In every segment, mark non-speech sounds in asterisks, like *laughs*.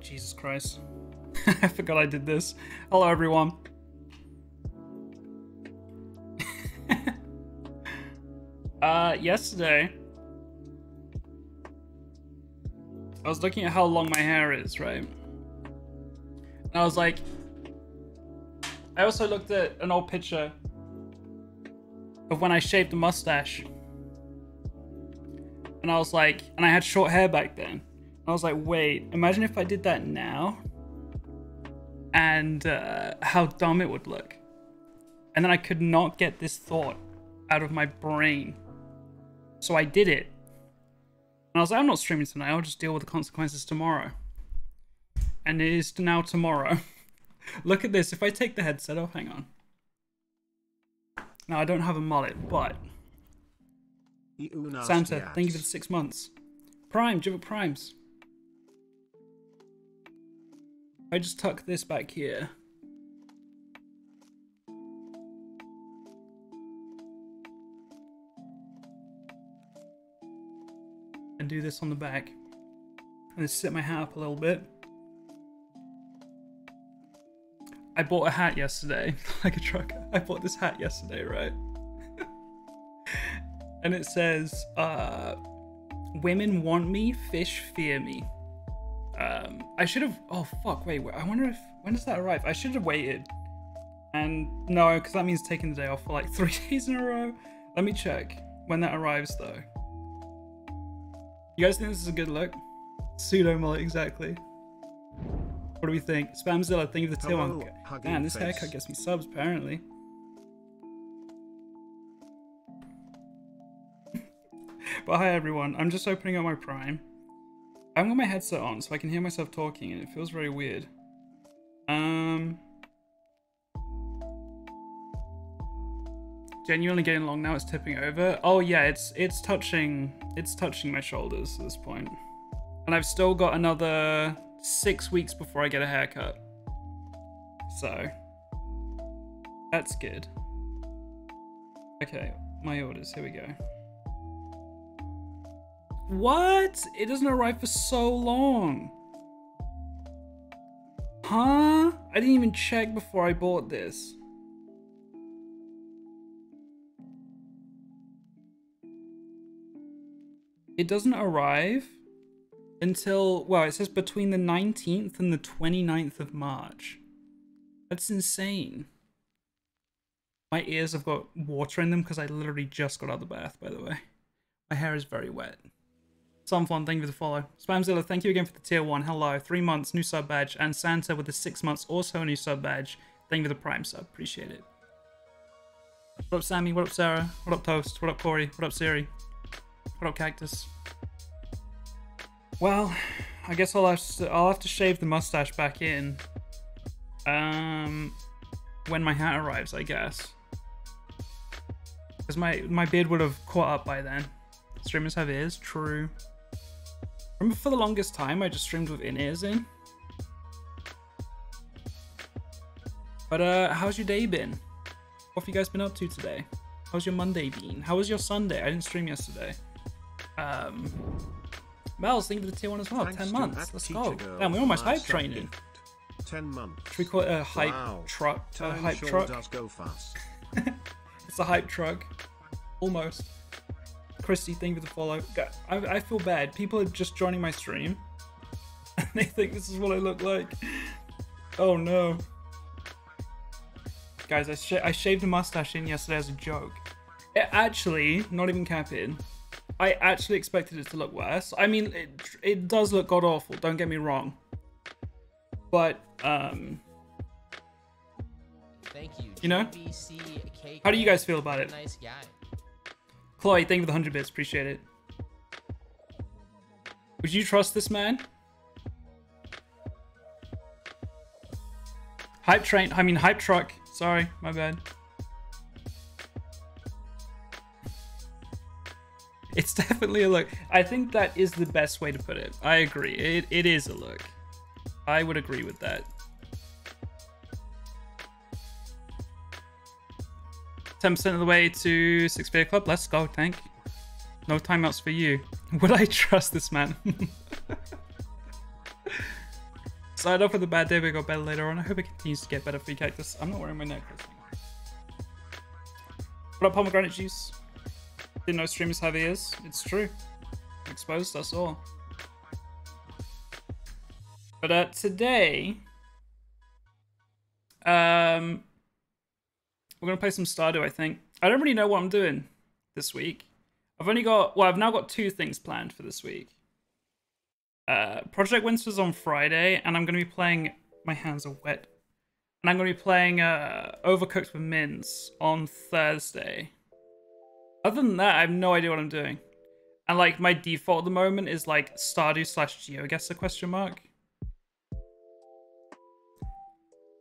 Jesus Christ. *laughs* I forgot I did this. Hello, everyone. *laughs* uh, yesterday, I was looking at how long my hair is, right? And I was like, I also looked at an old picture of when I shaved the mustache. And I was like, and I had short hair back then. I was like, wait, imagine if I did that now and uh, how dumb it would look. And then I could not get this thought out of my brain. So I did it. And I was like, I'm not streaming tonight. I'll just deal with the consequences tomorrow. And it is now tomorrow. *laughs* Look at this. If I take the headset off, hang on. Now, I don't have a mullet, but... Santa, thank you for the six months. Prime, Jibber Primes. I just tuck this back here. And do this on the back. And sit my hat up a little bit. I bought a hat yesterday, *laughs* like a trucker. I bought this hat yesterday, right? *laughs* and it says, uh, women want me, fish fear me. Um, I should have. Oh fuck! Wait, I wonder if when does that arrive? I should have waited. And no, because that means taking the day off for like *laughs* three days in a row. Let me check when that arrives, though. You guys think this is a good look? Pseudo mullet, exactly. What do we think? Spamzilla, think of the tier one. Man, this face. haircut gets me subs, apparently. *laughs* but hi everyone, I'm just opening up my Prime. I haven't got my headset on, so I can hear myself talking, and it feels very weird. Um, genuinely getting along now. It's tipping over. Oh yeah, it's it's touching it's touching my shoulders at this point, and I've still got another six weeks before I get a haircut. So that's good. Okay, my orders. Here we go. What? It doesn't arrive for so long. Huh? I didn't even check before I bought this. It doesn't arrive until, well, it says between the 19th and the 29th of March. That's insane. My ears have got water in them because I literally just got out of the bath, by the way. My hair is very wet. Some fun, thank you for the follow. Spamzilla, thank you again for the tier 1. Hello. Three months, new sub badge. And Santa with the six months, also a new sub badge. Thank you for the prime sub. Appreciate it. What up, Sammy? What up, Sarah? What up, Toast? What up, Corey? What up, Siri? What up, Cactus? Well, I guess I'll have to, I'll have to shave the mustache back in. Um, when my hat arrives, I guess. Because my, my beard would have caught up by then. Streamers have ears, true. Remember for the longest time I just streamed with in-ears in? But uh, how's your day been? What have you guys been up to today? How's your Monday been? How was your Sunday? I didn't stream yesterday. Um, Mel's you for the tier 1 as well. Thanks 10 months. Let's go. Damn, we're almost hype training. 10 months. Should we call it a hype wow. truck? A hype sure truck? does go fast. *laughs* it's a hype truck. Almost. Christy, thank you for the follow. I, I feel bad. People are just joining my stream. And *laughs* they think this is what I look like. Oh no. Guys, I, sh I shaved a mustache in yesterday as a joke. It actually, not even capping, I actually expected it to look worse. I mean, it, it does look god awful, don't get me wrong. But, um... Thank you. You know? How do you guys feel about it? Nice guy. Chloe, thank you for the 100 bits. Appreciate it. Would you trust this man? Hype train. I mean, hype truck. Sorry, my bad. It's *laughs* definitely a look. I think that is the best way to put it. I agree. It, it is a look. I would agree with that. 10% of the way to 6 Figure Club. Let's go, Tank. No timeouts for you. *laughs* Would I trust this man? Started off with a bad day, we got better later on. I hope it continues to get better for you, Cactus. I'm not wearing my necklace. What up, pomegranate juice? Didn't know streamers have ears. It's true. Exposed us all. But uh, today, um, we're gonna play some Stardew. I think I don't really know what I'm doing this week. I've only got well, I've now got two things planned for this week. Uh, Project Winter's on Friday, and I'm gonna be playing. My hands are wet, and I'm gonna be playing uh, Overcooked with Mins on Thursday. Other than that, I have no idea what I'm doing. And like my default at the moment is like Stardew slash GeoGuessr question mark.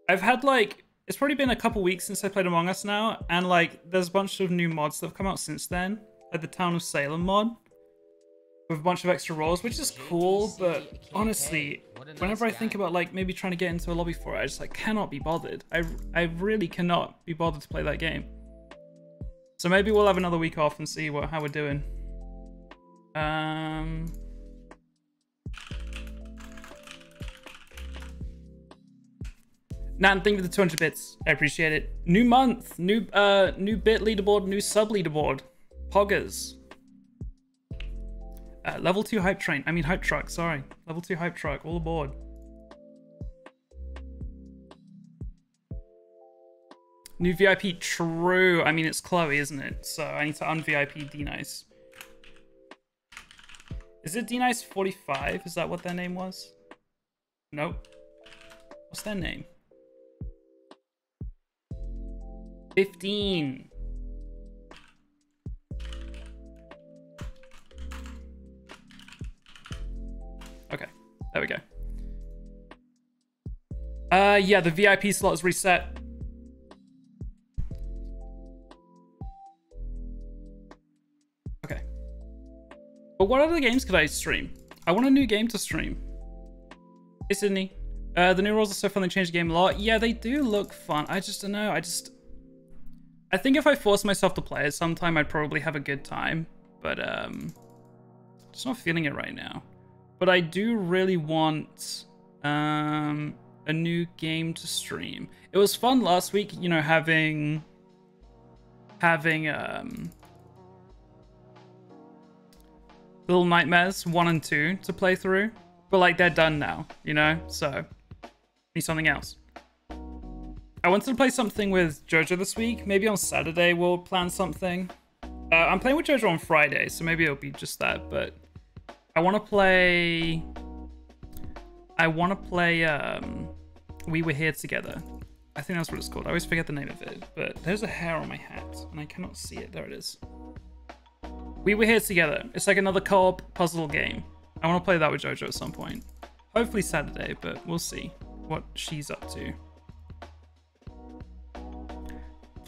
I've had like it's probably been a couple weeks since I played Among Us now, and like there's a bunch of new mods that have come out since then, like the Town of Salem mod, with a bunch of extra roles, which is cool. But honestly, whenever I think about like maybe trying to get into a lobby for it, I just like cannot be bothered. I I really cannot be bothered to play that game. So maybe we'll have another week off and see what how we're doing. Um. Nan, thank you for the 200 bits. I appreciate it. New month, new uh, new bit leaderboard, new sub leaderboard. Poggers. Uh, level 2 hype train. I mean hype truck, sorry. Level 2 hype truck, all aboard. New VIP, true. I mean, it's Chloe, isn't it? So I need to un-VIP D-Nice. Is it D-Nice 45? Is that what their name was? Nope. What's their name? 15. Okay, there we go. Uh, yeah, the VIP slot is reset. Okay. But what other games could I stream? I want a new game to stream. Hey, Sydney. Uh, the new rules are so fun, they changed the game a lot. Yeah, they do look fun. I just don't know. I just... I think if I forced myself to play it sometime, I'd probably have a good time. But, um... Just not feeling it right now. But I do really want, um... A new game to stream. It was fun last week, you know, having... Having, um... Little Nightmares 1 and 2 to play through. But, like, they're done now, you know? So, need something else. I wanted to play something with Jojo this week. Maybe on Saturday we'll plan something. Uh, I'm playing with Jojo on Friday, so maybe it'll be just that. But I want to play. I want to play. Um, we were here together. I think that's what it's called. I always forget the name of it. But there's a hair on my hat, and I cannot see it. There it is. We were here together. It's like another co-op puzzle game. I want to play that with Jojo at some point. Hopefully Saturday, but we'll see what she's up to.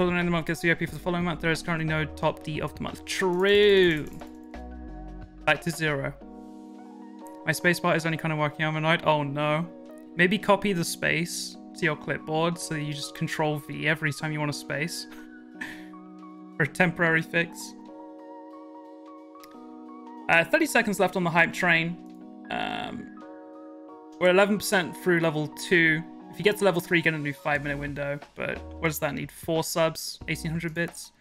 Following the month gets VIP for the following month. There is currently no top D of the month. True. Back to zero. My spacebar is only kind of working overnight. Oh no. Maybe copy the space to your clipboard so you just control V every time you want a space. *laughs* For a temporary fix. Uh, 30 seconds left on the hype train. Um, we're 11% through level 2. If you get to level 3, you get a new 5 minute window. But what does that need? 4 subs, 1800 bits.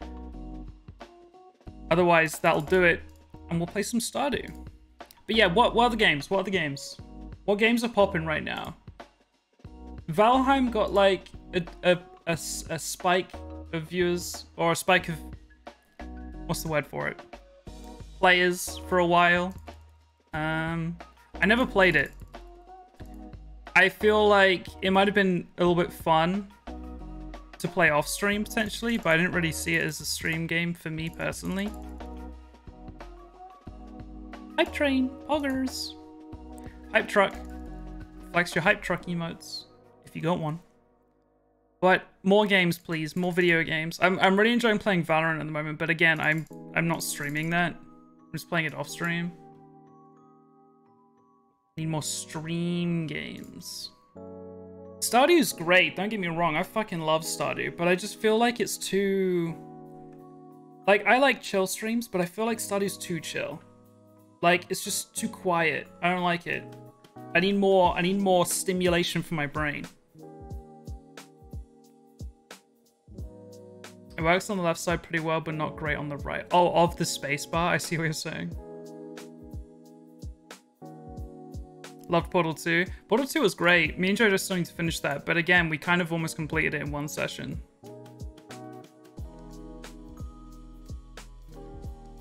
Otherwise, that'll do it. And we'll play some Stardew. But yeah, what, what are the games? What are the games? What games are popping right now? Valheim got like a, a, a, a spike of viewers, or a spike of. What's the word for it? Players for a while. Um, I never played it. I feel like it might have been a little bit fun to play off stream potentially, but I didn't really see it as a stream game for me personally. Hype train, poggers, hype truck, flex your hype truck emotes if you got one. But more games, please, more video games. I'm I'm really enjoying playing Valorant at the moment, but again, I'm I'm not streaming that. I'm just playing it off stream. Need more stream games. Stardew's great, don't get me wrong, I fucking love Stardew, but I just feel like it's too... Like, I like chill streams, but I feel like Stardew's too chill. Like, it's just too quiet. I don't like it. I need more. I need more stimulation for my brain. It works on the left side pretty well, but not great on the right. Oh, of the spacebar. I see what you're saying. Loved Portal 2. Portal 2 was great. Me and Joe just starting to finish that, but again, we kind of almost completed it in one session.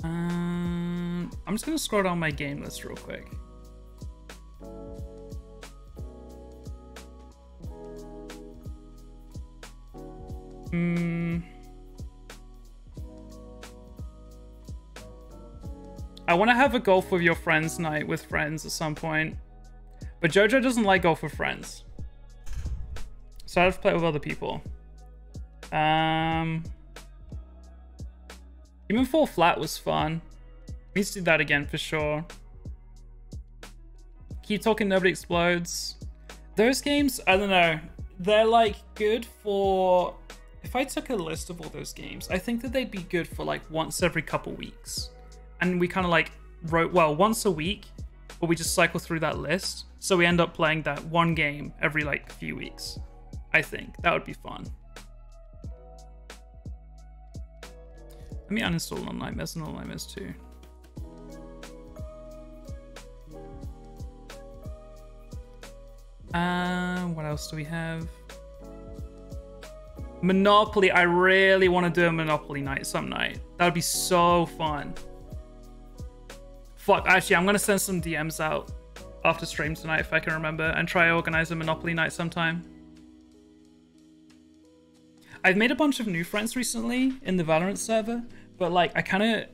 Um, I'm just gonna scroll down my game list real quick. Hmm. I want to have a golf with your friends night with friends at some point. But Jojo doesn't like golf with friends. So I have to play with other people. Um, Human Fall Flat was fun. We need to do that again for sure. Keep talking, nobody explodes. Those games, I don't know. They're like good for. If I took a list of all those games, I think that they'd be good for like once every couple weeks and we kind of like wrote well once a week but we just cycle through that list so we end up playing that one game every like few weeks i think. That would be fun. Let me uninstall online mess and online mess too uh what else do we have? Monopoly. I really want to do a monopoly night some night. That would be so fun. Fuck, actually, I'm gonna send some DMs out after stream tonight if I can remember and try to organize a Monopoly night sometime. I've made a bunch of new friends recently in the Valorant server, but like I kind of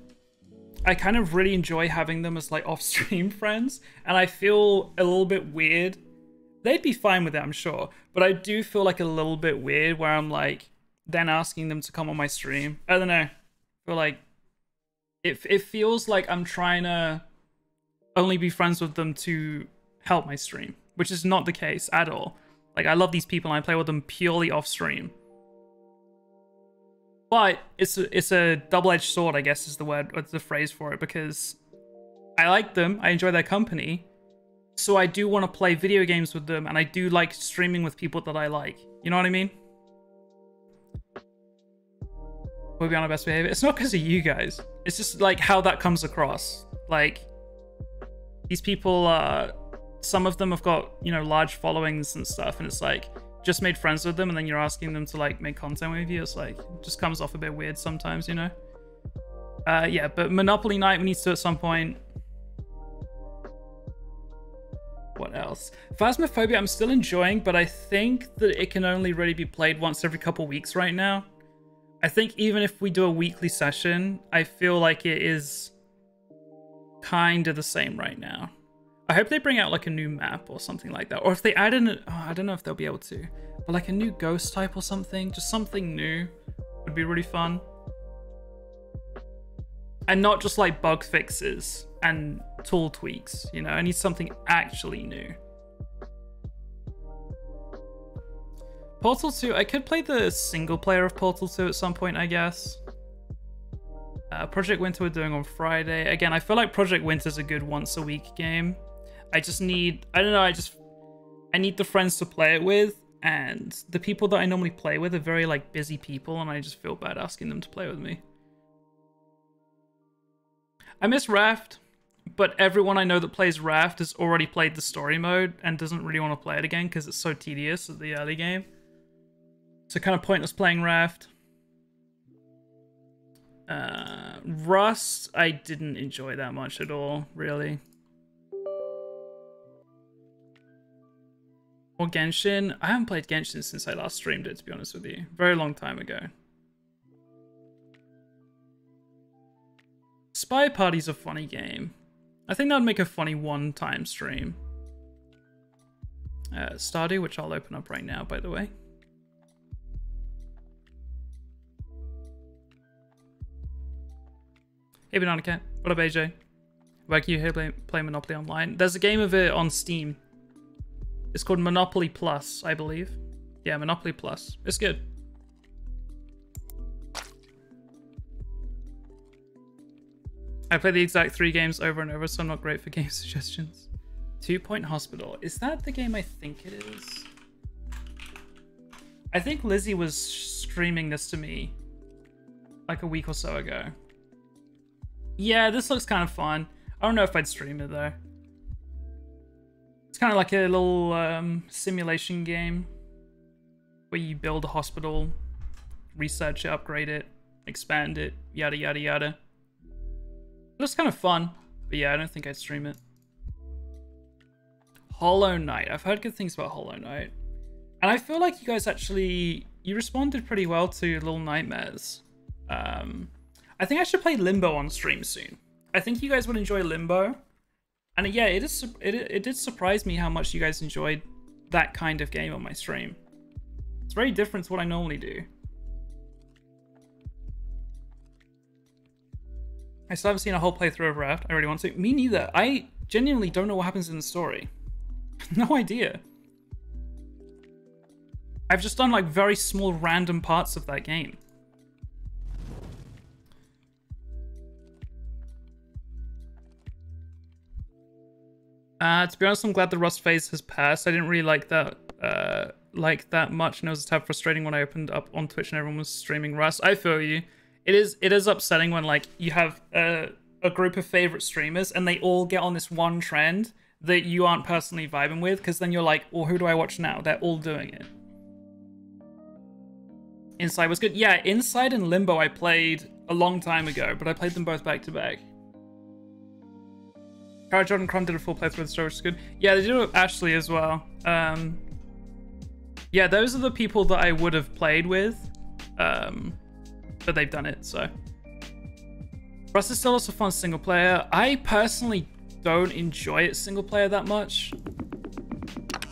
I kind of really enjoy having them as like *laughs* off-stream friends, and I feel a little bit weird. They'd be fine with it, I'm sure, but I do feel like a little bit weird where I'm like then asking them to come on my stream. I don't know. But like it it feels like I'm trying to only be friends with them to help my stream, which is not the case at all. Like I love these people and I play with them purely off stream. But it's a, it's a double-edged sword, I guess is the word, or the phrase for it, because I like them, I enjoy their company, so I do want to play video games with them, and I do like streaming with people that I like. You know what I mean? We'll be on our best behavior. It's not because of you guys. It's just like how that comes across. Like these people, uh, some of them have got you know large followings and stuff, and it's like just made friends with them, and then you're asking them to like make content with you. It's like it just comes off a bit weird sometimes, you know. Uh, yeah, but Monopoly Night we need to at some point. What else? Phasmophobia I'm still enjoying, but I think that it can only really be played once every couple weeks right now. I think even if we do a weekly session, I feel like it is kind of the same right now. I hope they bring out like a new map or something like that. Or if they add in, oh, I don't know if they'll be able to, but like a new ghost type or something, just something new would be really fun. And not just like bug fixes and tool tweaks, you know, I need something actually new. Portal 2, I could play the single player of Portal 2 at some point, I guess. Uh, Project Winter we're doing on Friday. Again, I feel like Project Winter's a good once a week game. I just need, I don't know, I just, I need the friends to play it with. And the people that I normally play with are very like busy people and I just feel bad asking them to play with me. I miss Raft, but everyone I know that plays Raft has already played the story mode and doesn't really want to play it again because it's so tedious at the early game. So kind of pointless playing Raft. Uh, Rust, I didn't enjoy that much at all, really. Or Genshin. I haven't played Genshin since I last streamed it, to be honest with you. Very long time ago. Spy Party's a funny game. I think that'd make a funny one-time stream. Uh, Stardew, which I'll open up right now, by the way. Hey Banana Cat, what up AJ? Like you here play, play Monopoly Online. There's a game of it on Steam. It's called Monopoly Plus, I believe. Yeah, Monopoly Plus. It's good. I play the exact three games over and over, so I'm not great for *laughs* game suggestions. Two Point Hospital. Is that the game I think it is? I think Lizzie was streaming this to me like a week or so ago. Yeah, this looks kind of fun. I don't know if I'd stream it though. It's kind of like a little um, simulation game where you build a hospital, research it, upgrade it, expand it, yada yada yada. It looks kind of fun, but yeah, I don't think I'd stream it. Hollow Knight. I've heard good things about Hollow Knight. And I feel like you guys actually you responded pretty well to Little Nightmares. Um, I think I should play Limbo on stream soon. I think you guys would enjoy Limbo. And yeah, it is it, it did surprise me how much you guys enjoyed that kind of game on my stream. It's very different to what I normally do. I still haven't seen a whole playthrough of Raft. I really want to. Me neither. I genuinely don't know what happens in the story. *laughs* no idea. I've just done like very small random parts of that game. Uh, to be honest, I'm glad the Rust phase has passed. I didn't really like that uh, like that much, and it was a tad frustrating when I opened up on Twitch and everyone was streaming Rust. I feel you. It is it is upsetting when like you have a, a group of favorite streamers and they all get on this one trend that you aren't personally vibing with, because then you're like, well, who do I watch now? They're all doing it. Inside was good. Yeah, Inside and Limbo I played a long time ago, but I played them both back to back. Cara Jordan Crum did a full playthrough of the story, which is good. Yeah, they did it with Ashley as well. Um, yeah, those are the people that I would have played with, um, but they've done it, so. Rust is still also fun single player. I personally don't enjoy it single player that much.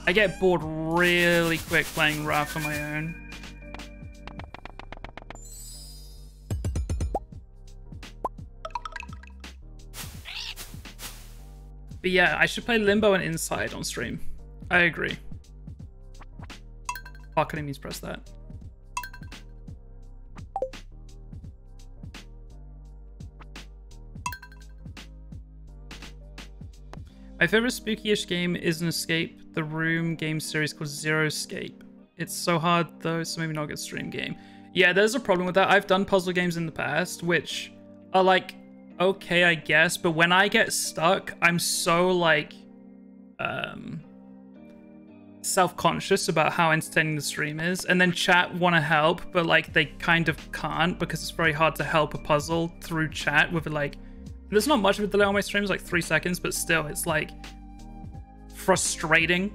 I get bored really quick playing Raft on my own. But yeah, I should play Limbo and Inside on stream. I agree. Fuck, I to press that. My favorite spooky-ish game is an escape the room game series called Zero Escape. It's so hard though, so maybe not a good stream game. Yeah, there's a problem with that. I've done puzzle games in the past, which are like okay, I guess, but when I get stuck, I'm so like um self-conscious about how entertaining the stream is. And then chat want to help but like they kind of can't because it's very hard to help a puzzle through chat with like there's not much of a delay on my streams like three seconds but still it's like frustrating.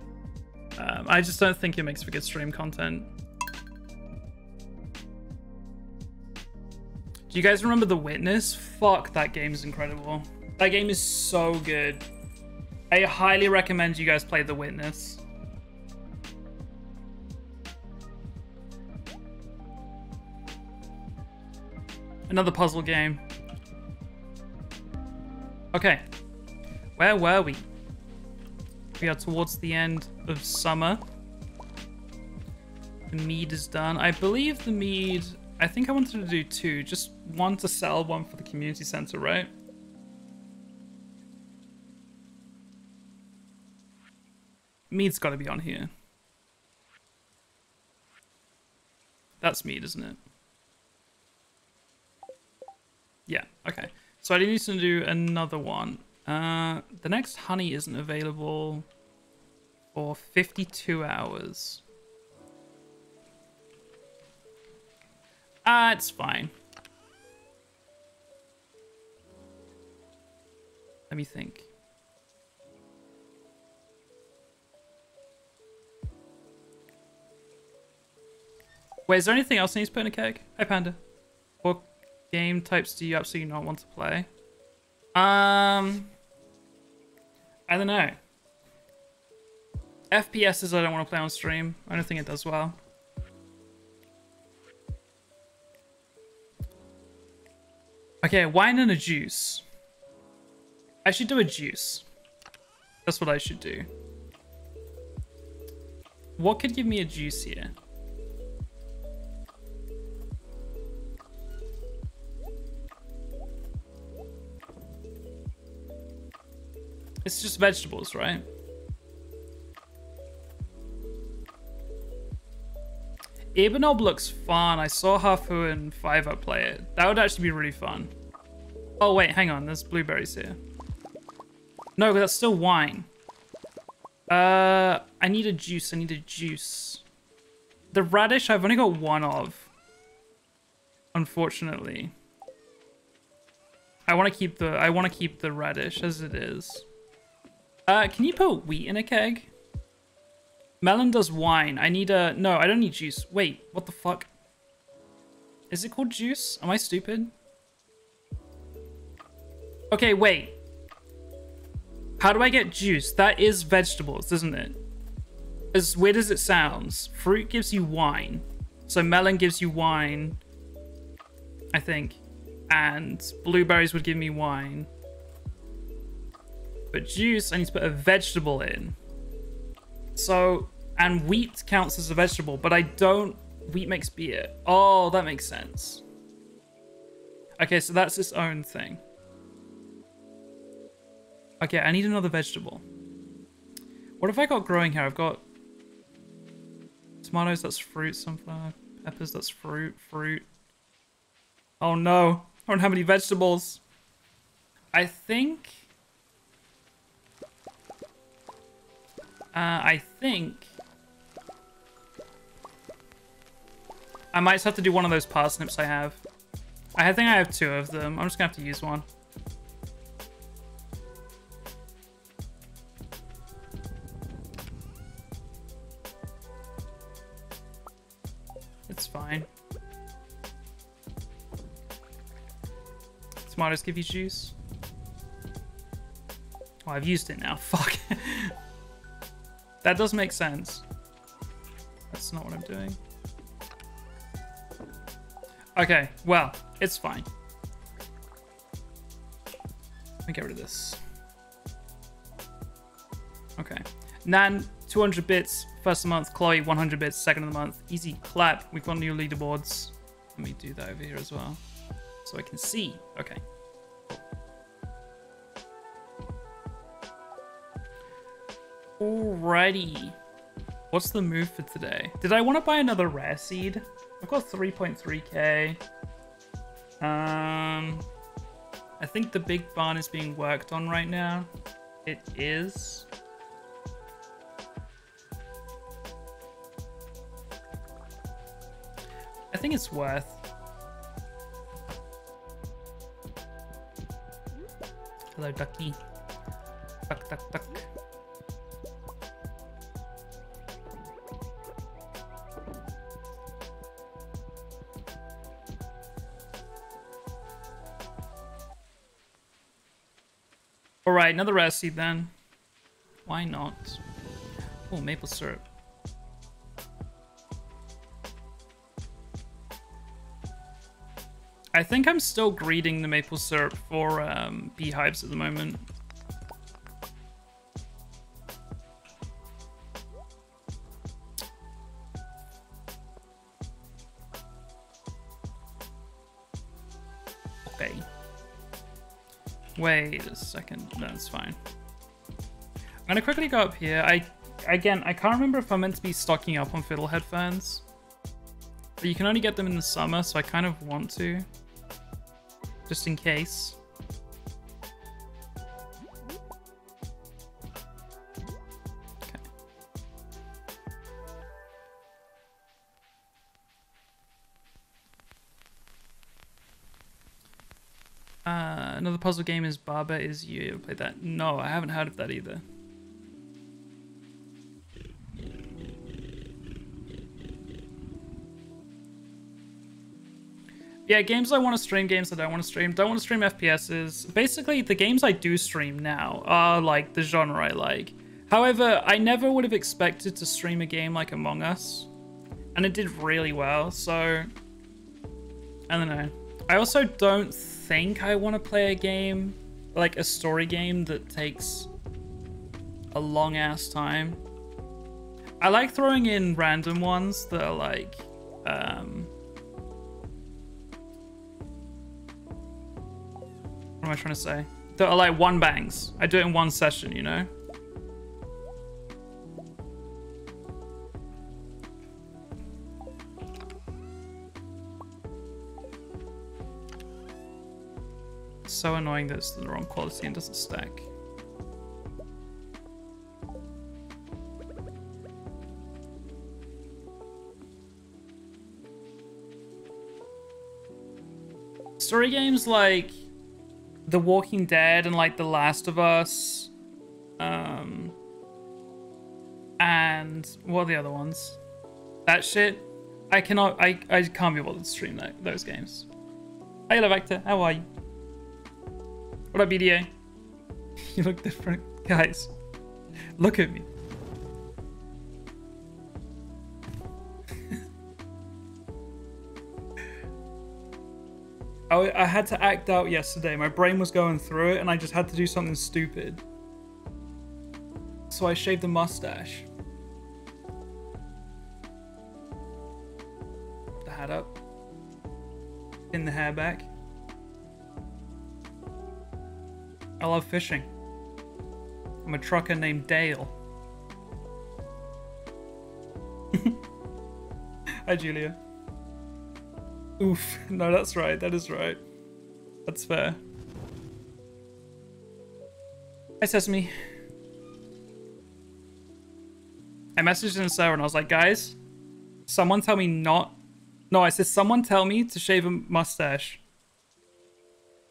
Um, i just don't think it makes for good stream content Do you guys remember The Witness? Fuck, that game is incredible. That game is so good. I highly recommend you guys play The Witness. Another puzzle game. Okay. Where were we? We are towards the end of summer. The mead is done. I believe the mead I think I wanted to do two. Just one to sell, one for the community center, right? Mead's got to be on here. That's mead, isn't it? Yeah, okay. So I need to do another one. Uh, the next honey isn't available for 52 hours. Ah, uh, it's fine. Let me think. Wait, is there anything else I need to put in a keg? Hi, Panda. What game types do you absolutely not want to play? Um, I don't know. FPSs I don't want to play on stream. I don't think it does well. Okay, wine and a juice. I should do a juice. That's what I should do. What could give me a juice here? It's just vegetables, right? Ibb and Obb looks fun. I saw Hafu and Fiverr play it. That would actually be really fun. Oh, wait, hang on. There's blueberries here. No, that's still wine. Uh, I need a juice. I need a juice. The radish, I've only got one of. Unfortunately. I want to keep the I want to keep the radish as it is. Uh, can you put wheat in a keg? Melon does wine. I need a... No, I don't need juice. Wait, what the fuck? Is it called juice? Am I stupid? Okay, wait. How do I get juice? That is vegetables, isn't it? As weird as it sounds, fruit gives you wine. So melon gives you wine, I think. And blueberries would give me wine. But juice, I need to put a vegetable in. So, and wheat counts as a vegetable, but I don't. Wheat makes beer. Oh, that makes sense. Okay, so that's its own thing. Okay, I need another vegetable. What have I got growing here? I've got tomatoes, that's fruit, sunflower, peppers, that's fruit, fruit. Oh no, I don't have any vegetables. I think... Uh, I think... I might just have to do one of those parsnips I have. I think I have two of them. I'm just gonna have to use one. It's fine. Tomatoes give you juice? Oh, I've used it now. *laughs* Fuck. that does make sense. That's not what I'm doing. Okay, well, it's fine. Let me get rid of this. Okay. Nan, 200 bits, first of the month. Chloe, 100 bits, second of the month. Easy clap. We've got new leaderboards. Let me do that over here as well. So I can see. Okay. Alrighty. What's the move for today? Did I want to buy another rare seed? I've got 3.3k. Um, I think the big barn is being worked on right now. It is. I think it's worth. Hello, ducky. Duck, duck, duck. Alright, another rare seed then. Why not? Oh, maple syrup. I think I'm still greeting the maple syrup for um, beehives at the moment. Okay. Wait a second. That's fine. I'm gonna quickly go up here. I again, I can't remember if I'm meant to be stocking up on fiddlehead ferns. But you can only get them in the summer, so I kind of want to. Just in case. Okay. Uh, another puzzle game is Baba Is You. You ever played that? No, I haven't heard of that either. Yeah, games I want to stream, games I want to stream. Don't want to stream FPSs. Basically, the games I do stream now are like the genre I like. However, I never would have expected to stream a game like Among Us. And it did really well, so... I don't know. I also don't think I want to play a game, like a story game that takes a long ass time. I like throwing in random ones that are like, um, am I trying to say? That are like one bangs. I do it in one session, you know? It's so annoying that it's the wrong quality and doesn't stack. story games like the Walking Dead and like The Last of Us, um, and what are the other ones? That shit, I cannot, I, I can't be bothered to stream that, those games. Hey, Vector, how are you? What up, BDA? *laughs* you look different. Guys, look at me. I, I had to act out yesterday. My brain was going through it and I just had to do something stupid. So I shaved the mustache. The hat up. Pin the hair back. I love fishing. I'm a trucker named Dale. *laughs* Hi, Julia. Oof. No, that's right. That is right. That's fair. Hi, Sesame. I messaged in server and I was like, guys, someone tell me not. No, I said, someone tell me to shave a mustache.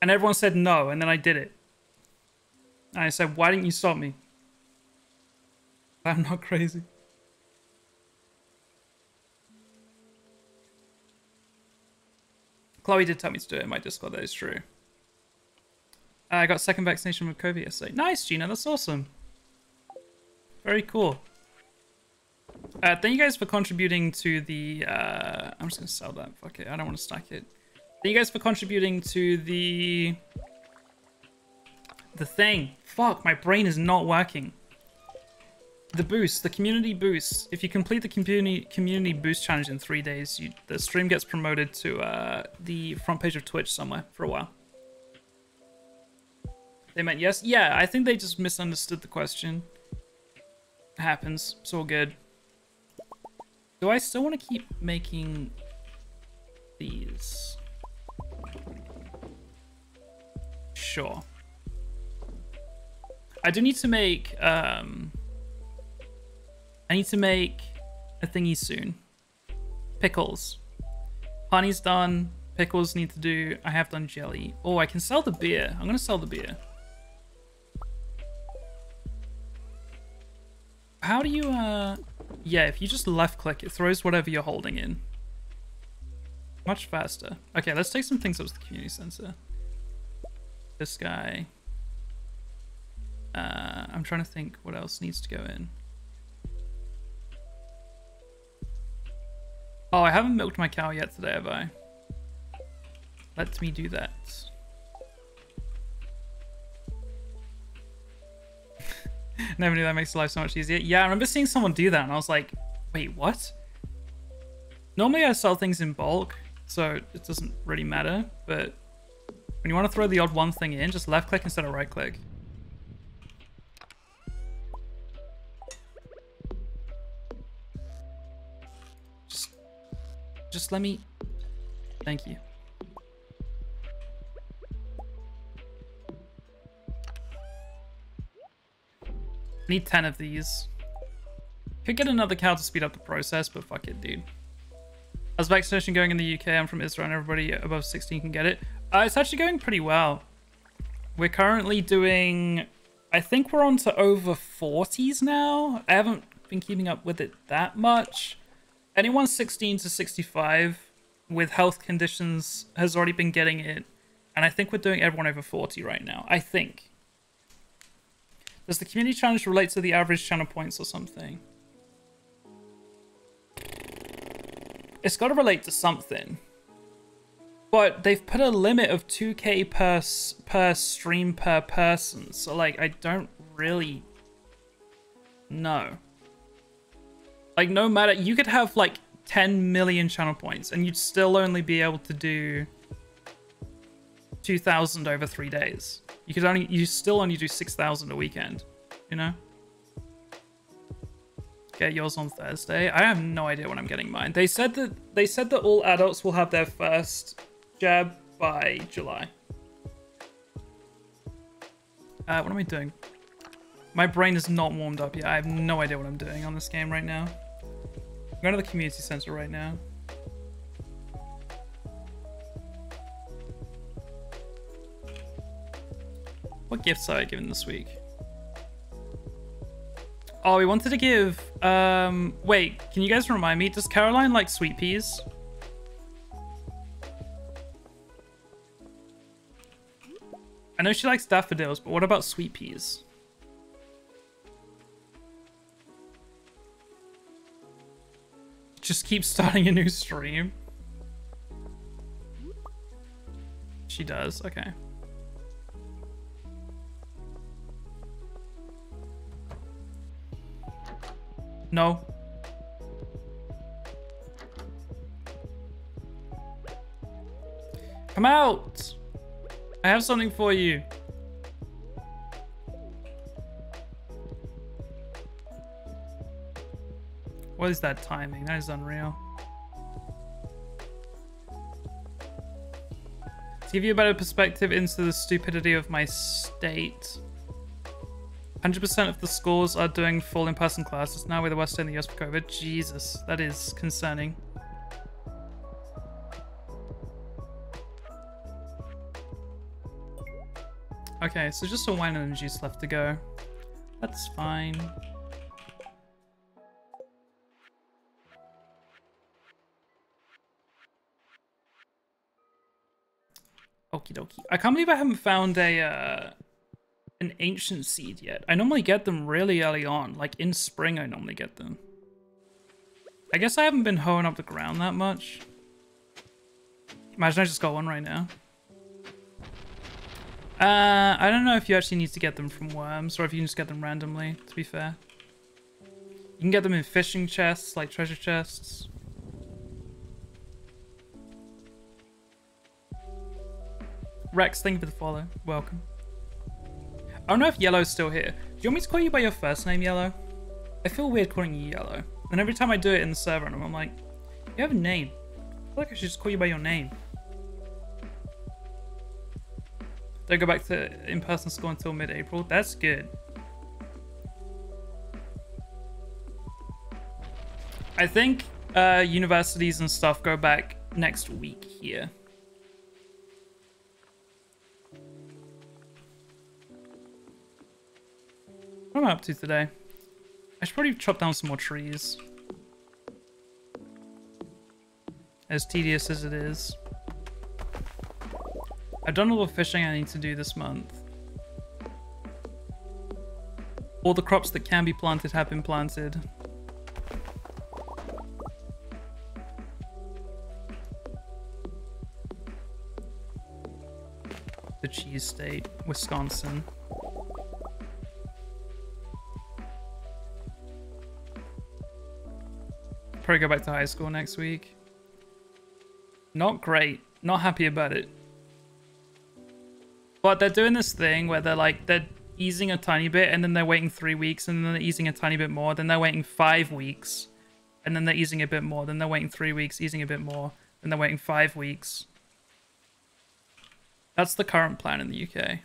And everyone said no, and then I did it. And I said, why didn't you stop me? *laughs* I'm not crazy. Chloe did tell me to do it in my Discord, that is true. I got second vaccination with COVID yesterday. Nice, Gina, that's awesome. Very cool. Uh, thank you guys for contributing to the... Uh, I'm just going to sell that. Fuck it, I don't want to stack it. Thank you guys for contributing to the... The thing. Fuck, my brain is not working. The boost, the community boost. If you complete the community community boost challenge in three days, you, the stream gets promoted to uh, the front page of Twitch somewhere for a while. They meant yes? Yeah, I think they just misunderstood the question. It happens. It's all good. Do I still want to keep making these? Sure. I do need to make, um... I need to make a thingy soon. Pickles. Honey's done. Pickles need to do. I have done jelly. Oh, I can sell the beer. I'm going to sell the beer. How do you, uh... Yeah, if you just left click, it throws whatever you're holding in. Much faster. Okay, let's take some things up to the community center. This guy. Uh, I'm trying to think what else needs to go in. Oh, I haven't milked my cow yet today, have I? Let me do that. *laughs* Never knew that makes life so much easier. Yeah, I remember seeing someone do that and I was like, wait, what? Normally I sell things in bulk, so it doesn't really matter, but when you want to throw the odd one thing in, just left click instead of right click. Just let me, thank you. I need 10 of these. Could get another cow to speed up the process, but fuck it, dude. How's vaccination going in the UK? I'm from Israel and everybody above 16 can get it. Uh, it's actually going pretty well. We're currently doing... I think we're on to over 40s now. I haven't been keeping up with it that much. Anyone 16 to 65 with health conditions has already been getting it. And I think we're doing everyone over 40 right now. I think. Does the community challenge relate to the average channel points or something? It's got to relate to something. But they've put a limit of 2k per per stream per person. So like I don't really know. Like no matter you could have like 10 million channel points and you'd still only be able to do 2000 over 3 days. You could only you still only do 6000 a weekend, you know? Get yours on Thursday. I have no idea when I'm getting mine. They said that they said that all adults will have their first jab by July. Uh, what am I doing? My brain is not warmed up yet. I have no idea what I'm doing on this game right now. I'm going to the community center right now. What gifts are I given this week? Oh, we wanted to give... Um, wait, can you guys remind me? Does Caroline like sweet peas? I know she likes daffodils, but what about sweet peas? Just keep starting a new stream. She does, okay. No. Come out! I have something for you. What is that timing? That is unreal. To give you a better perspective into the stupidity of my state, 100% of the schools are doing full in-person classes now with the West and the US for COVID. Jesus, that is concerning. Okay, so just a wine and juice left to go. That's fine. Okie dokie. I can't believe I haven't found a uh, an ancient seed yet. I normally get them really early on. Like in spring, I normally get them. I guess I haven't been hoeing up the ground that much. Imagine I just got one right now. Uh, I don't know if you actually need to get them from worms or if you can just get them randomly, to be fair. You can get them in fishing chests, like treasure chests. Rex, thank you for the follow. Welcome. I don't know if Yellow's still here. Do you want me to call you by your first name, Yellow? I feel weird calling you Yellow. And every time I do it in the server, I'm like, you have a name. I feel like I should just call you by your name. Don't go back to in-person school until mid-April. That's good. I think uh, universities and stuff go back next week here. What am I up to today? I should probably chop down some more trees. As tedious as it is. I've done all the fishing I need to do this month. All the crops that can be planted have been planted. The cheese state, Wisconsin. Probably go back to high school next week. Not great. Not happy about it. But they're doing this thing where they're like, they're easing a tiny bit and then they're waiting three weeks and then they're easing a tiny bit more. Then they're waiting five weeks and then they're easing a bit more. Then they're waiting three weeks, easing a bit more. Then they're waiting five weeks. That's the current plan in the UK.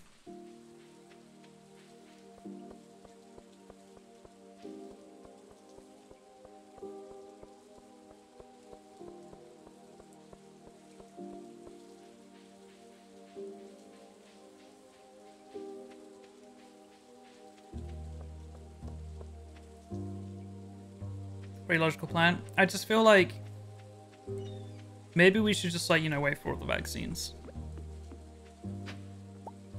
Very logical plan. I just feel like maybe we should just like, you know, wait for all the vaccines.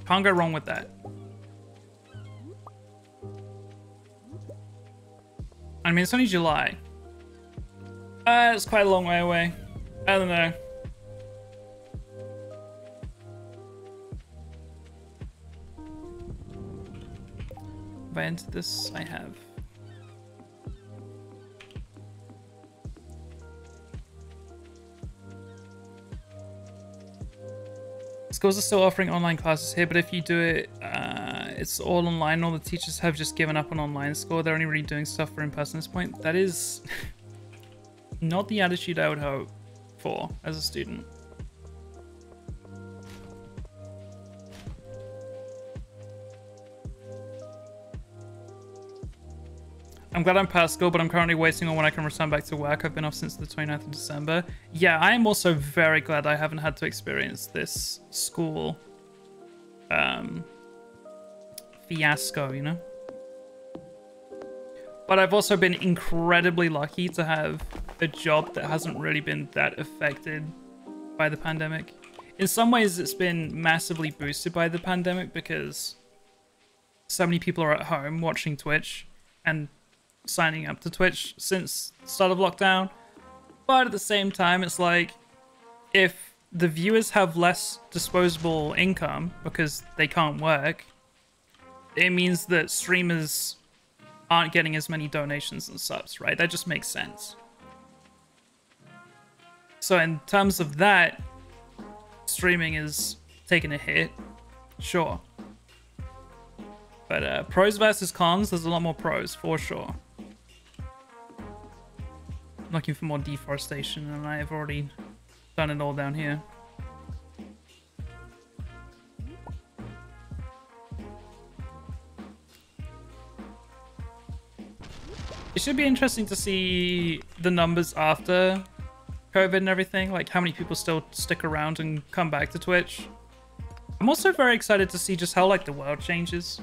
Can't go wrong with that. I mean, it's only July. Uh, it's quite a long way away. I don't know. Have I entered this? I have. Schools are still offering online classes here, but if you do it, uh, it's all online. All the teachers have just given up on online school. They're only really doing stuff for in-person at this point. That is *laughs* not the attitude I would hope for as a student. I'm glad I'm past school, but I'm currently waiting on when I can return back to work. I've been off since the 29th of December. Yeah, I am also very glad I haven't had to experience this school um, fiasco, you know? But I've also been incredibly lucky to have a job that hasn't really been that affected by the pandemic. In some ways, it's been massively boosted by the pandemic because so many people are at home watching Twitch and signing up to Twitch since start of lockdown. But at the same time, it's like if the viewers have less disposable income because they can't work, it means that streamers aren't getting as many donations and subs, right? That just makes sense. So in terms of that, streaming is taking a hit, sure. But uh, pros versus cons, there's a lot more pros for sure. Looking for more deforestation, and I have already done it all down here. It should be interesting to see the numbers after COVID and everything, like how many people still stick around and come back to Twitch. I'm also very excited to see just how like the world changes.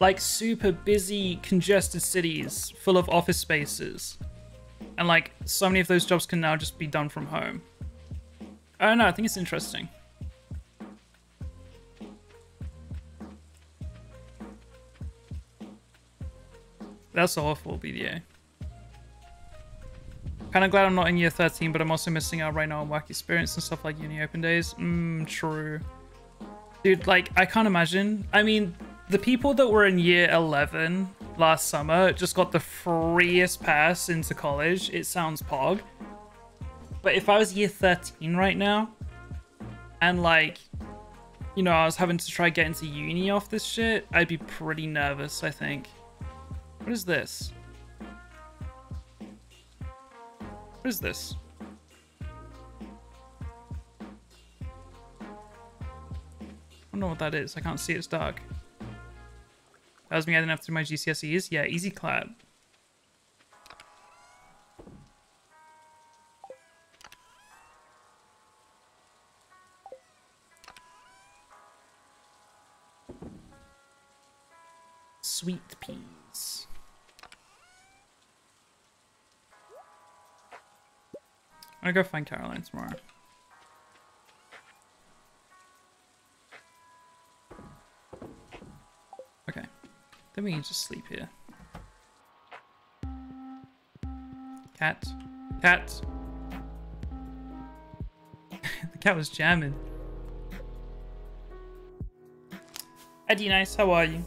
Like super busy, congested cities full of office spaces. And like so many of those jobs can now just be done from home. Oh, I don't know, I think it's interesting. That's awful, BDA. Kind of glad I'm not in year 13, but I'm also missing out right now on work experience and stuff like uni open days. Mmm, true. Dude, like, I can't imagine. I mean, the people that were in year 11 last summer just got the freest pass into college. It sounds pog. But if I was year 13 right now, and like, you know, I was having to try get into uni off this shit, I'd be pretty nervous, I think. What is this? What is this? I don't know what that is. I can't see. It's dark. That was me adding after my GCSEs. Yeah, easy clap. Sweet peas. I'm gonna go find Caroline tomorrow. Then we can just sleep here. Cat. Cat. *laughs* the cat was jamming. Eddie Nice, how are you?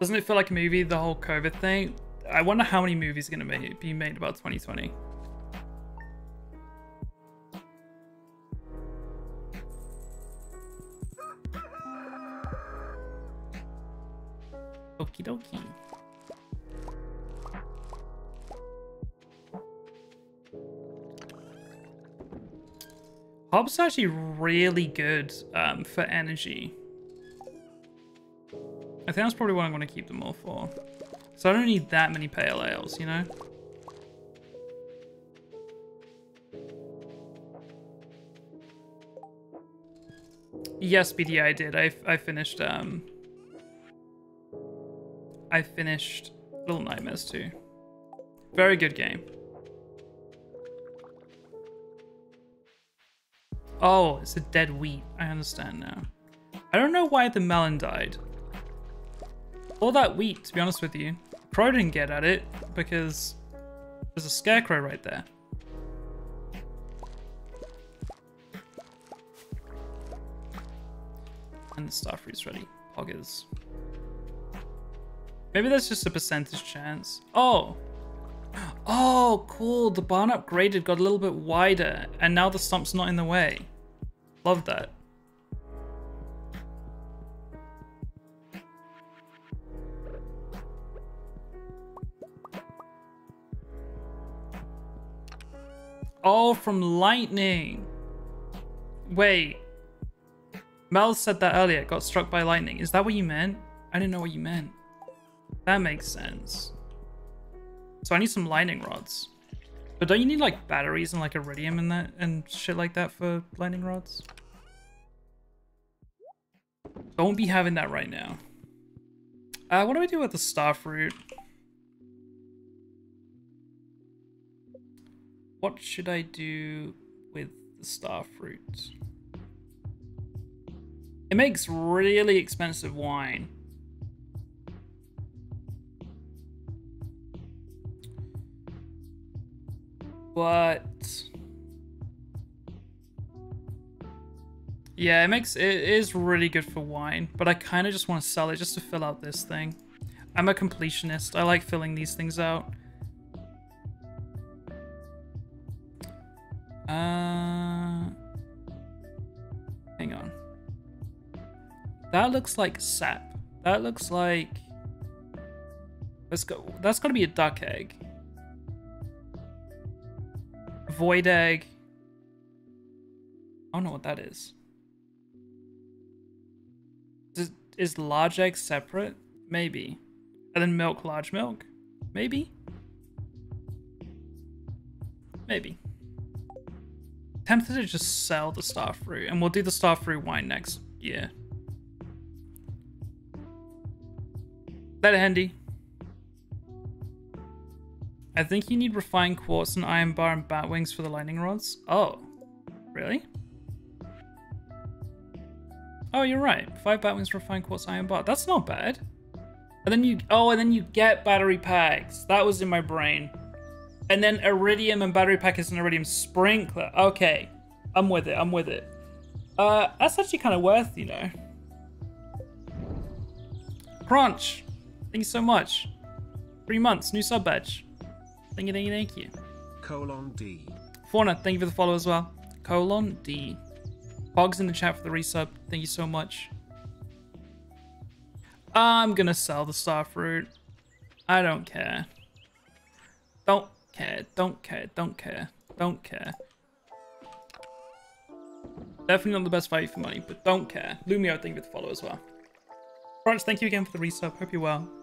Doesn't it feel like a movie, the whole COVID thing? I wonder how many movies are going to be made about 2020. Hops actually really good um, for energy. I think that's probably what I'm going to keep them all for. So I don't need that many pale ales, you know? Yes, BD, I did. I, I finished, um... I finished Little Nightmares too. Very good game. Oh, it's a dead wheat. I understand now. I don't know why the melon died. All that wheat, to be honest with you. Crow didn't get at it because there's a scarecrow right there. And the starfruit's ready. Poggers. Maybe there's just a percentage chance. Oh! Oh, cool. The barn upgraded, got a little bit wider, and now the stump's not in the way. Love that. Oh, from lightning. Wait. Mel said that earlier, got struck by lightning. Is that what you meant? I didn't know what you meant. That makes sense. So I need some lightning rods. But don't you need like batteries and like iridium and that and shit like that for lightning rods? Don't be having that right now. Uh, what do I do with the star fruit? What should I do with the star fruit? It makes really expensive wine. But yeah, it makes it is really good for wine, but I kind of just want to sell it just to fill out this thing. I'm a completionist. I like filling these things out. Uh, hang on. That looks like sap. That looks like. Let's go. That's to be a duck egg. Void egg. I don't know what that is. Is, is large egg separate? Maybe. And then milk, large milk? Maybe? Maybe. Tempted to just sell the star fruit, and we'll do the star fruit wine next year. That handy. I think you need refined quartz and iron bar and bat wings for the lightning rods. Oh, really? Oh, you're right. Five bat wings, refined quartz, iron bar. That's not bad. And then you, oh, and then you get battery packs. That was in my brain. And then iridium and battery pack is an iridium sprinkler. Okay, I'm with it. I'm with it. Uh, that's actually kind of worth, you know. Crunch, thank you so much. Three months, new sub badge. Thank you, thank you, thank you. Colon D. Fauna, thank you for the follow as well. Colon D. Pogs in the chat for the resub. Thank you so much. I'm gonna sell the star fruit. I don't care. Don't care, don't care, don't care, don't care. Definitely not the best value for money, but don't care. Lumio, thank you for the follow as well. Crunch, thank you again for the resub. Hope you're well.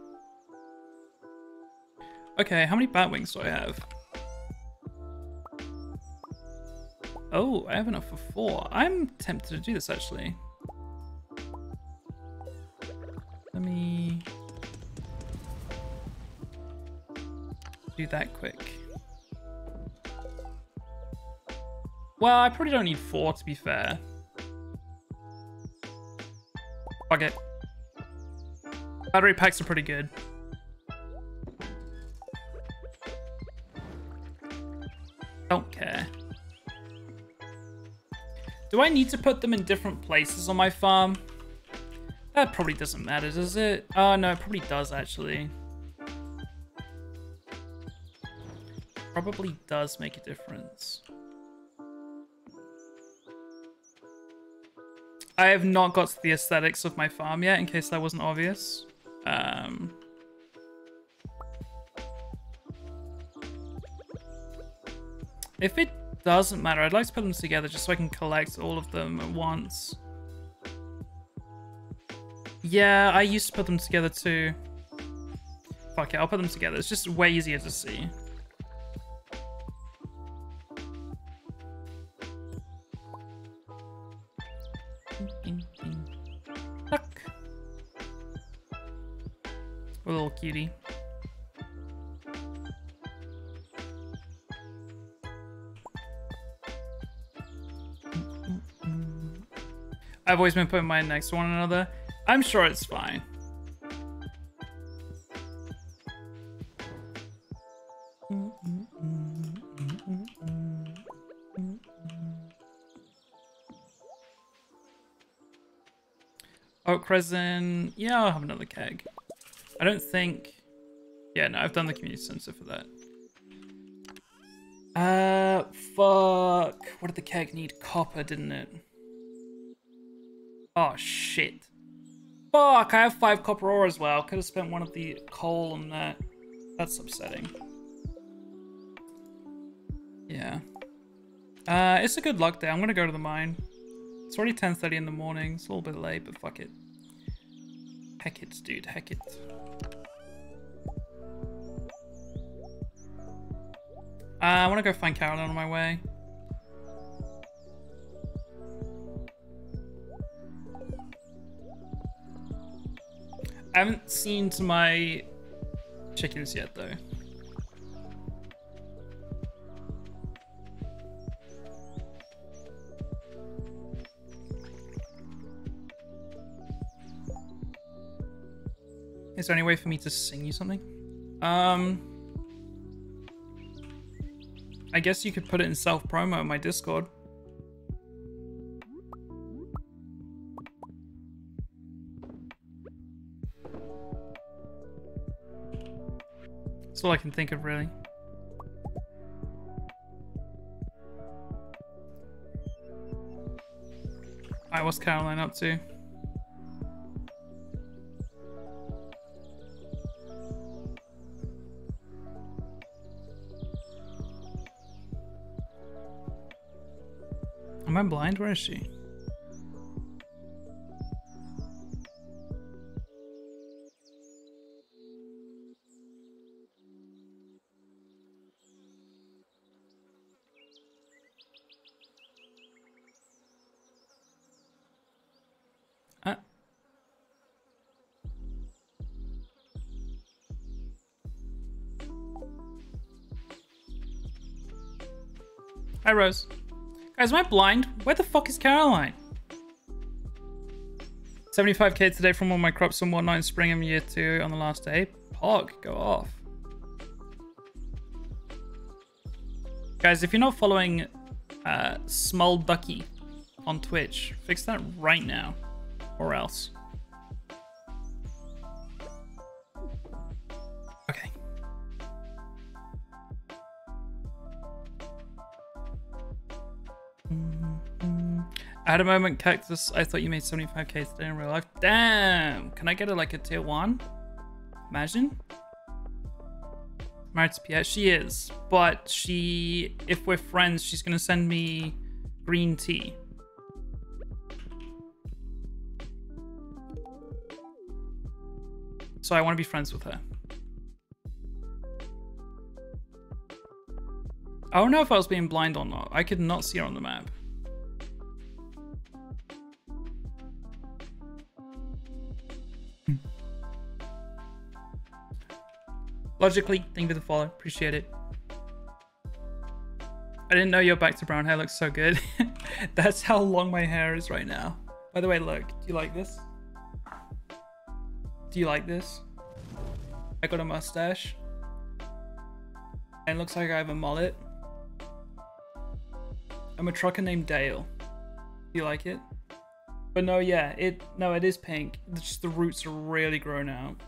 Okay, how many bat wings do I have? Oh, I have enough for four. I'm tempted to do this actually. Let me do that quick. Well, I probably don't need four to be fair. Fuck it. Battery packs are pretty good. Don't care. Do I need to put them in different places on my farm? That probably doesn't matter, does it? Oh, no, it probably does, actually. Probably does make a difference. I have not got to the aesthetics of my farm yet, in case that wasn't obvious. Um, if it doesn't matter, I'd like to put them together just so I can collect all of them at once. Yeah, I used to put them together too. Fuck it, I'll put them together. It's just way easier to see. Fuck. Little cutie. I've always been putting mine next to one another. I'm sure it's fine. Oak resin. Yeah, I'll have another keg. I don't think... Yeah, no, I've done the community center for that. Uh, fuck. What did the keg need? Copper, didn't it? Oh, shit. Fuck, I have five copper ore as well. Could have spent one of the coal on that. That's upsetting. Yeah. Uh, it's a good luck day. I'm gonna go to the mine. It's already 10.30 in the morning. It's a little bit late, but fuck it. Heck it, dude. Heck it. Uh, I want to go find Caroline on my way. I haven't seen my chickens yet, though. Is there any way for me to sing you something? Um, I guess you could put it in self promo in my Discord. All I can think of, really. Alright, what's Caroline up to? Am I blind? Where is she? Rose. Guys, am I blind? Where the fuck is Caroline? 75k today from all my crops and whatnot in spring and year two on the last day. Pog, go off. Guys, if you're not following uh, Small Ducky on Twitch, fix that right now. Or else. Had a moment, Cactus. I thought you made 75k today in real life. Damn! Can I get a like a tier one? Imagine. Married to Pierre. She is. But she, if we're friends, she's going to send me green tea. So I want to be friends with her. I don't know if I was being blind or not. I could not see her on the map. Logically, thank you for the follow. Appreciate it. I didn't know your back to brown hair looks so good. *laughs* That's how long my hair is right now. By the way, look, do you like this? Do you like this? I got a mustache. And looks like I have a mullet. I'm a trucker named Dale. Do you like it? But no, yeah, it no, it is pink. It's just the roots are really grown out.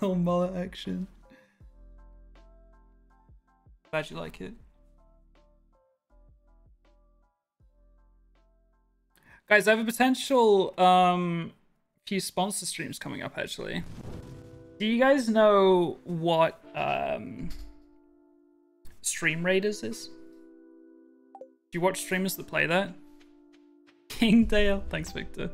Little mullet action. Glad you like it. Guys, I have a potential um few sponsor streams coming up actually. Do you guys know what um Stream Raiders is? Do you watch streamers that play that? *laughs* King Dale, thanks Victor.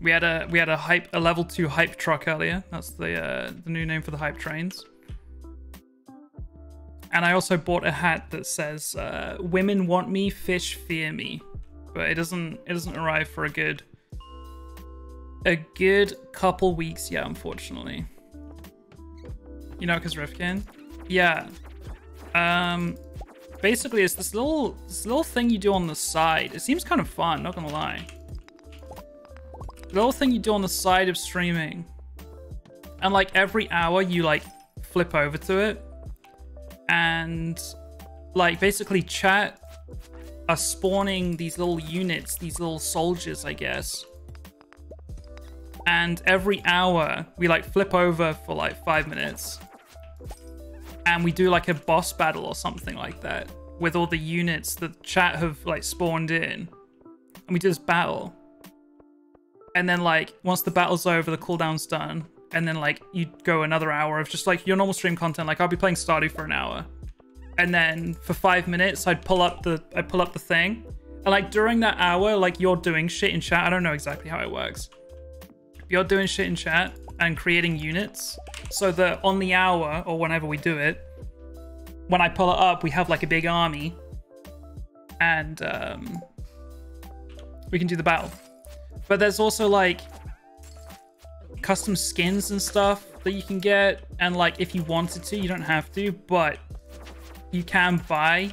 We had a we had a hype a level two hype truck earlier. That's the uh, the new name for the hype trains. And I also bought a hat that says uh, "Women want me, fish fear me," but it doesn't it doesn't arrive for a good a good couple weeks yet, unfortunately. You know, because Rifkin, yeah. Um, basically, it's this little this little thing you do on the side. It seems kind of fun, not gonna lie little thing you do on the side of streaming. And like every hour you like flip over to it. And like basically chat are spawning these little units, these little soldiers, I guess. And every hour we like flip over for like five minutes. And we do like a boss battle or something like that with all the units that chat have like spawned in. And we do this battle and then like once the battle's over, the cooldown's done, and then like you go another hour of just like your normal stream content. Like I'll be playing Stardew for an hour, and then for five minutes I'd pull up the I pull up the thing, and like during that hour, like you're doing shit in chat. I don't know exactly how it works, you're doing shit in chat and creating units so that on the hour or whenever we do it, when I pull it up, we have like a big army and um, we can do the battle. But there's also like custom skins and stuff that you can get. And like if you wanted to, you don't have to, but you can buy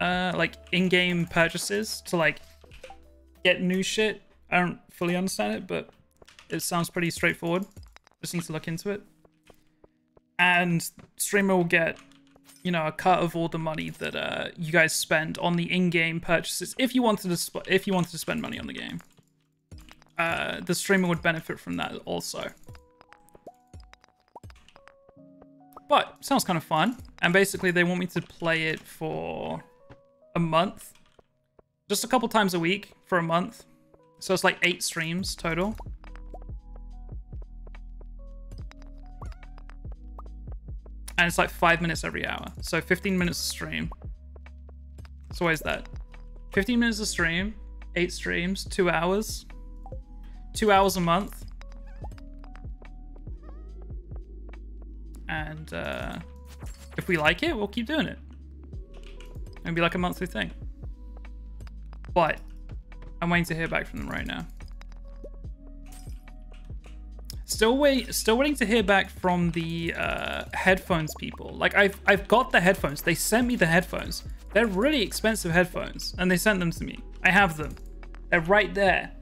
uh, like in-game purchases to like get new shit. I don't fully understand it, but it sounds pretty straightforward. Just need to look into it. And streamer will get, you know, a cut of all the money that uh, you guys spend on the in-game purchases. If you wanted to, if you wanted to spend money on the game, uh, the streamer would benefit from that also. But sounds kind of fun. And basically, they want me to play it for a month, just a couple times a week for a month. So it's like eight streams total. And it's like five minutes every hour. So 15 minutes a stream. So why is that? 15 minutes a stream, eight streams, two hours. Two hours a month. And uh, if we like it, we'll keep doing it. It'll be like a monthly thing. But I'm waiting to hear back from them right now. Still wait, still waiting to hear back from the uh, headphones people. Like I've I've got the headphones. They sent me the headphones. They're really expensive headphones, and they sent them to me. I have them. They're right there.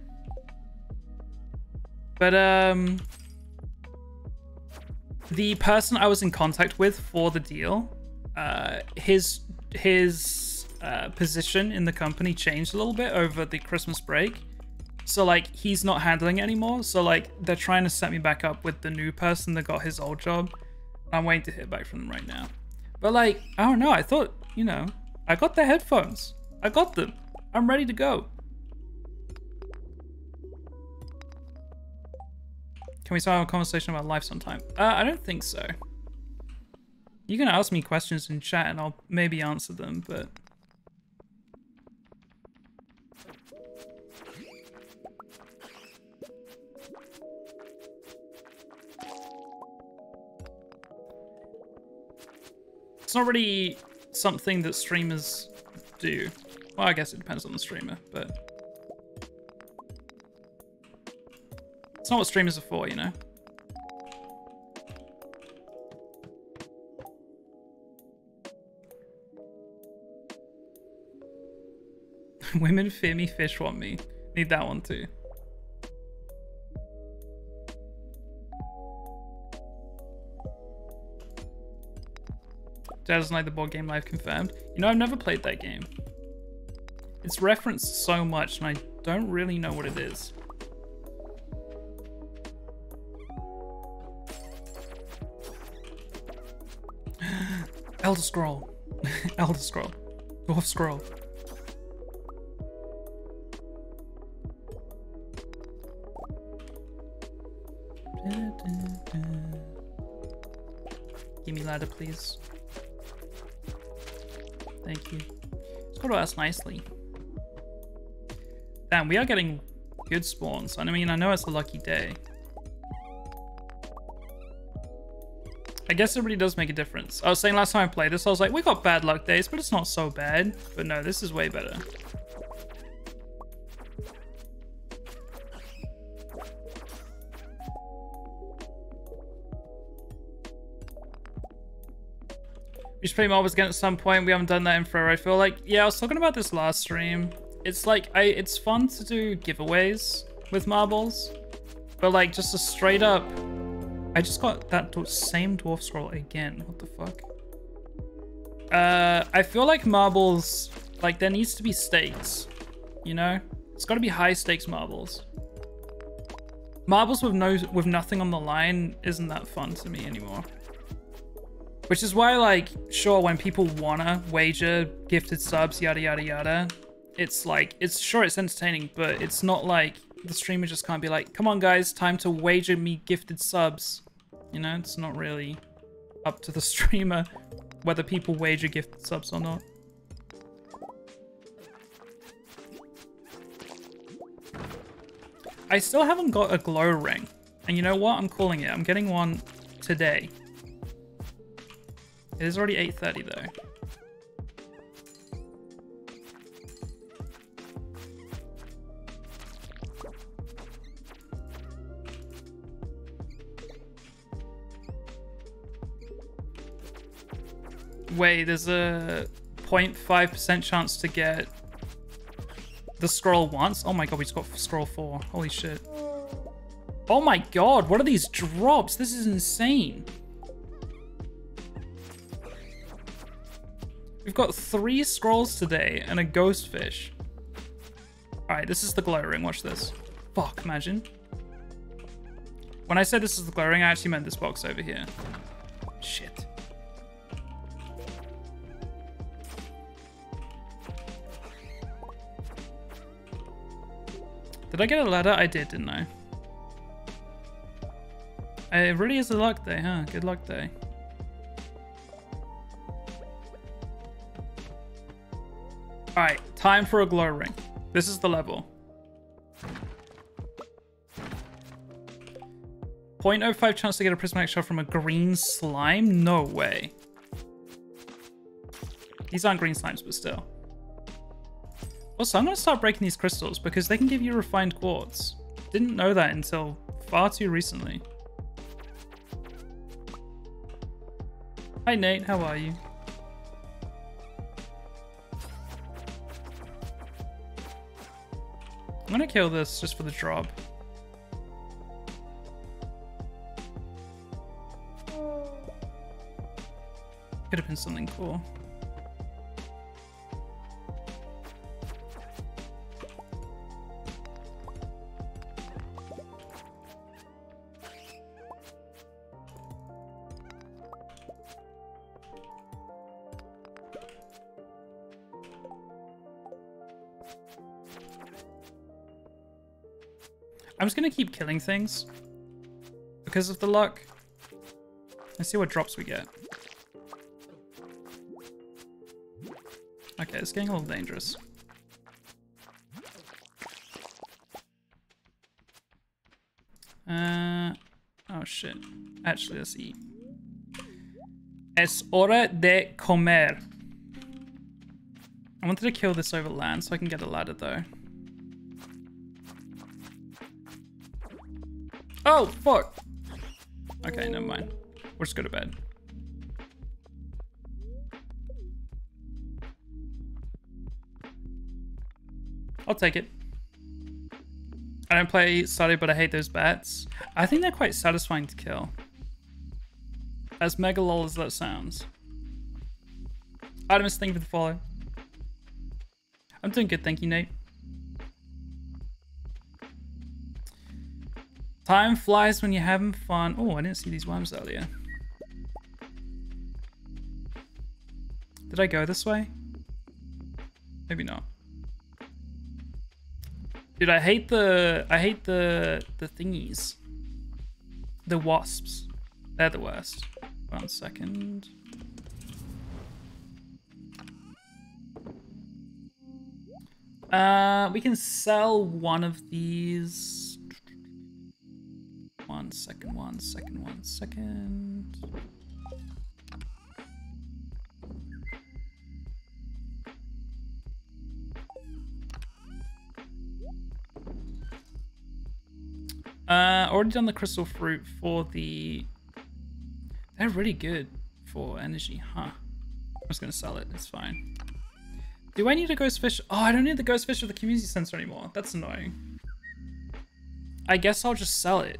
But um, the person I was in contact with for the deal, uh, his his uh, position in the company changed a little bit over the Christmas break. So like he's not handling it anymore. So like they're trying to set me back up with the new person that got his old job. I'm waiting to hear back from them right now. But like I don't know. I thought you know I got the headphones. I got them. I'm ready to go. Can we start a conversation about life sometime? Uh, I don't think so. You can ask me questions in chat and I'll maybe answer them, but... It's not really something that streamers do. Well, I guess it depends on the streamer, but... It's not what streamers are for, you know? *laughs* Women fear me, fish want me. Need that one too. Dad doesn't like the board game live confirmed. You know, I've never played that game. It's referenced so much and I don't really know what it is. Elder Scroll. *laughs* Elder Scroll. Dwarf Scroll. Give me ladder, please. Thank you. It's got to us nicely. Damn, we are getting good spawns. I mean, I know it's a lucky day. I guess it really does make a difference. I was saying last time I played this, I was like, we got bad luck days, but it's not so bad. But no, this is way better. We should play marbles again at some point. We haven't done that in forever. I feel like, yeah, I was talking about this last stream. It's like, I, it's fun to do giveaways with marbles, but like just a straight up I just got that same dwarf scroll again. What the fuck? Uh, I feel like marbles, like there needs to be stakes, you know? It's got to be high stakes marbles. Marbles with no with nothing on the line isn't that fun to me anymore. Which is why, like, sure, when people wanna wager gifted subs, yada yada yada, it's like it's sure it's entertaining, but it's not like the streamer just can't be like, come on guys, time to wager me gifted subs. You know, it's not really up to the *laughs* streamer whether people wager gifted subs or not. I still haven't got a glow ring. And you know what? I'm calling it. I'm getting one today. It is already 8.30 though. Wait, there's a 0.5% chance to get the scroll once? Oh my god, we just got scroll 4. Holy shit. Oh my god, what are these drops? This is insane. We've got three scrolls today and a ghost fish. Alright, this is the glow ring. Watch this. Fuck, imagine. When I said this is the glow ring, I actually meant this box over here. Shit. Did I get a ladder? I did, didn't I? It really is a luck day, huh? Good luck day. Alright, time for a glow ring. This is the level. 0.05 chance to get a prismatic shell from a green slime? No way. These aren't green slimes, but still. Also, I'm going to start breaking these crystals because they can give you refined quartz. Didn't know that until far too recently. Hi Nate, how are you? I'm gonna kill this just for the drop. Could have been something cool. Gonna keep killing things because of the luck. Let's see what drops we get. Okay, it's getting a little dangerous. Uh, oh shit. Actually, let's eat. Es hora de comer. I wanted to kill this over land so I can get a ladder though. Oh, fuck. Okay, never mind. We'll just go to bed. I'll take it. I don't play Stardew, but I hate those bats. I think they're quite satisfying to kill. As mega lol as that sounds. Artemis, thank you for the follow. I'm doing good, thank you, Nate. Time flies when you're having fun. Oh, I didn't see these worms earlier. Did I go this way? Maybe not. Dude, I hate the I hate the the thingies. The wasps. They're the worst. One second. Uh, we can sell one of these. One second, one second, one second. Uh, already done the crystal fruit for the... They're really good for energy, huh? I'm just gonna sell it, it's fine. Do I need a ghost fish? Oh, I don't need the ghost fish for the community center anymore. That's annoying. I guess I'll just sell it.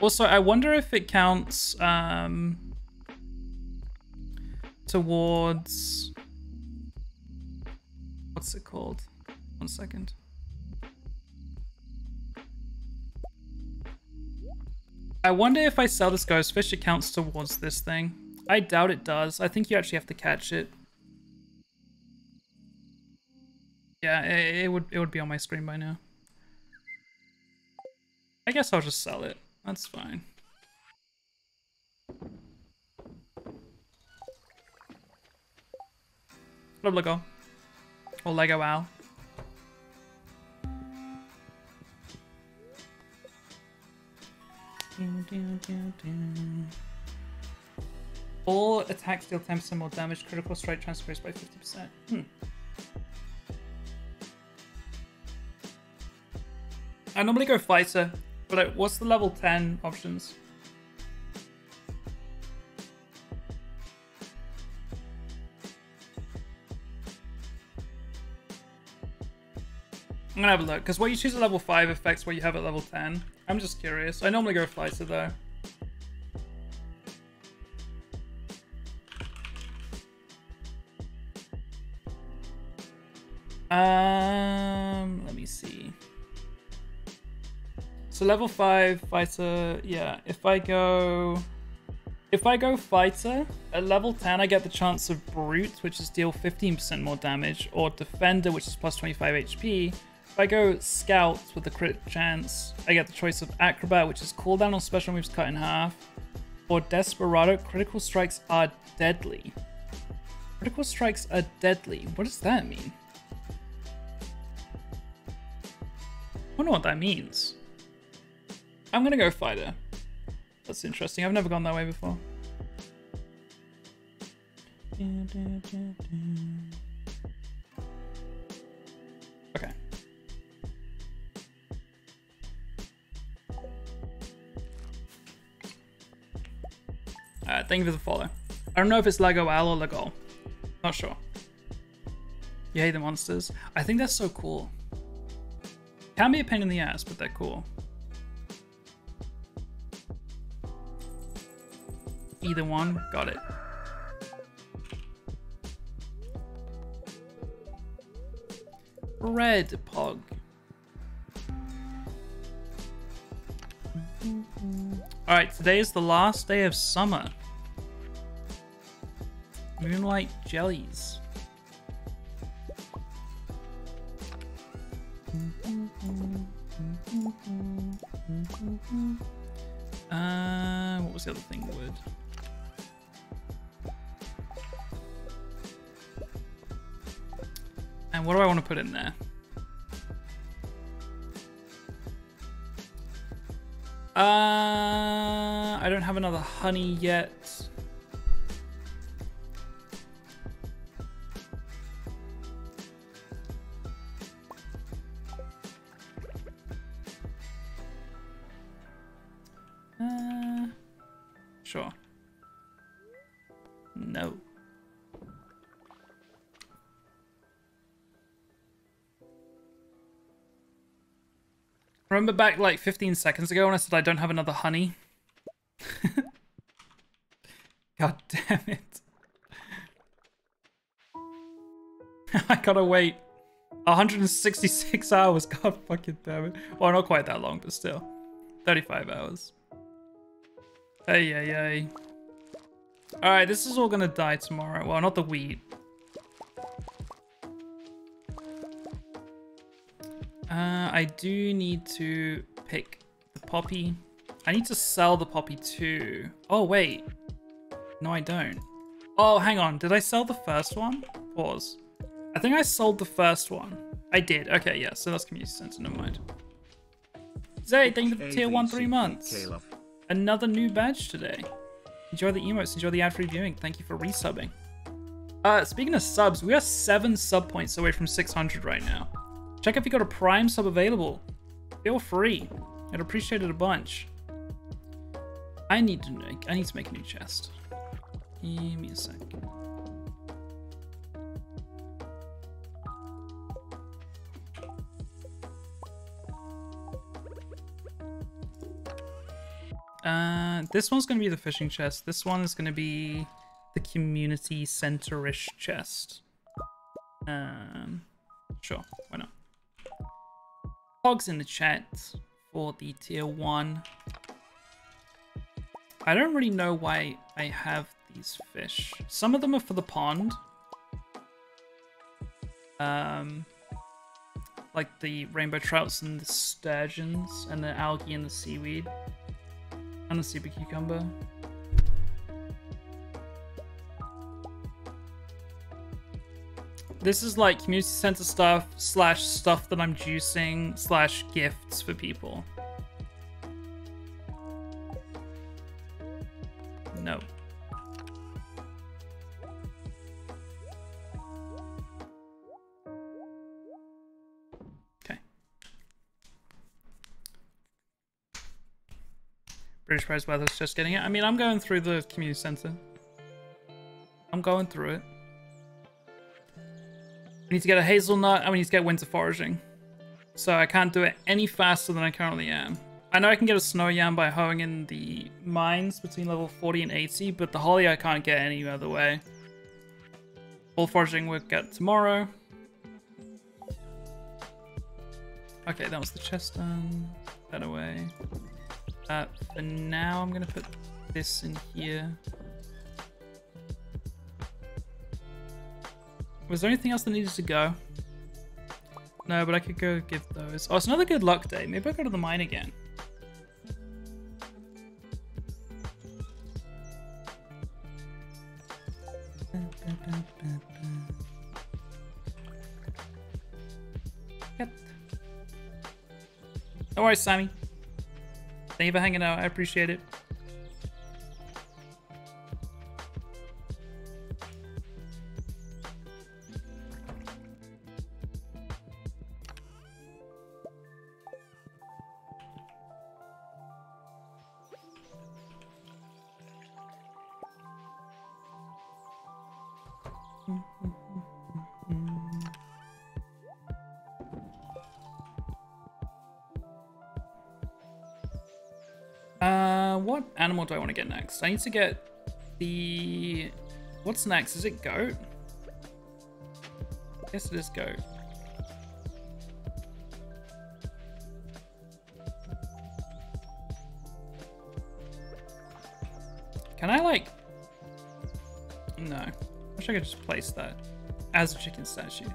Also, I wonder if it counts um, towards... What's it called? One second. I wonder if I sell this ghost fish, it counts towards this thing. I doubt it does. I think you actually have to catch it. Yeah, it, it would it would be on my screen by now. I guess I'll just sell it. That's fine. Hello, Lego. Or Lego Owl. All attacks deal 10% more damage. Critical strike transfers by 50%. Hmm. I normally go fighter, but like, what's the level 10 options? I'm gonna have a look, because what you choose at level 5 affects what you have at level 10. I'm just curious. I normally go fighter though. Um, let me see. So level 5 fighter, yeah, if I go if I go fighter, at level 10 I get the chance of brute, which is deal 15% more damage, or defender, which is plus 25 HP. If I go scout with the crit chance, I get the choice of acrobat, which is cooldown on special moves cut in half, or desperado, critical strikes are deadly. Critical strikes are deadly. What does that mean? I wonder what that means. I'm gonna go fighter. That's interesting. I've never gone that way before. Okay. Alright, thank you for the follow. I don't know if it's Lego Al or Lego. Not sure. Hate the monsters? I think that's so cool. Can be a pain in the ass, but they're cool. Either one, got it. Red Pog. Alright, today is the last day of summer. Moonlight jellies. Uh, what was the other thing? Wood. And what do I want to put in there? Uh, I don't have another honey yet. Remember back like 15 seconds ago when I said I don't have another honey? *laughs* God damn it. *laughs* I gotta wait 166 *laughs* hours. God fucking damn it. Well, not quite that long, but still. 35 hours. Hey, hey, hey. Alright, this is all gonna die tomorrow. Well, not the wheat. Uh, I do need to pick the poppy. I need to sell the poppy too. Oh, wait. No, I don't. Oh, hang on. Did I sell the first one? Pause. I think I sold the first one. I did. Okay, yeah. So that's community center. Never mind. Zay, thank you for the tier one three months. Another new badge today. Enjoy the emotes. Enjoy the ad-free viewing. Thank you for resubbing. Uh, speaking of subs, we are seven sub points away from 600 right now. Check if you got a Prime sub available. Feel free. I'd appreciate it a bunch. I need to make. I need to make a new chest. Give me a sec. Uh, this one's gonna be the fishing chest. This one is gonna be the community center-ish chest. Um, sure, why not? Hogs in the chat for the tier one. I don't really know why I have these fish. Some of them are for the pond. Um, like the rainbow trouts and the sturgeons and the algae and the seaweed and the super cucumber. this is like community center stuff slash stuff that I'm juicing slash gifts for people. No. Okay. British Prize Weather's just getting it. I mean, I'm going through the community center. I'm going through it. I need to get a hazelnut, we need to get winter foraging. So I can't do it any faster than I currently am. I know I can get a snow yam by hoeing in the mines between level 40 and 80, but the holly I can't get any other way. Fall foraging we'll get tomorrow. Okay, that was the chest done. That away. Uh, for now, I'm gonna put this in here. Was there anything else that needed to go? No, but I could go give those. Oh, it's another good luck day. Maybe I'll go to the mine again. Yep. No worries, Sammy. Thank you for hanging out. I appreciate it. Animal do I want to get next? I need to get the... What's next? Is it goat? Yes, it is goat. Can I, like... No. I wish I could just place that as a chicken statue.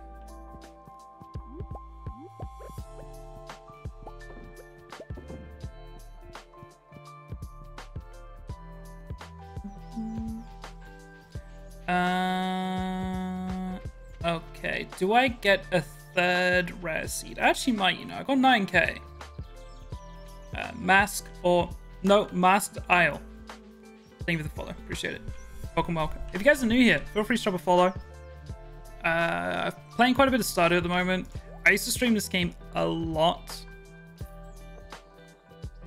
Do I get a third rare seed? I actually might, you know. I got 9k. Uh, mask or... No, masked isle. Thank you for the follow. Appreciate it. Welcome, welcome. If you guys are new here, feel free to drop a follow. Uh, playing quite a bit of Stardew at the moment. I used to stream this game a lot.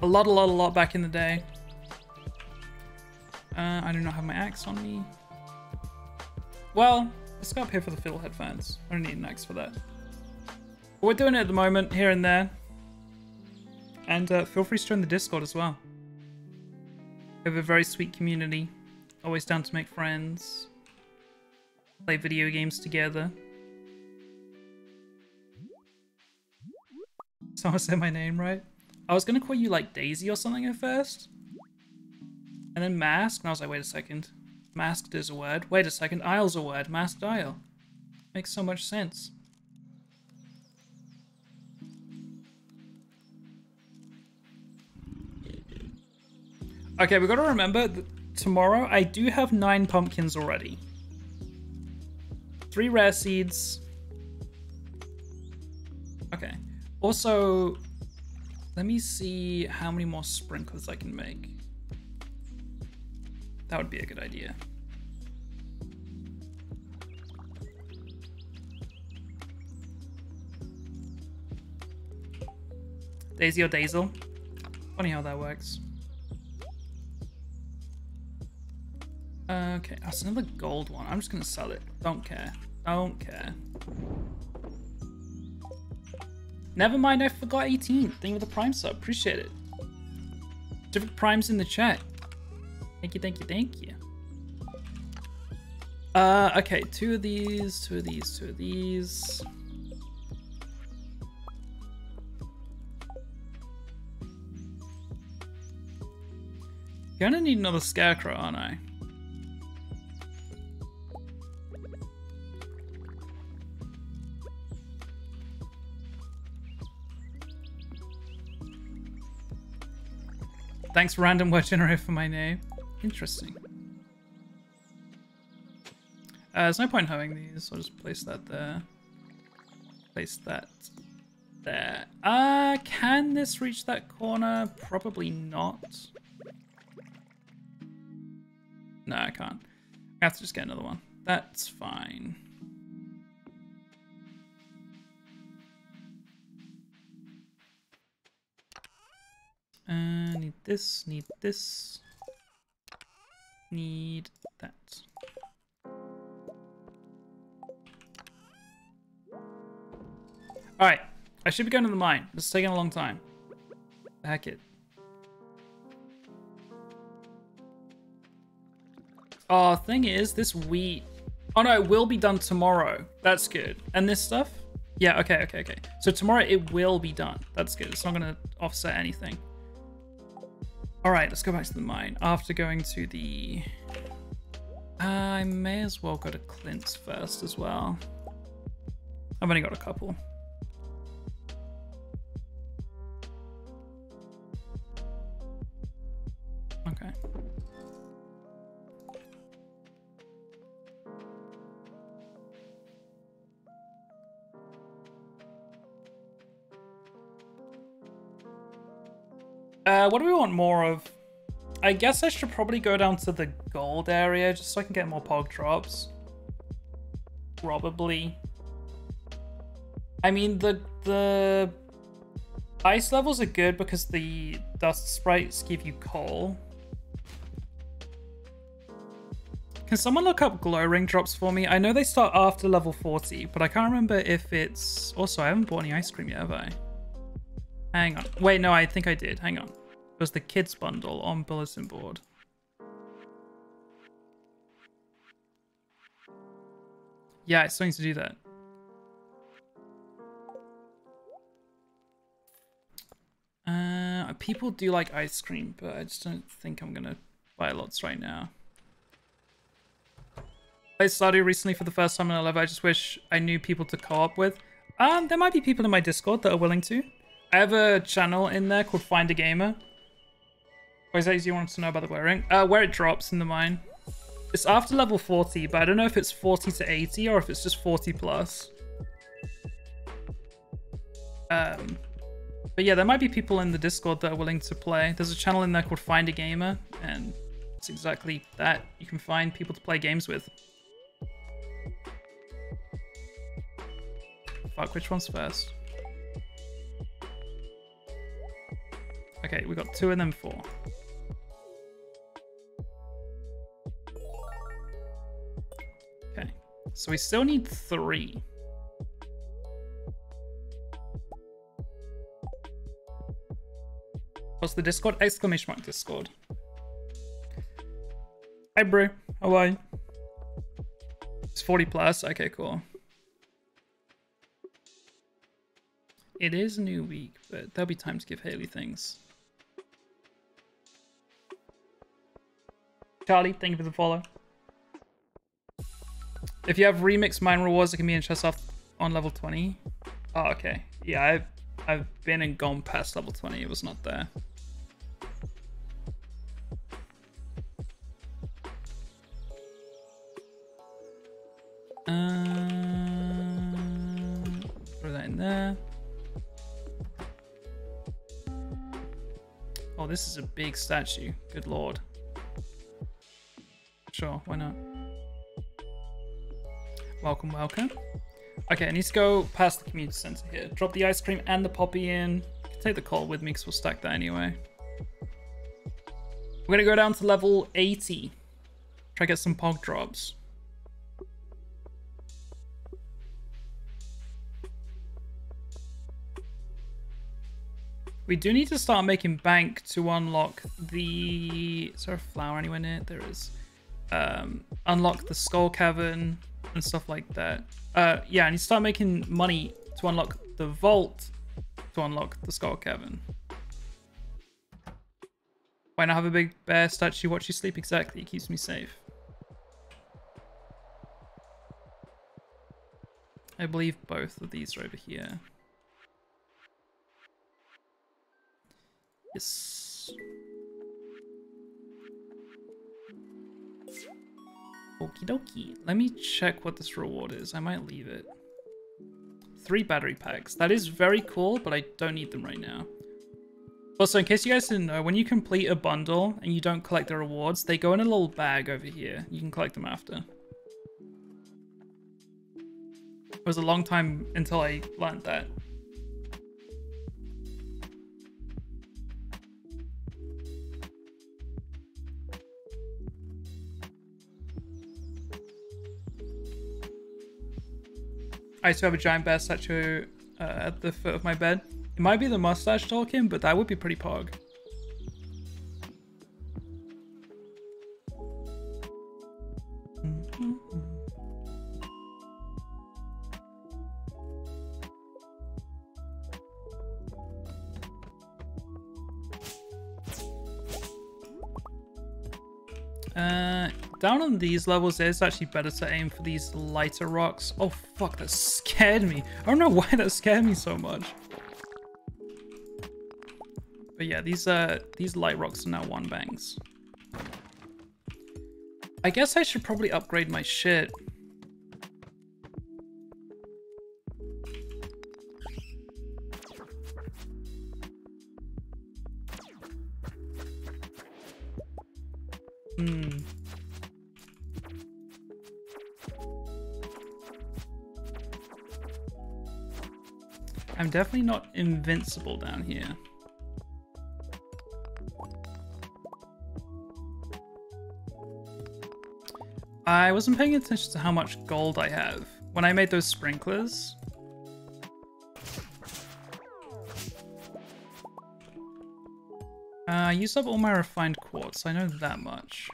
A lot, a lot, a lot back in the day. Uh, I do not have my axe on me. Well, let's go up here for the fiddlehead ferns. I don't need an axe for that. But we're doing it at the moment, here and there. And uh, feel free to join the Discord as well. We have a very sweet community. Always down to make friends. Play video games together. *laughs* Someone said my name right. I was gonna call you like Daisy or something at first. And then Mask, and I was like, wait a second. Masked is a word. Wait a second, Isle's a word. Masked Isle. Makes so much sense. Okay, we've got to remember that tomorrow I do have nine pumpkins already. Three rare seeds. Okay. Also, let me see how many more sprinklers I can make. That would be a good idea. Daisy or Daisel. Funny how that works. Okay, that's another gold one. I'm just gonna sell it. Don't care. Don't care. Never mind, I forgot 18. Thank you for the prime sub. Appreciate it. Different primes in the chat. Thank you, thank you, thank you. Uh, okay, two of these, two of these, two of these. Gonna need another scarecrow, aren't I? Thanks, random word generator, for my name. Interesting. Uh, there's no point hoeing these, so I'll just place that there. Place that there. Uh, can this reach that corner? Probably not. No, I can't. I have to just get another one. That's fine. Uh, need this, need this, need that. Alright, I should be going to the mine. It's taking a long time. Heck it. Oh, thing is, this wheat... Oh no, it will be done tomorrow. That's good. And this stuff? Yeah, okay, okay, okay. So tomorrow it will be done. That's good. It's not going to offset anything. All right, let's go back to the mine. After going to the... I may as well go to Clint's first as well. I've only got a couple. Okay. Uh, what do we want more of? I guess I should probably go down to the gold area just so I can get more pog drops. Probably. I mean, the the ice levels are good because the dust sprites give you coal. Can someone look up glow ring drops for me? I know they start after level 40, but I can't remember if it's... Also, I haven't bought any ice cream yet, have I? Hang on. Wait, no, I think I did. Hang on. Was the kids bundle on bulletin board. Yeah, it's going to do that. Uh, people do like ice cream, but I just don't think I'm gonna buy lots right now. I started recently for the first time in a level. I just wish I knew people to co-op with. Um, there might be people in my Discord that are willing to. I have a channel in there called Find a Gamer. That you want to know about the wearing? Uh, where it drops in the mine. It's after level 40, but I don't know if it's 40 to 80 or if it's just 40 plus. Um, but yeah, there might be people in the Discord that are willing to play. There's a channel in there called Find a Gamer, and it's exactly that. You can find people to play games with. Fuck, which one's first? Okay, we got two and then four. So we still need three. What's the Discord? Exclamation mark Discord. Hi, bro. How are you? It's 40 plus. Okay, cool. It is new week, but there'll be time to give Haley things. Charlie, thank you for the follow. If you have remix mine rewards, it can be in chest off on level 20. Oh, okay. Yeah, I've I've been and gone past level 20. It was not there. Um, throw that in there. Oh, this is a big statue. Good lord. Sure, why not? Welcome, welcome. Okay, I need to go past the community center here. Drop the ice cream and the poppy in. Take the coal with me because we'll stack that anyway. We're gonna go down to level 80. Try to get some pog drops. We do need to start making bank to unlock the... Is there a flower anywhere near? There is. Um, unlock the skull cavern and stuff like that. Uh, yeah, and you start making money to unlock the vault to unlock the skull cavern. Why not have a big bear statue watch you sleep? Exactly, it keeps me safe. I believe both of these are over here. Yes. Okie dokie. Let me check what this reward is. I might leave it. Three battery packs. That is very cool, but I don't need them right now. Also, in case you guys didn't know, when you complete a bundle and you don't collect the rewards, they go in a little bag over here. You can collect them after. It was a long time until I learned that. I used to have a giant bear statue uh, at the foot of my bed. It might be the mustache talking, but that would be pretty pog. Uh, down on these levels, it's actually better to aim for these lighter rocks. Oh fuck, that scared me. I don't know *laughs* why that scared me so much. But yeah, these uh these light rocks are now one bangs. I guess I should probably upgrade my shit. Hmm. I'm definitely not invincible down here. I wasn't paying attention to how much gold I have. When I made those sprinklers, Uh, I used up all my refined quartz, I know that much.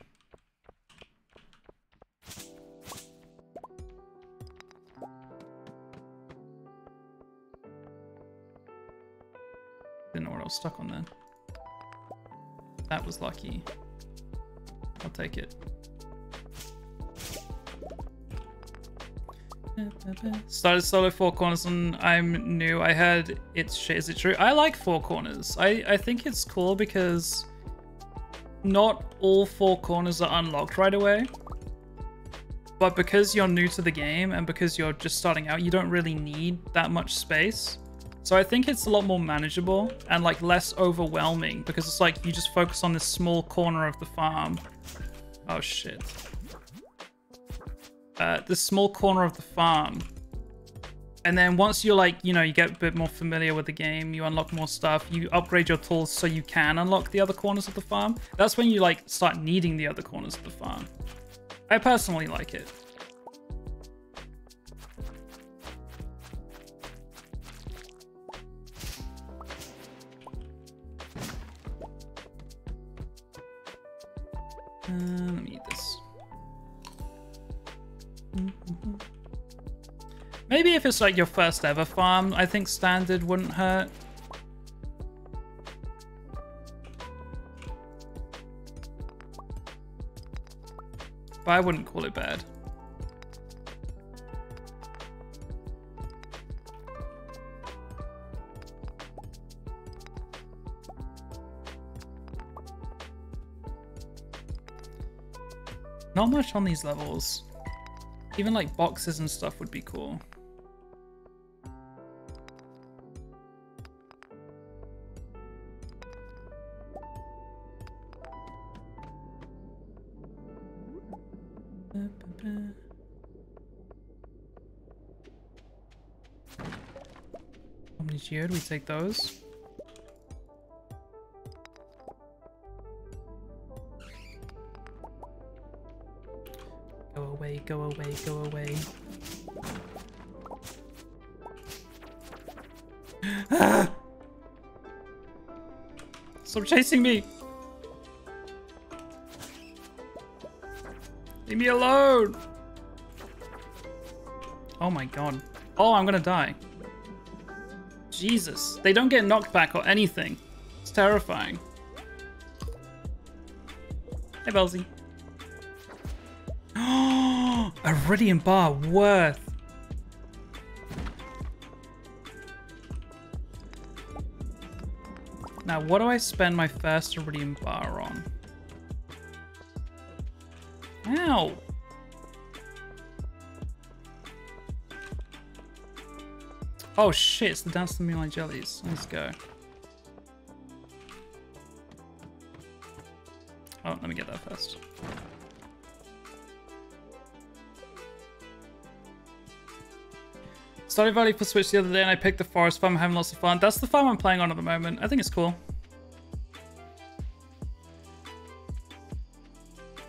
Was stuck on then. That was lucky. I'll take it. Started solo four corners and I'm new. I heard it's. Is it true? I like four corners. I, I think it's cool because not all four corners are unlocked right away. But because you're new to the game and because you're just starting out, you don't really need that much space. So I think it's a lot more manageable and like less overwhelming because it's like you just focus on this small corner of the farm. Oh shit uh, this small corner of the farm. And then once you're like, you know, you get a bit more familiar with the game, you unlock more stuff, you upgrade your tools so you can unlock the other corners of the farm. That's when you like start needing the other corners of the farm. I personally like it. Uh, let me eat this. Maybe if it's like your first ever farm, I think standard wouldn't hurt. But I wouldn't call it bad. Not much on these levels. Even like boxes and stuff would be cool. How many geode? We take those. Go away, go away. *gasps* Stop chasing me! Leave me alone! Oh my god. Oh, I'm gonna die. Jesus. They don't get knocked back or anything. It's terrifying. Hey, Belzy. Iridium bar worth. Now, what do I spend my first iridium bar on? Ow! Oh shit, it's the Dance of the Moonlight Jellies. Let's go. Stardew Valley for Switch the other day and I picked the Forest Farm. I'm having lots of fun. That's the farm I'm playing on at the moment. I think it's cool.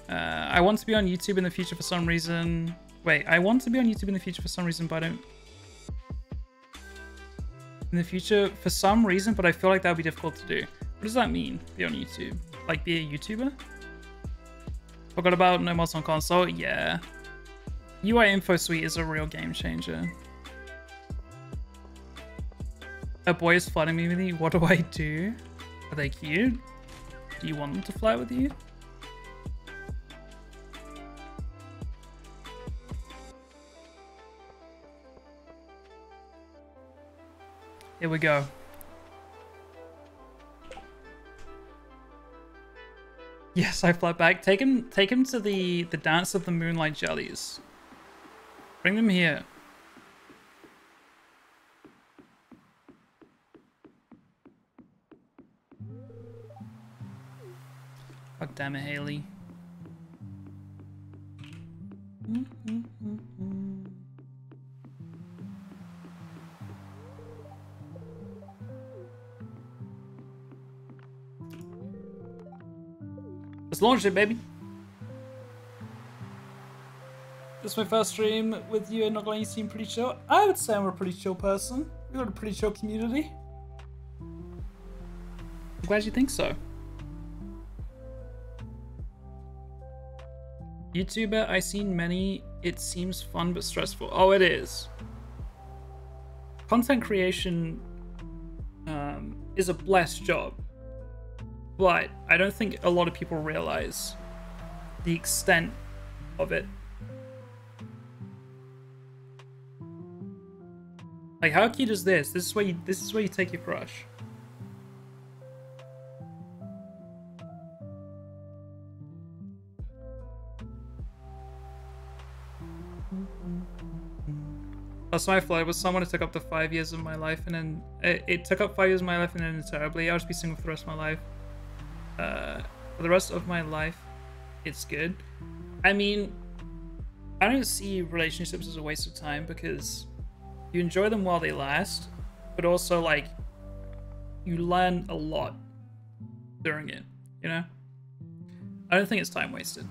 Uh, I want to be on YouTube in the future for some reason. Wait, I want to be on YouTube in the future for some reason, but I don't in the future for some reason, but I feel like that would be difficult to do. What does that mean, be on YouTube? Like be a YouTuber? Forgot about no mods on console? Yeah. UI Info Suite is a real game changer. A boy is flirting me with you. What do I do? Are they cute? Do you want them to flirt with you? Here we go. Yes, I fly back. Take him take him to the the dance of the moonlight jellies. Bring them here. God damn it, Haley. Let's launch it, baby. This is my first stream with you and not going to seem pretty chill. I would say I'm a pretty chill person. We've got a pretty chill community. I'm glad you think so. YouTuber, I seen many. It seems fun but stressful. Oh, it is. Content creation um, is a blessed job, but I don't think a lot of people realize the extent of it. Like, how cute is this? This is where you. This is where you take your crush. That's my flight was someone who took up to five years of my life, and then it, it, took up five years of my life, and then terribly. I'll just be single for the rest of my life. Uh, for the rest of my life, it's good. I mean, I don't see relationships as a waste of time because you enjoy them while they last, but also like you learn a lot during it. You know, I don't think it's time wasted.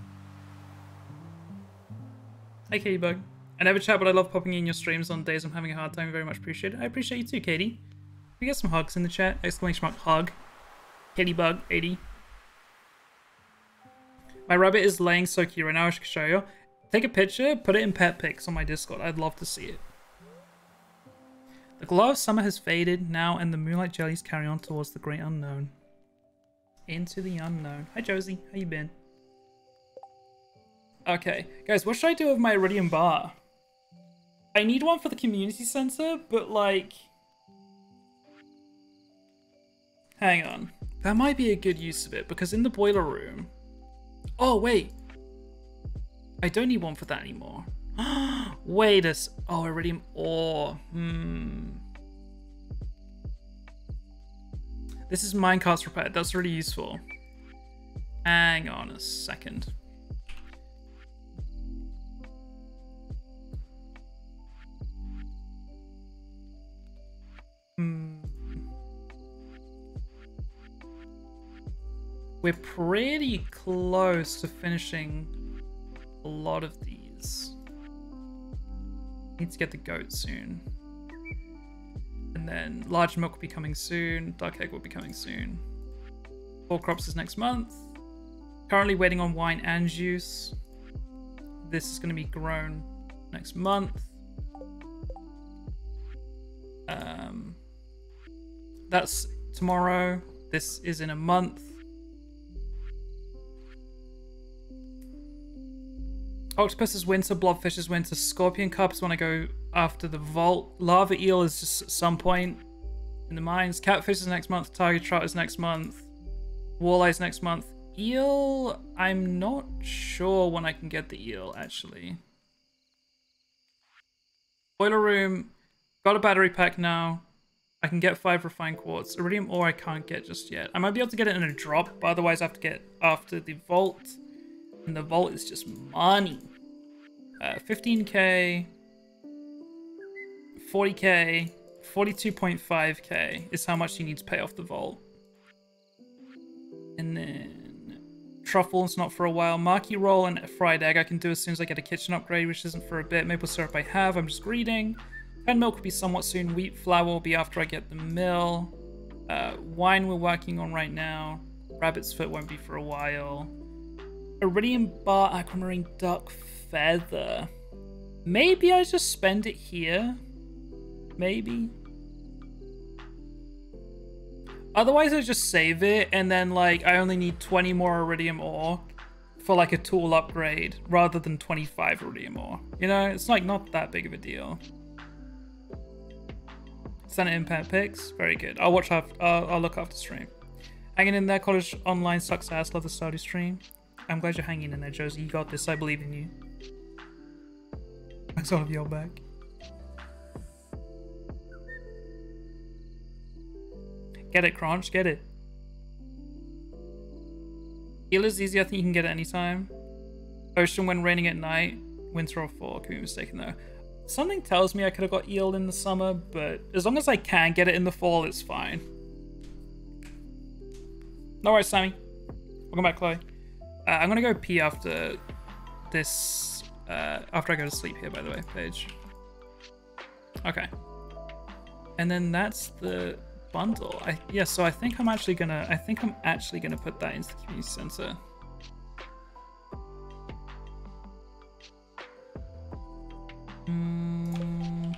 Hey, Katie Bug. I never chat, but I love popping in your streams on days I'm having a hard time. Very much appreciate it. I appreciate you too, Katie. We get some hugs in the chat. Exclamation mark hug. Katie Bug 80. My rabbit is laying so cute right now. I should show you. Take a picture, put it in pet pics on my Discord. I'd love to see it. The glow of summer has faded now, and the moonlight jellies carry on towards the great unknown. Into the unknown. Hi, Josie. How you been? Okay, guys, what should I do with my iridium bar? I need one for the community center, but like... Hang on. That might be a good use of it, because in the boiler room... Oh, wait. I don't need one for that anymore. *gasps* wait a... S oh, iridium ore. Hmm. This is minecarts repair. That's really useful. Hang on a second. Hmm. We're pretty close to finishing a lot of these. Need to get the goat soon. And then large milk will be coming soon. Duck egg will be coming soon. Four crops is next month. Currently waiting on wine and juice. This is going to be grown next month. That's tomorrow. This is in a month. Octopus is winter, blobfish is winter, scorpion carp is when I go after the vault. Lava eel is just at some point in the mines. Catfish is next month, tiger trout is next month, walleye is next month. Eel, I'm not sure when I can get the eel actually. Boiler room, got a battery pack now. I can get five refined quartz. Iridium ore I can't get just yet. I might be able to get it in a drop, but otherwise I have to get after the vault. And the vault is just money. Uh, 15k, 40k, 42.5k is how much you need to pay off the vault. And then truffles not for a while. Maki roll and fried egg I can do as soon as I get a kitchen upgrade, which isn't for a bit. Maple syrup I have, I'm just greeting. Pen milk will be somewhat soon. Wheat flour will be after I get the mill. Uh, wine we're working on right now. Rabbit's foot won't be for a while. Iridium bar, aquamarine duck feather. Maybe I just spend it here. Maybe. Otherwise, I just save it and then like I only need 20 more iridium ore for like a tool upgrade rather than 25 iridium ore. You know, it's like not that big of a deal. Genshin impact picks, very good. I'll watch after. I'll, I'll look after stream. Hanging in there, college online sucks ass. Love the study stream. I'm glad you're hanging in there, Josie. You got this. I believe in you. *laughs* Thanks all of y'all back. Get it, Crunch. Get it. Heal is easy. I think you can get it anytime. Ocean when raining at night. Winter or fall. Could be mistaken though. Something tells me I could have got eel in the summer, but as long as I can get it in the fall, it's fine. No worries, Sammy. Welcome back, Chloe. Uh, I'm gonna go pee after this. Uh, after I go to sleep here, by the way, Paige. Okay. And then that's the bundle. I yeah. So I think I'm actually gonna. I think I'm actually gonna put that into the community center. Mm.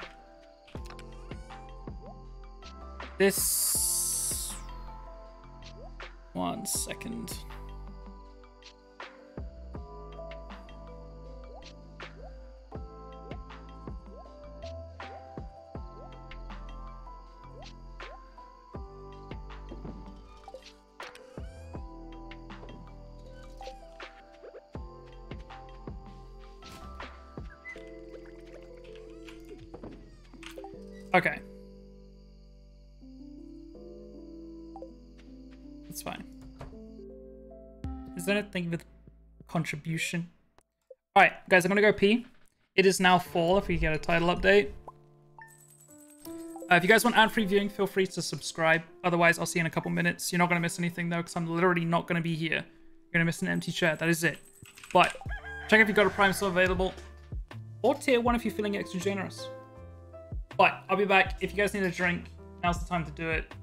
This. One second. Okay. That's fine. Is there anything with contribution? Alright, guys, I'm gonna go pee. It is now fall if we get a title update. Uh, if you guys want ad-free viewing, feel free to subscribe. Otherwise, I'll see you in a couple minutes. You're not going to miss anything, though, because I'm literally not going to be here. You're going to miss an empty chair. That is it. But check if you've got a Prime still available. Or Tier 1 if you're feeling extra generous. But I'll be back. If you guys need a drink, now's the time to do it.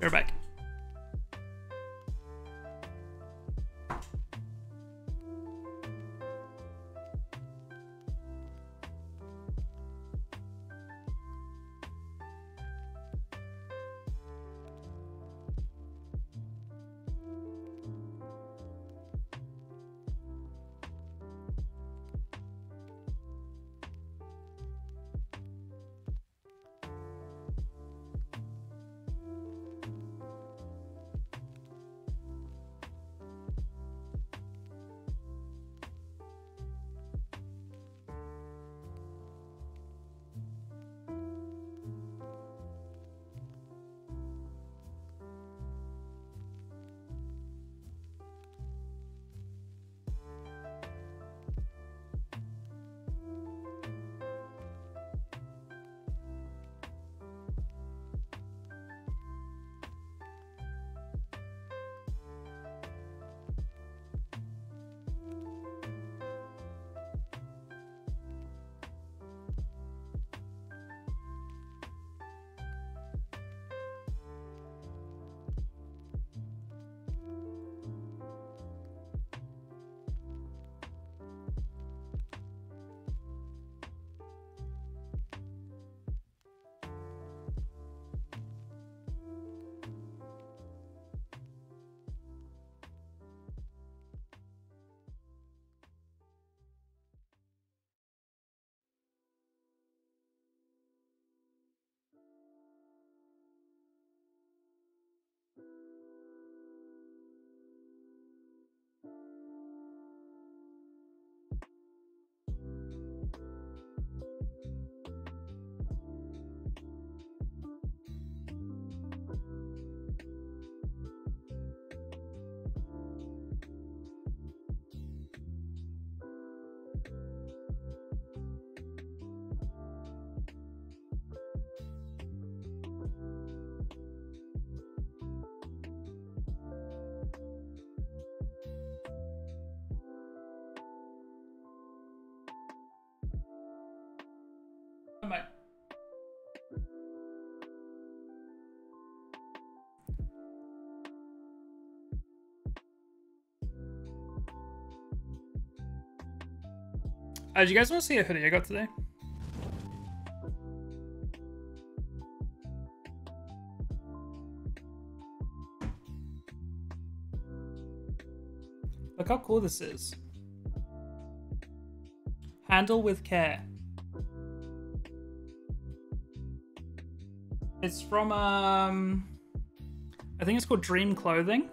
We're back. Uh, do you guys want to see a hoodie I got today? Look how cool this is. Handle with care. It's from um I think it's called Dream Clothing.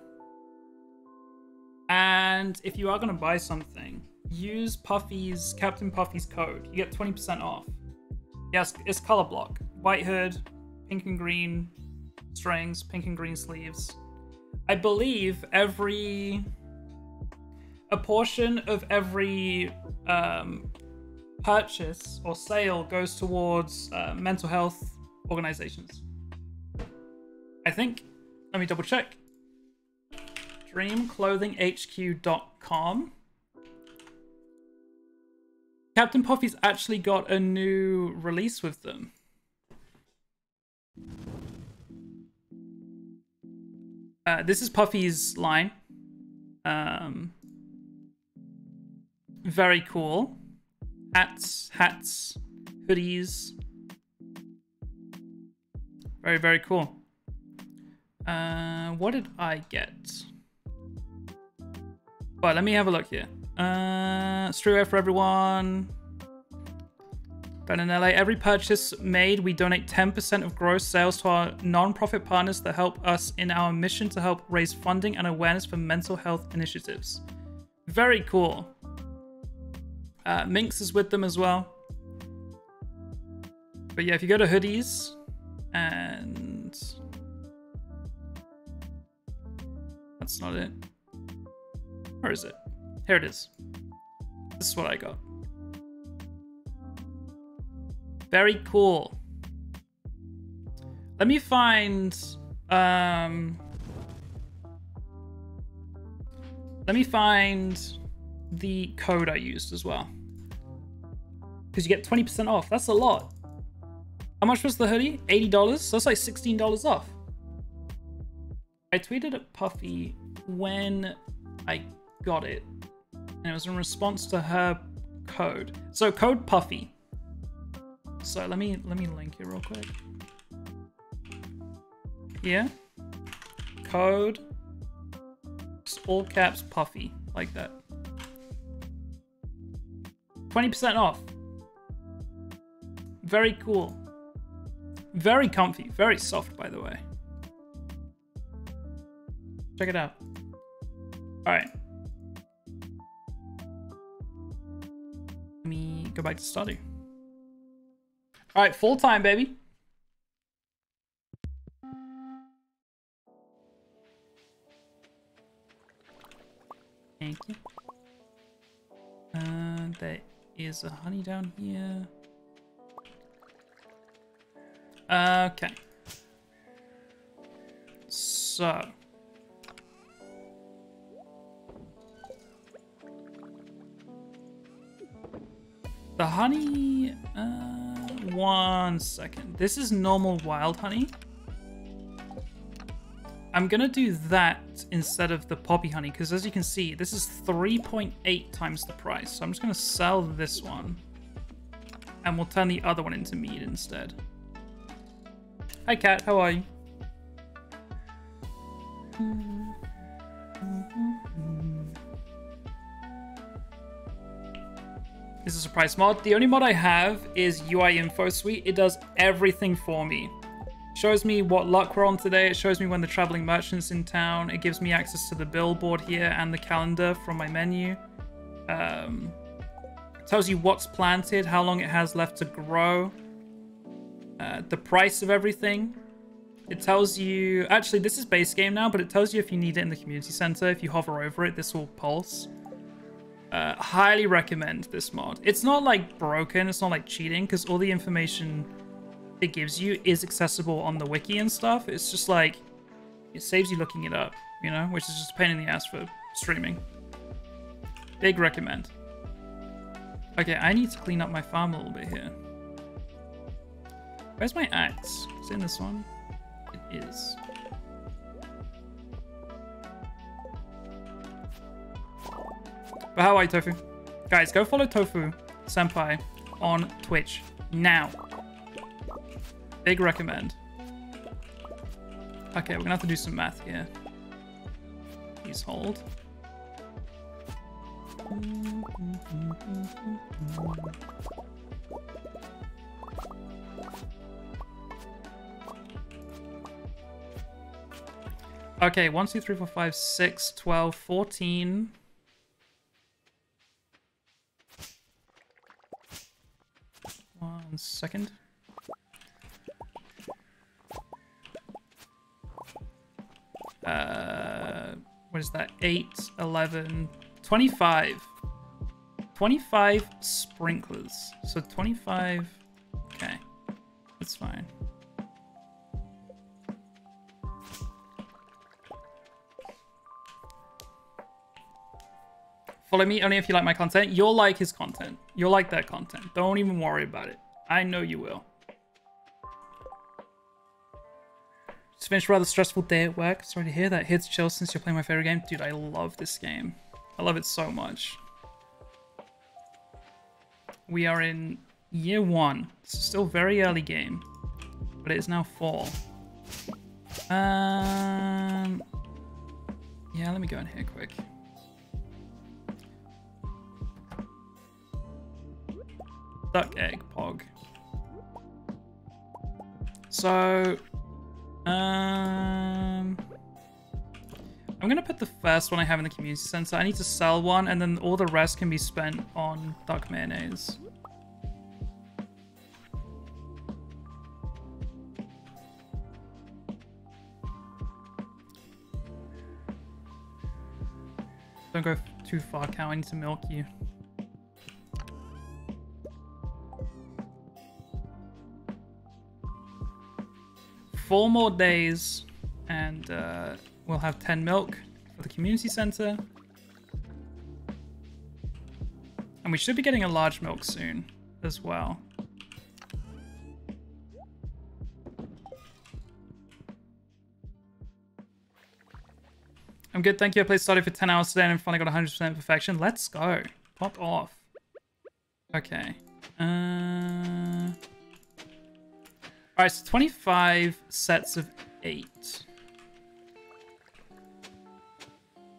And if you are gonna buy something, use Puffy's Captain Puffy's code. You get 20% off. Yes, it's color block. White hood, pink and green strings, pink and green sleeves. I believe every a portion of every um, purchase or sale goes towards uh, mental health organizations. I think. Let me double check. DreamClothingHQ.com. Captain Puffy's actually got a new release with them. Uh, this is Puffy's line. Um, very cool. Hats, hats, hoodies. Very, very cool. Uh, what did I get? Well, let me have a look here. Uh, Streetwear for everyone. Ben in LA. Every purchase made, we donate 10% of gross sales to our non-profit partners that help us in our mission to help raise funding and awareness for mental health initiatives. Very cool. Uh, Minx is with them as well. But yeah, if you go to hoodies and that's not it. Where is it? Here it is. This is what I got. Very cool. Let me find um let me find the code I used as well. Because you get 20% off. That's a lot. How much was the hoodie? $80? So that's like $16 off. I tweeted at Puffy when I got it. And it was in response to her code. So code Puffy. So let me let me link it real quick. Here. Code all caps Puffy. Like that. 20% off. Very cool. Very comfy. Very soft, by the way. Check it out. Alright. Let go back to study. Alright, full time, baby. Thank you. Uh, there is a honey down here. Okay. So. The honey, uh, one second. This is normal wild honey. I'm gonna do that instead of the poppy honey, because as you can see, this is 3.8 times the price. So I'm just gonna sell this one. And we'll turn the other one into mead instead. Hi cat, how are you? This is a surprise mod. The only mod I have is UI Info Suite. It does everything for me. Shows me what luck we're on today. It shows me when the traveling merchant's in town. It gives me access to the billboard here and the calendar from my menu. Um, tells you what's planted, how long it has left to grow, uh, the price of everything. It tells you, actually this is base game now, but it tells you if you need it in the community center. If you hover over it, this will pulse. Uh, highly recommend this mod. It's not like broken, it's not like cheating, because all the information it gives you is accessible on the wiki and stuff. It's just like, it saves you looking it up, you know, which is just a pain in the ass for streaming. Big recommend. Okay, I need to clean up my farm a little bit here. Where's my axe? Is in this one? It is. But how are you, Tofu? Guys, go follow Tofu Senpai on Twitch now. Big recommend. Okay, we're gonna have to do some math here. Please hold. Okay, 1, 2, 3, 4, 5, 6, 12, 14. One second. Uh, what is that? 8, 11, 25. 25 sprinklers. So 25. Okay. That's fine. Follow me only if you like my content. You'll like his content. You'll like that content. Don't even worry about it. I know you will. Just finished a rather stressful day at work. Sorry to hear that. To chill since you're playing my favorite game. Dude, I love this game. I love it so much. We are in year one. It's still very early game, but it is now fall. Um, yeah, let me go in here quick. Duck egg pog. So, um, I'm gonna put the first one I have in the community center. I need to sell one, and then all the rest can be spent on duck mayonnaise. Don't go too far, cow. I need to milk you. Four more days, and uh, we'll have 10 milk for the community center. And we should be getting a large milk soon as well. I'm good, thank you. I played Stardew for 10 hours today and finally got 100% perfection. Let's go. Pop off. Okay. Uh... Alright, so 25 sets of 8.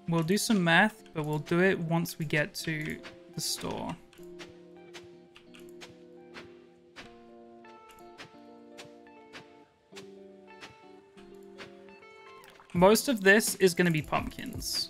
We'll do some math, but we'll do it once we get to the store. Most of this is going to be pumpkins.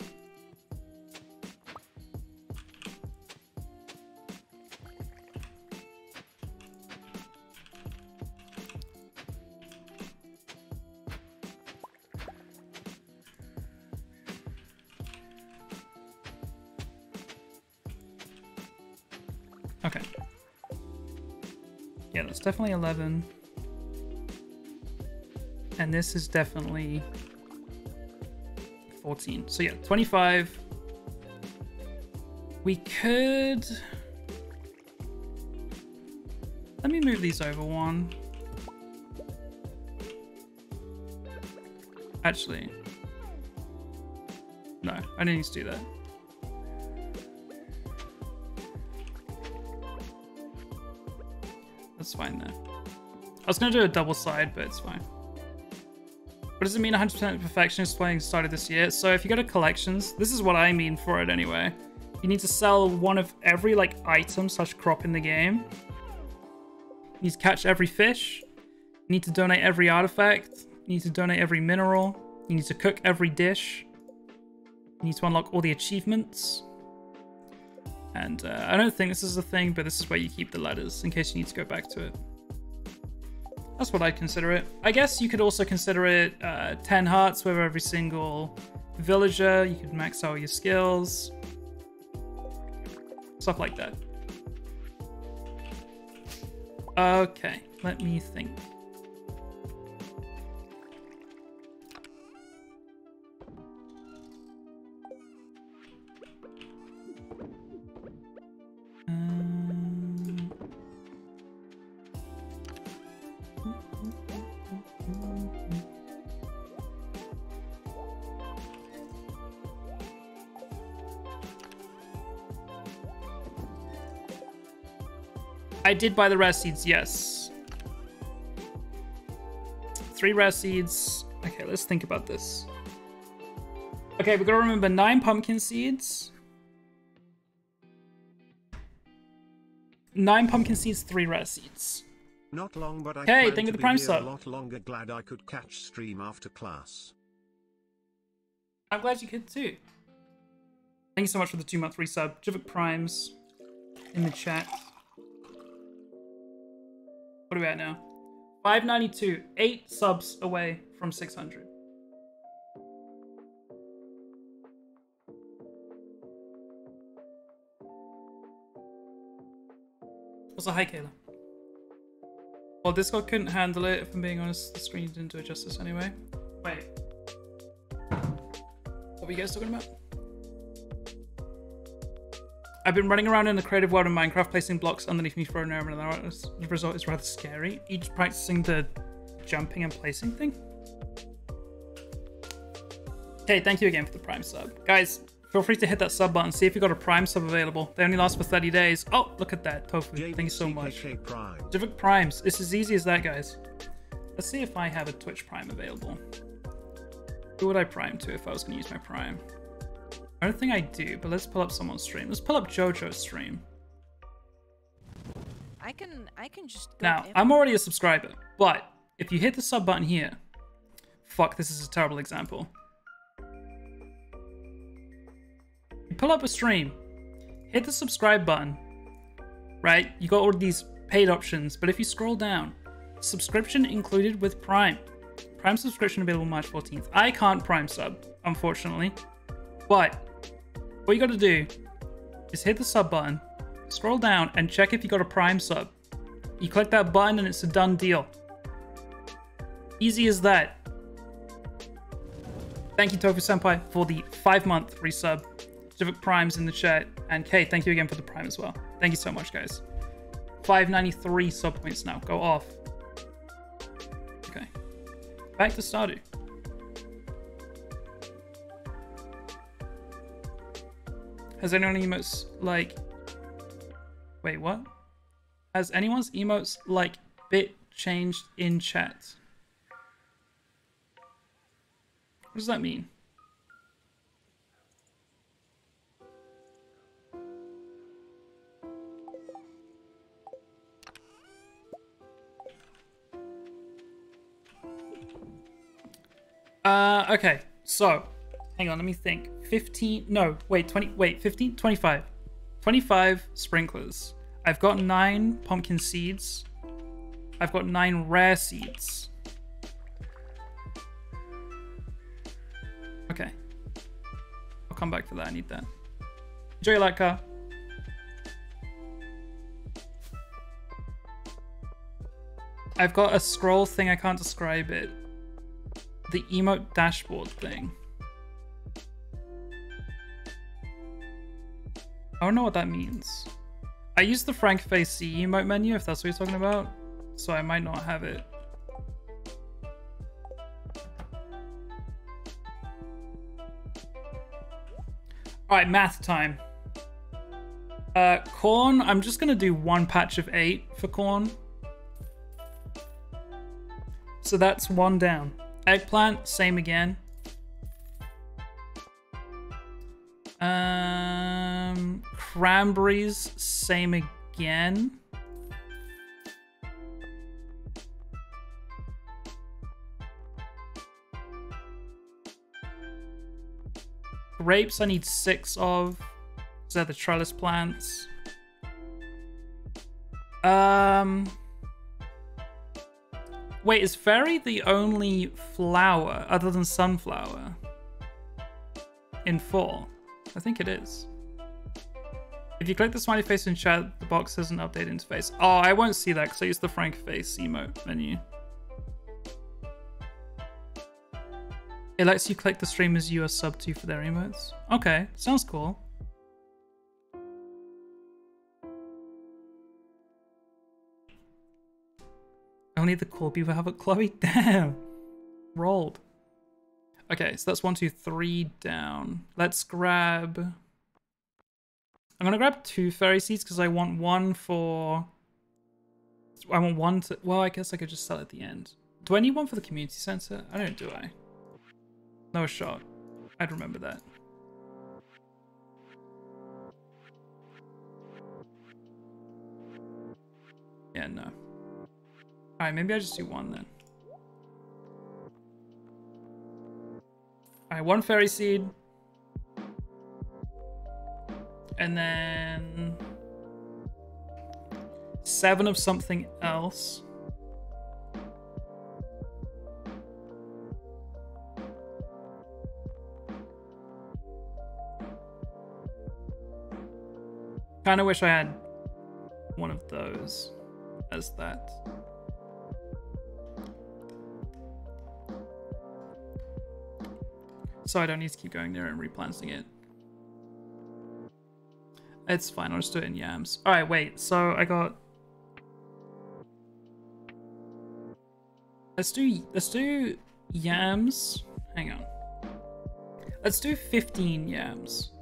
Definitely 11. And this is definitely 14. So yeah, 25. We could... Let me move these over one. Actually. No, I didn't need to do that. Was going to do a double side, but it's fine. What does it mean 100% perfectionist playing started this year? So if you go to collections, this is what I mean for it anyway. You need to sell one of every like item slash crop in the game. You need to catch every fish. You need to donate every artifact. You need to donate every mineral. You need to cook every dish. You need to unlock all the achievements. And uh, I don't think this is a thing, but this is where you keep the letters in case you need to go back to it. That's what I consider it. I guess you could also consider it uh, 10 hearts with every single villager. You could max out your skills. Stuff like that. Okay, let me think. I did buy the rare seeds, yes. Three rare seeds. Okay, let's think about this. Okay, we gotta remember nine pumpkin seeds. Nine pumpkin seeds, three rare seeds. Not long, but I Hey, plan thank you to the prime sub. a lot longer. Glad I could catch stream after class. I'm glad you could too. Thank you so much for the two month resub. Jivik Primes in the chat. What are we at now? 592. Eight subs away from 600. Also, hi, Kayla. Well, Discord couldn't handle it, if I'm being honest. The screen didn't do it justice anyway. Wait. What were you guys talking about? I've been running around in the creative world of Minecraft, placing blocks underneath me for an error, and the result is rather scary. Each practicing the jumping and placing thing. Okay, thank you again for the Prime sub. Guys, feel free to hit that sub button, see if you got a Prime sub available. They only last for 30 days. Oh, look at that, Tofu. Thank you so much. Prime. Civic Primes. It's as easy as that, guys. Let's see if I have a Twitch Prime available. Who would I Prime to if I was going to use my Prime? I don't think I do, but let's pull up someone's stream. Let's pull up JoJo's stream. I can I can just Now, I'm already a subscriber, but if you hit the sub button here, fuck, this is a terrible example. You pull up a stream, hit the subscribe button, right? You got all these paid options, but if you scroll down, subscription included with Prime. Prime subscription available March 14th. I can't Prime sub, unfortunately, but what you got to do is hit the sub button, scroll down, and check if you got a Prime sub. You click that button and it's a done deal. Easy as that. Thank you, Tofu Senpai, for the five month resub. Civic Primes in the chat. And Kay, thank you again for the Prime as well. Thank you so much, guys. 593 sub points now. Go off. Okay. Back to Stardew. Has anyone emotes like. Wait, what? Has anyone's emotes like bit changed in chat? What does that mean? Uh, okay. So, hang on, let me think. 15, no, wait, 20, wait, 15, 25. 25 sprinklers. I've got nine pumpkin seeds. I've got nine rare seeds. Okay. I'll come back for that. I need that. Enjoy your light car. I've got a scroll thing. I can't describe it. The emote dashboard thing. I don't know what that means. I use the FrankerFaceZ emote menu if that's what you're talking about, so I might not have it. Alright, math time. Uh, corn, I'm just gonna do one patch of eight for corn. So that's one down. Eggplant, same again. Um, cranberries, same again. Grapes, I need six of. Is that the trellis plants? Um. Wait, is fairy the only flower other than sunflower in four? I think it is. If you click the smiley face in chat, the box has an update interface. Oh, I won't see that because I use the Frank face emote menu. It lets you click the streamers you are sub to for their emotes. Okay, sounds cool. Only the cool people have a Chloe. *laughs* Damn. Rolled. Okay, so that's one, two, three down. Let's grab. I'm gonna grab two fairy seeds because I want one for I want one to. Well, I guess I could just sell at the end. Do I need one for the community center? I don't, do I? No shot. I'd remember that. Yeah, no. Alright, maybe I just do one then. Alright, one fairy seed. And then seven of something else. Kind of wish I had one of those as that. So I don't need to keep going there and replanting it. It's fine, I'll just do it in yams. Alright, wait, so I got... Let's do, let's do yams. Hang on. Let's do 15 yams.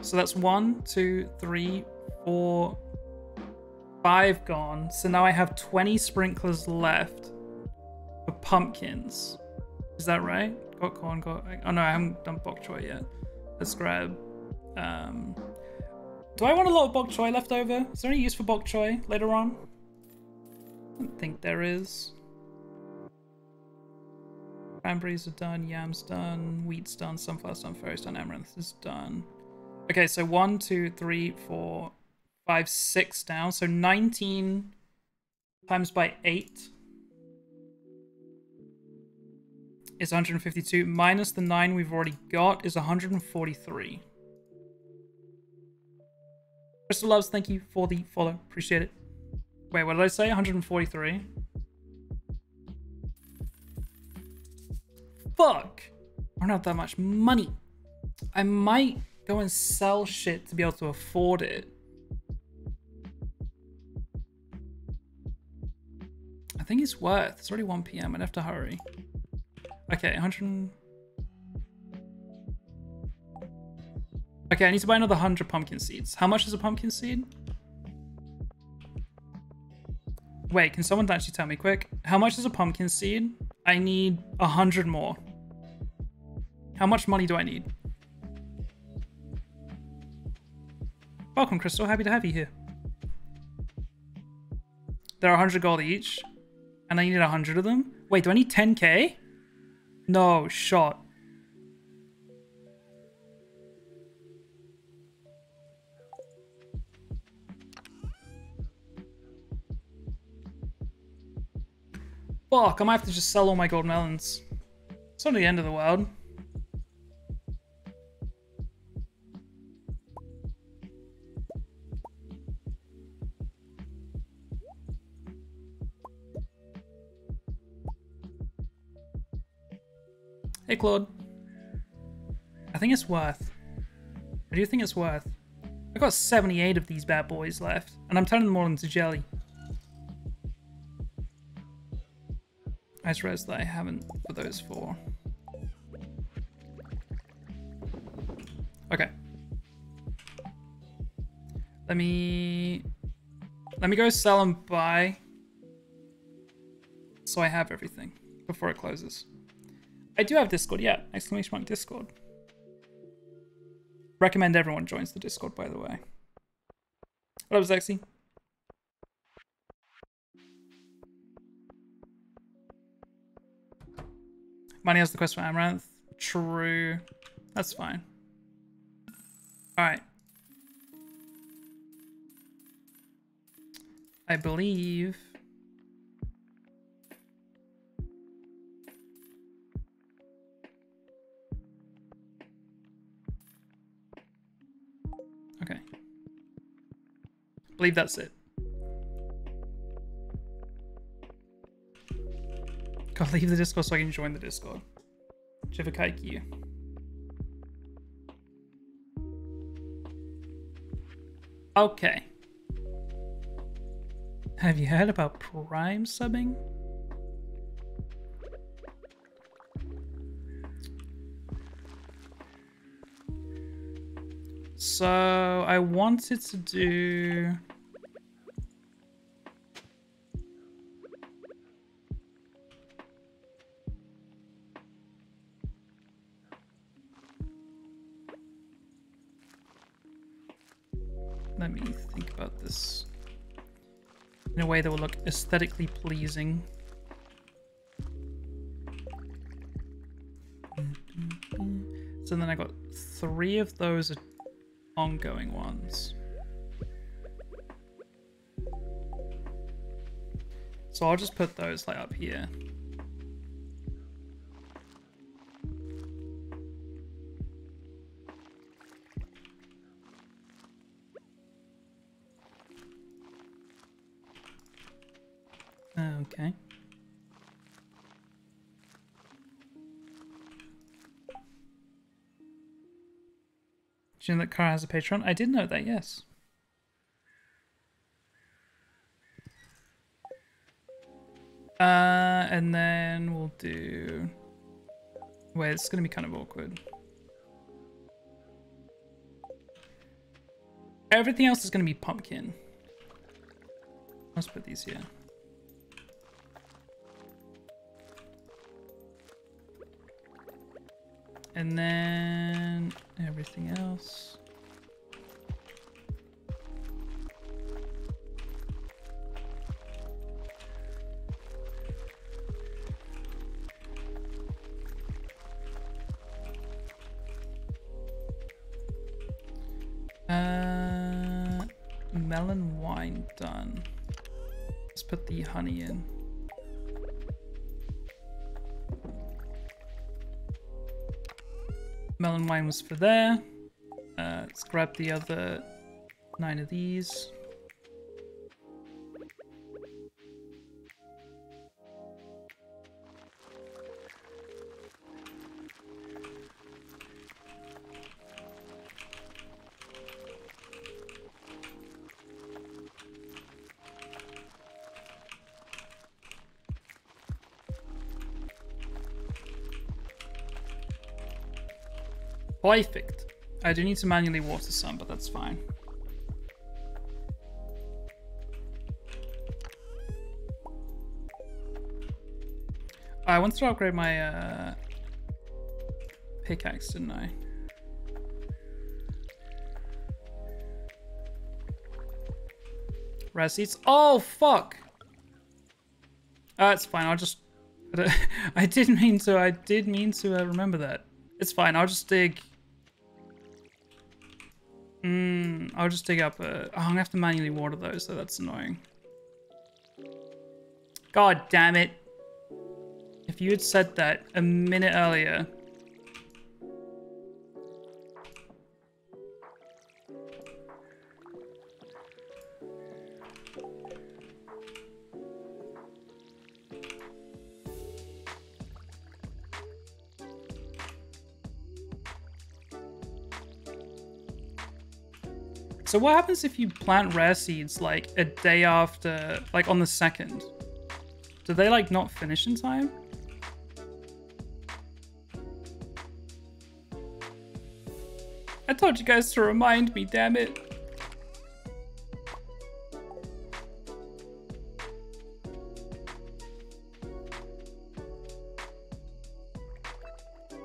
So that's one, two, three, four, five gone. So now I have 20 sprinklers left for pumpkins. Is that right? Got corn, got... Oh no, I haven't done bok choy yet. Let's grab... Um, do I want a lot of bok choy left over? Is there any use for bok choy later on? I don't think there is. Cranberries are done, yams done, wheat's done, sunflower's done, fairy's done, amaranth is done. Okay, so one, two, three, four, five, six down. So 19 times by 8 is 152. Minus the 9 we've already got is 143. Crystal Loves, thank you for the follow. Appreciate it. Wait, what did I say? 143? Fuck! I don't have that much money. I might go and sell shit to be able to afford it. Think it's worth. It's already 1 p.m. I'd have to hurry. Okay, 100. Okay, I need to buy another 100 pumpkin seeds. How much is a pumpkin seed? Wait, can someone actually tell me quick? How much is a pumpkin seed? I need 100 more. How much money do I need? Welcome, Crystal. Happy to have you here. There are 100 gold each, and I need 100 of them. Wait, do I need 10k? No, shot. Fuck, I might have to just sell all my gold melons. It's not the end of the world. Hey, Claude. I think it's worth. I do you think it's worth. I've got 78 of these bad boys left, and I'm turning them all into jelly. I just that I haven't put those four. Okay. Let me... Let me go sell and buy. So I have everything before it closes. I do have Discord, yeah. Exclamation mark Discord. Recommend everyone joins the Discord, by the way. Up, Zexy? Money has the quest for Amaranth. True. That's fine. Alright. I believe... believe that's it. Gotta leave the Discord so I can join the Discord. Chivakaiki. Okay. Have you heard about Prime subbing? So I wanted to do. Way that will look aesthetically pleasing. So then I got three of those ongoing ones. So I'll just put those like up here. Know that Kara has a Patreon? I did know that, yes. Uh, and then we'll do... Wait, it's going to be kind of awkward. Everything else is going to be pumpkin. Let's put these here. And then everything else. Uh, melon wine done. Let's put the honey in. Melon wine was for there. Uh, let's grab the other nine of these. Perfect. I do need to manually water some, but that's fine. I wanted to upgrade my uh, pickaxe, didn't I? Seeds. Oh, fuck! That's uh, fine. I'll just... *laughs* I didn't mean to. I did mean to uh, remember that. It's fine. I'll just dig I'll just dig up a... Oh, I'm gonna have to manually water those, so that's annoying. God damn it. If you had said that a minute earlier... So what happens if you plant rare seeds like a day after, like on the second? Do they like not finish in time? I told you guys to remind me, damn it.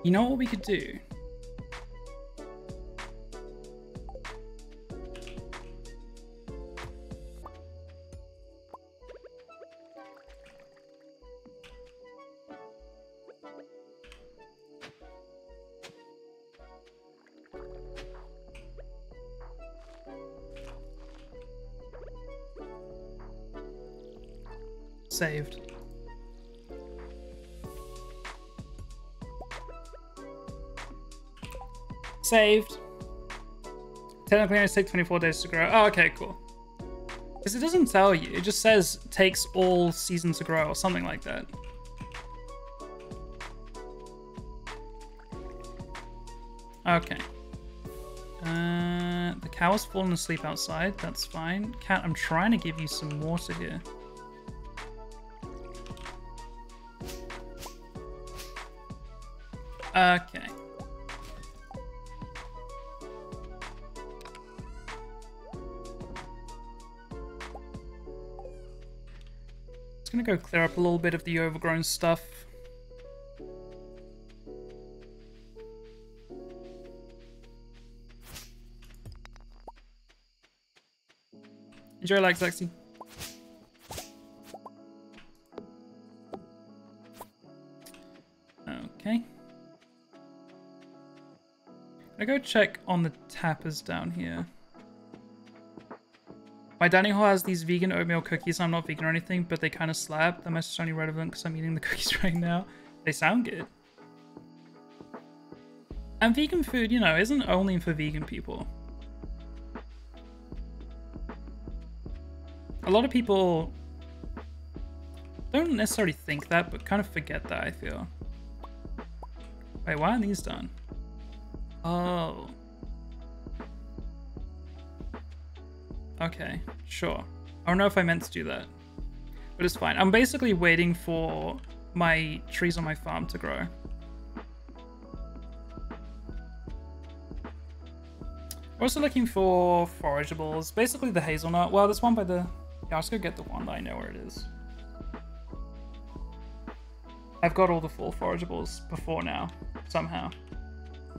You know what we could do? Saved. Technically only takes 24 days to grow. Oh, okay, cool. Because it doesn't tell you. It just says takes all seasons to grow or something like that. Okay. Uh, the cow has fallen asleep outside. That's fine. Cat, I'm trying to give you some water here. Clear up a little bit of the overgrown stuff. Enjoy like Lexi. Okay. I go check on the tappers down here. My dining hall has these vegan oatmeal cookies. I'm not vegan or anything, but they kind of slap. The message is only relevant because I'm eating the *laughs* cookies right now. They sound good. And vegan food, you know, isn't only for vegan people. A lot of people don't necessarily think that, but kind of forget that, I feel. Wait, why aren't these done? Oh. Okay, sure. I don't know if I meant to do that. But it's fine. I'm basically waiting for my trees on my farm to grow. Also looking for forageables. Basically the hazelnut. Well, there's one by the... Yeah, just go get the one that I know where it is. I've got all the fall forageables before now, somehow.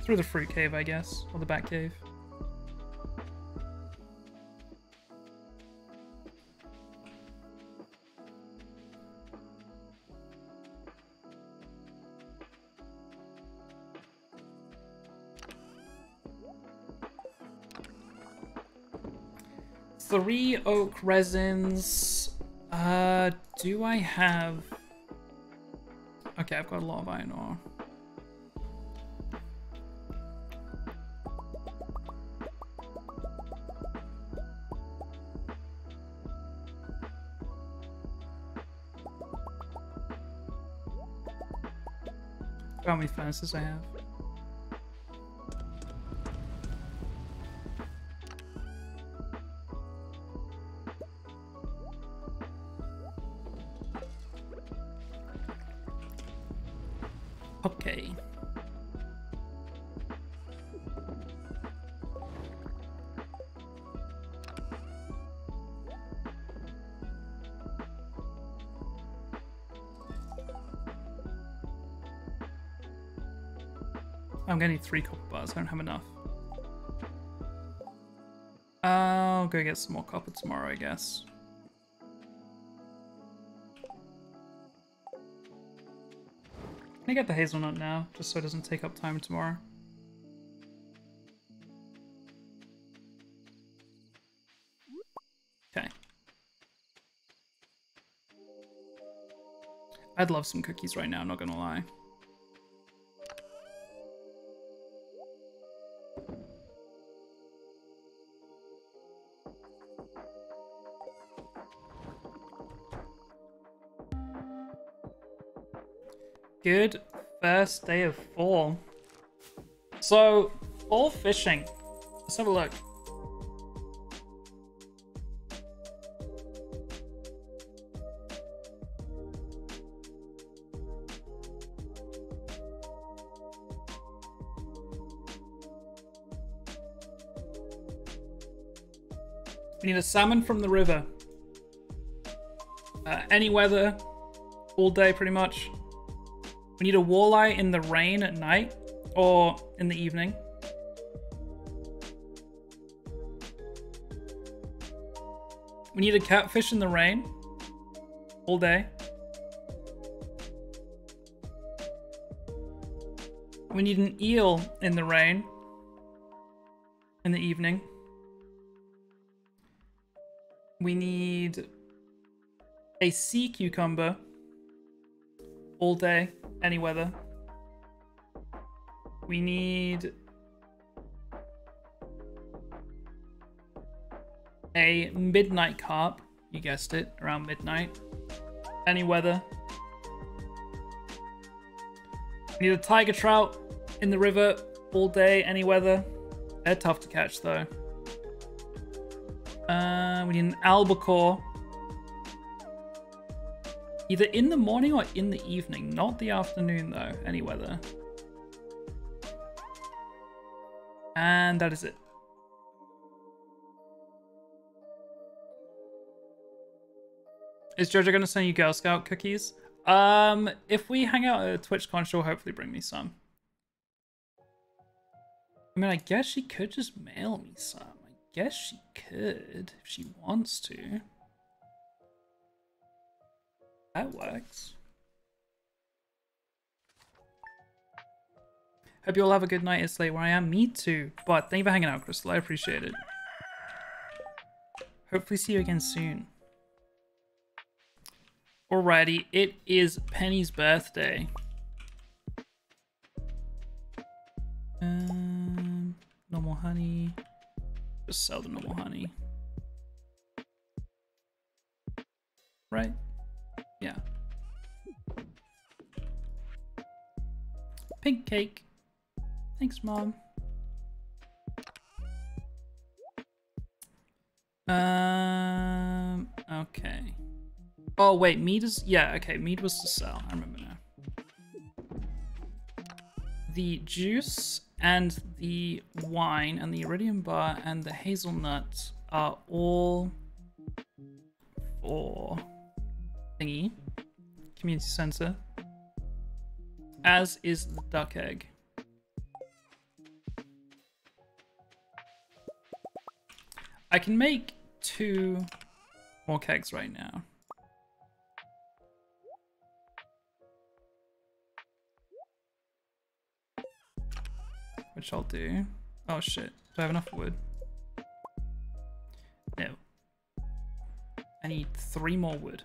Through the fruit cave, I guess, or the bat cave. Oak resins. Uh, do I have... Okay, I've got a lot of iron ore. How many furnaces I have? I'm gonna need three copper bars, I don't have enough. I'll go get some more copper tomorrow, I guess. Can I get the hazelnut now, just so it doesn't take up time tomorrow? Okay. I'd love some cookies right now, not gonna lie. Good first day of fall. So, fall fishing. Let's have a look. We need a salmon from the river. Uh, any weather, all day pretty much. We need a walleye in the rain at night or in the evening. We need a catfish in the rain all day. We need an eel in the rain in the evening. We need a sea cucumber all day, any weather. We need a midnight carp. You guessed it, around midnight. Any weather. We need a tiger trout in the river all day, any weather. They're tough to catch though. Uh, we need an albacore Either in the morning or in the evening, not the afternoon though, any weather. And that is it. Is Jojo gonna send you Girl Scout cookies? Um, if we hang out at TwitchCon, she'll hopefully bring me some. I mean, I guess she could just mail me some. I guess she could if she wants to. That works. Hope you all have a good night. It's late where I am. Me too. But thank you for hanging out, Crystal. I appreciate it. Hopefully see you again soon. Alrighty, it is Penny's birthday. Um, normal honey. Just sell the normal honey. Right? Yeah. Pink cake. Thanks, Mom. Um, okay. Oh, wait, mead is... Yeah, okay, mead was to sell. I remember now. The juice and the wine and the iridium bar and the hazelnut are all for thingy, community center, as is the duck egg. I can make two more kegs right now. Which I'll do. Oh shit, do I have enough wood? No. I need three more wood.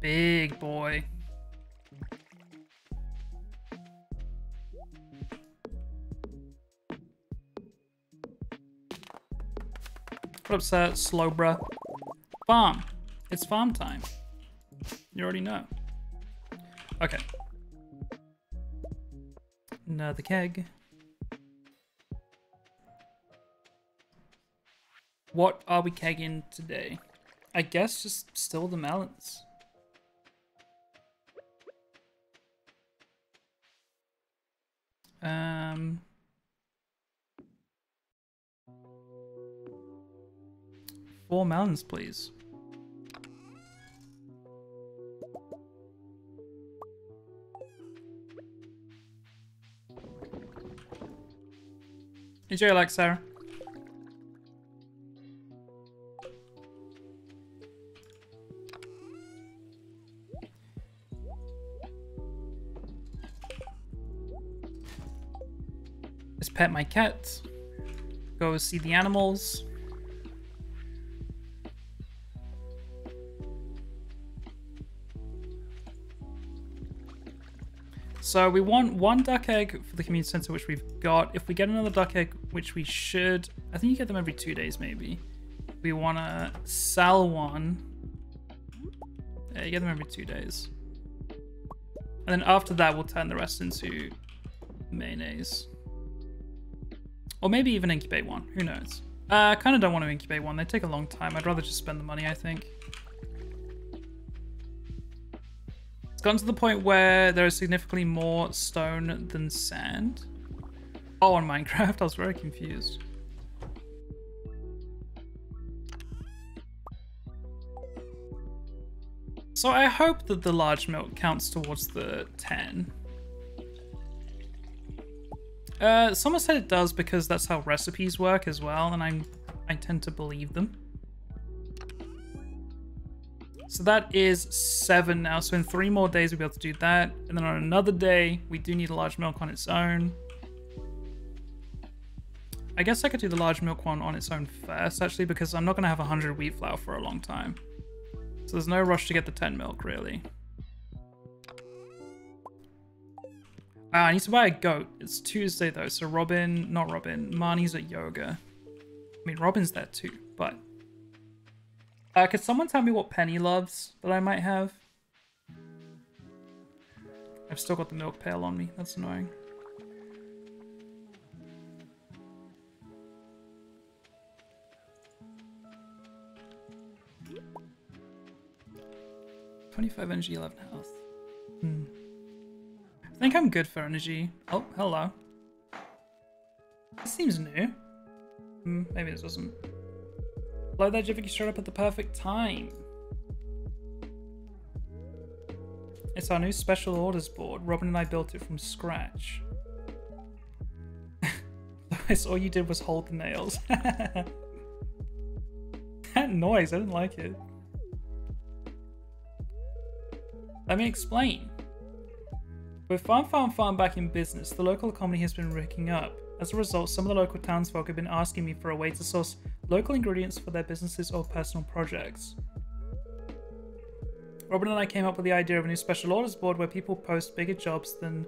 Big boy. What up, sir? Slow, bruh. Farm. It's farm time. You already know. Okay. Another keg. What are we kegging today? I guess just still the melons. Um... Four melons, please. Enjoy your luck, Sarah. Let's pet my cat. Go see the animals. So we want one duck egg for the community center, which we've got. If we get another duck egg, which we should, I think you get them every two days, maybe. We want to sell one. Yeah, you get them every two days. And then after that, we'll turn the rest into mayonnaise. Or maybe even incubate one. Who knows? Uh, I kind of don't want to incubate one. They take a long time. I'd rather just spend the money, I think. Gotten to the point where there is significantly more stone than sand. Oh, on Minecraft? *laughs* I was very confused. So I hope that the large milk counts towards the 10. Uh, someone said it does because that's how recipes work as well, and I'm I tend to believe them. So that is seven now. So in three more days, we'll be able to do that. And then on another day, we do need a large milk on its own. I guess I could do the large milk one on its own first, actually, because I'm not going to have 100 wheat flour for a long time. So there's no rush to get the 10 milk, really. Ah, I need to buy a goat. It's Tuesday, though, so Robin... Not Robin. Marnie's at yoga. I mean, Robin's there, too, but... Uh, could someone tell me what Penny loves that I might have? I've still got the milk pail on me. That's annoying. 25 energy, 11 health. Hmm. I think I'm good for energy. Oh, hello. This seems new. Hmm, maybe this doesn't. Hello there, Jivik. You showed up at the perfect time. It's our new special orders board. Robin and I built it from scratch. *laughs* Lewis, all you did was hold the nails. *laughs* that noise, I didn't like it. Let me explain. With Farm Farm Farm back in business, the local economy has been raking up. As a result, some of the local townsfolk have been asking me for a way to source local ingredients for their businesses or personal projects. Robin and I came up with the idea of a new special orders board where people post bigger jobs than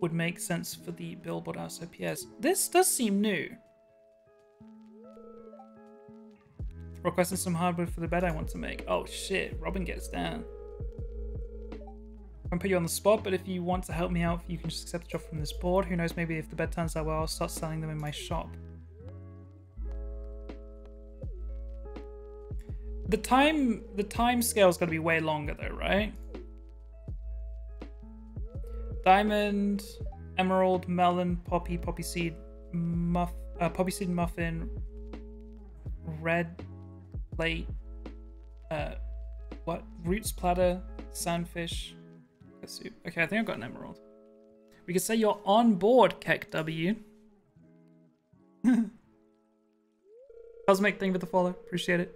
would make sense for the billboard RSOPS. This does seem new. Requesting some hardwood for the bed I want to make. Oh shit, Robin gets down. I won't put you on the spot, but if you want to help me out, you can just accept the job from this board. Who knows, maybe if the bed turns out well, I'll start selling them in my shop. The time the time scale's gonna be way longer though, right? Diamond, emerald, melon, poppy, poppy seed, muff, uh, poppy seed muffin, red, late, uh, what? Roots platter, sandfish, soup. Okay, I think I've got an emerald. We could say you're on board, Keck W. *laughs* Cosmic thing with the follow. Appreciate it.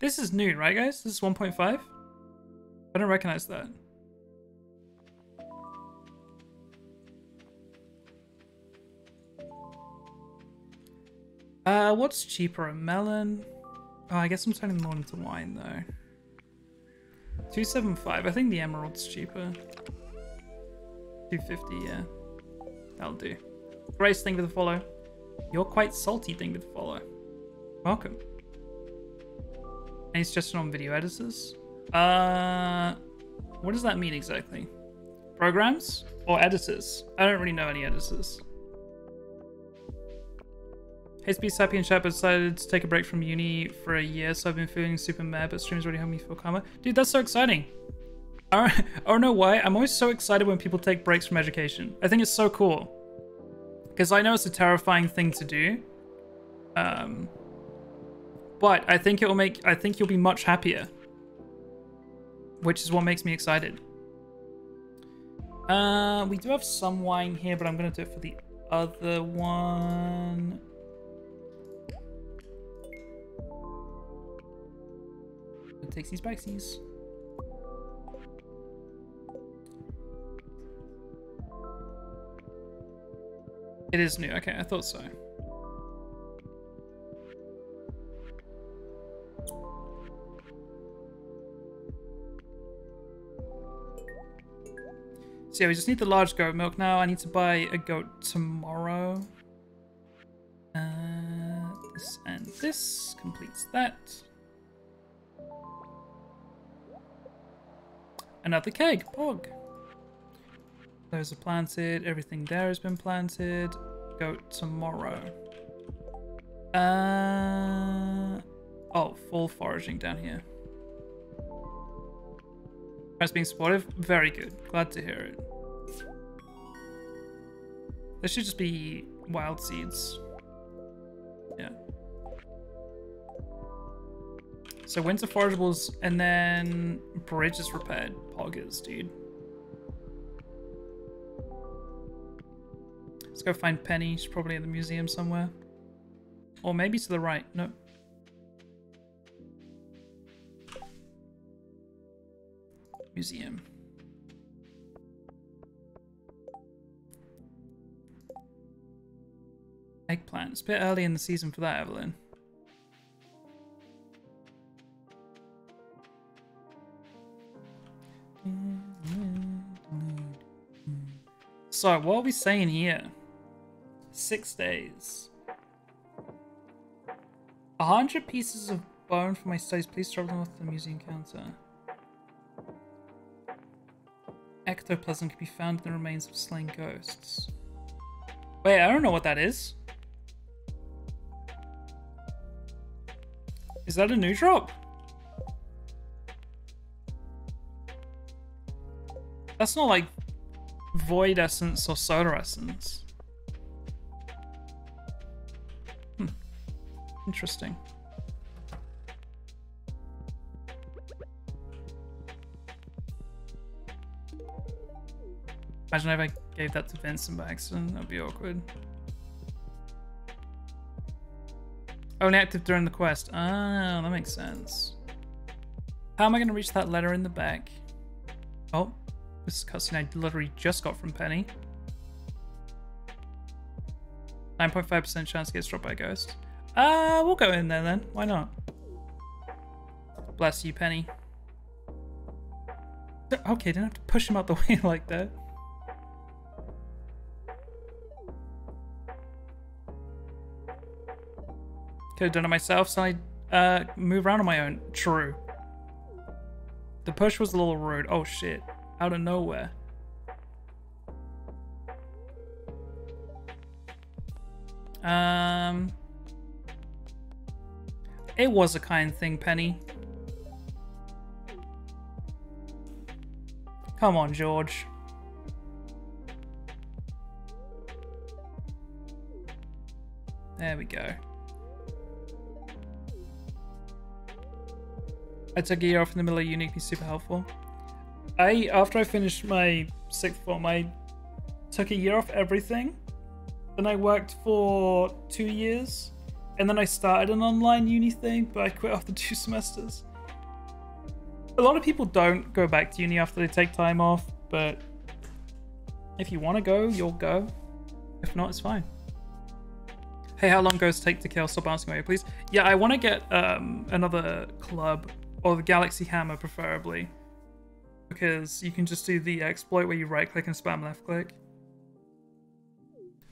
This is new, right, guys? This is 1.5? I don't recognize that. Uh, what's cheaper? A melon? Oh, I guess I'm turning more into wine, though. 275. I think the emerald's cheaper. 250, yeah. That'll do. Grace, thing with the follow. You're quite salty, thing with the follow. Welcome. Any suggestion on video editors? Uh, what does that mean exactly? Programs or editors? I don't really know any editors. HB Sappy and Shep decided to take a break from uni for a year, so I've been feeling super mad, but streams already helped me feel calmer. Dude, that's so exciting. *laughs* I don't know why. I'm always so excited when people take breaks from education. I think it's so cool. Because I know it's a terrifying thing to do. Um, but I think it will make I think you'll be much happier. Which is what makes me excited. Uh, we do have some wine here, but I'm gonna do it for the other one. It takes these backsies. It is new. Okay, I thought so. So yeah, we just need the large goat milk now. I need to buy a goat tomorrow. Uh, this and this completes that. Another keg, pog. Those are planted. Everything there has been planted. Goat tomorrow. Uh, oh, fall foraging down here. As being supportive, very good. Glad to hear it. There should just be wild seeds. Yeah. So winter forageables and then bridge is repaired. Poggers, dude. Let's go find Penny. She's probably in the museum somewhere. Or maybe to the right. No. Museum. Eggplant. It's a bit early in the season for that, Evelyn. So, what are we saying here? Six days. A hundred pieces of bone for my studies. Please drop them off the museum counter ectoplasm can be found in the remains of slain ghosts. Wait, I don't know what that is. Is that a new drop? That's not like void essence or solar essence. Hmm. Interesting. Imagine if I gave that to Vincent by accident. That'd be awkward. Only active during the quest. Ah, that makes sense. How am I going to reach that letter in the back? Oh, this is cutscene I literally just got from Penny. 9.5% chance to get dropped by a ghost. Uh, we'll go in there then. Why not? Bless you, Penny. Okay, didn't have to push him out the *laughs* way like that. Could have done it myself, so I uh, move around on my own. True. The push was a little rude. Oh shit. Out of nowhere. Um... It was a kind thing, Penny. Come on, George. There we go. I took a year off in the middle of uni, be super helpful. I after I finished my sixth form, I took a year off everything. Then I worked for two years, and then I started an online uni thing, but I quit after *laughs* two semesters. A lot of people don't go back to uni after they take time off, but if you want to go, you'll go. If not, it's fine. Hey, how long goes take to kill? Stop asking away, please. Yeah, I want to get um, another club or the Galaxy Hammer preferably, because you can just do the exploit where you right click and spam left click.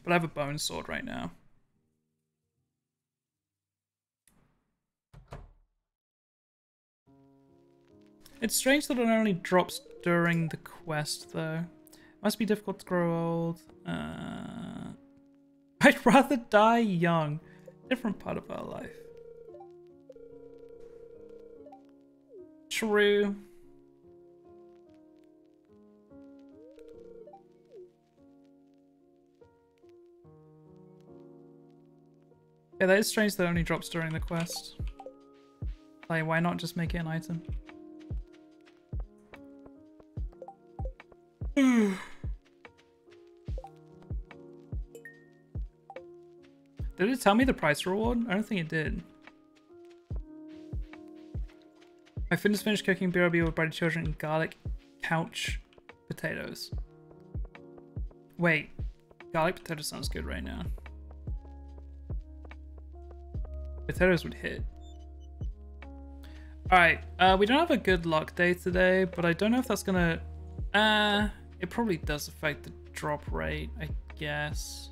But I have a bone sword right now. It's strange that it only drops during the quest, though. Must be difficult to grow old. Uh, *laughs* I'd rather die young. Different part of our life. True. Yeah, that is strange that only drops during the quest. Like, why not just make it an item? *sighs* did it tell me the price reward? I don't think it did. I finished cooking BRB with breaded children and garlic couch potatoes. Wait, garlic potato sounds good right now. Potatoes would hit. Alright, uh, we don't have a good luck day today, but I don't know if that's gonna... Uh, it probably does affect the drop rate, I guess.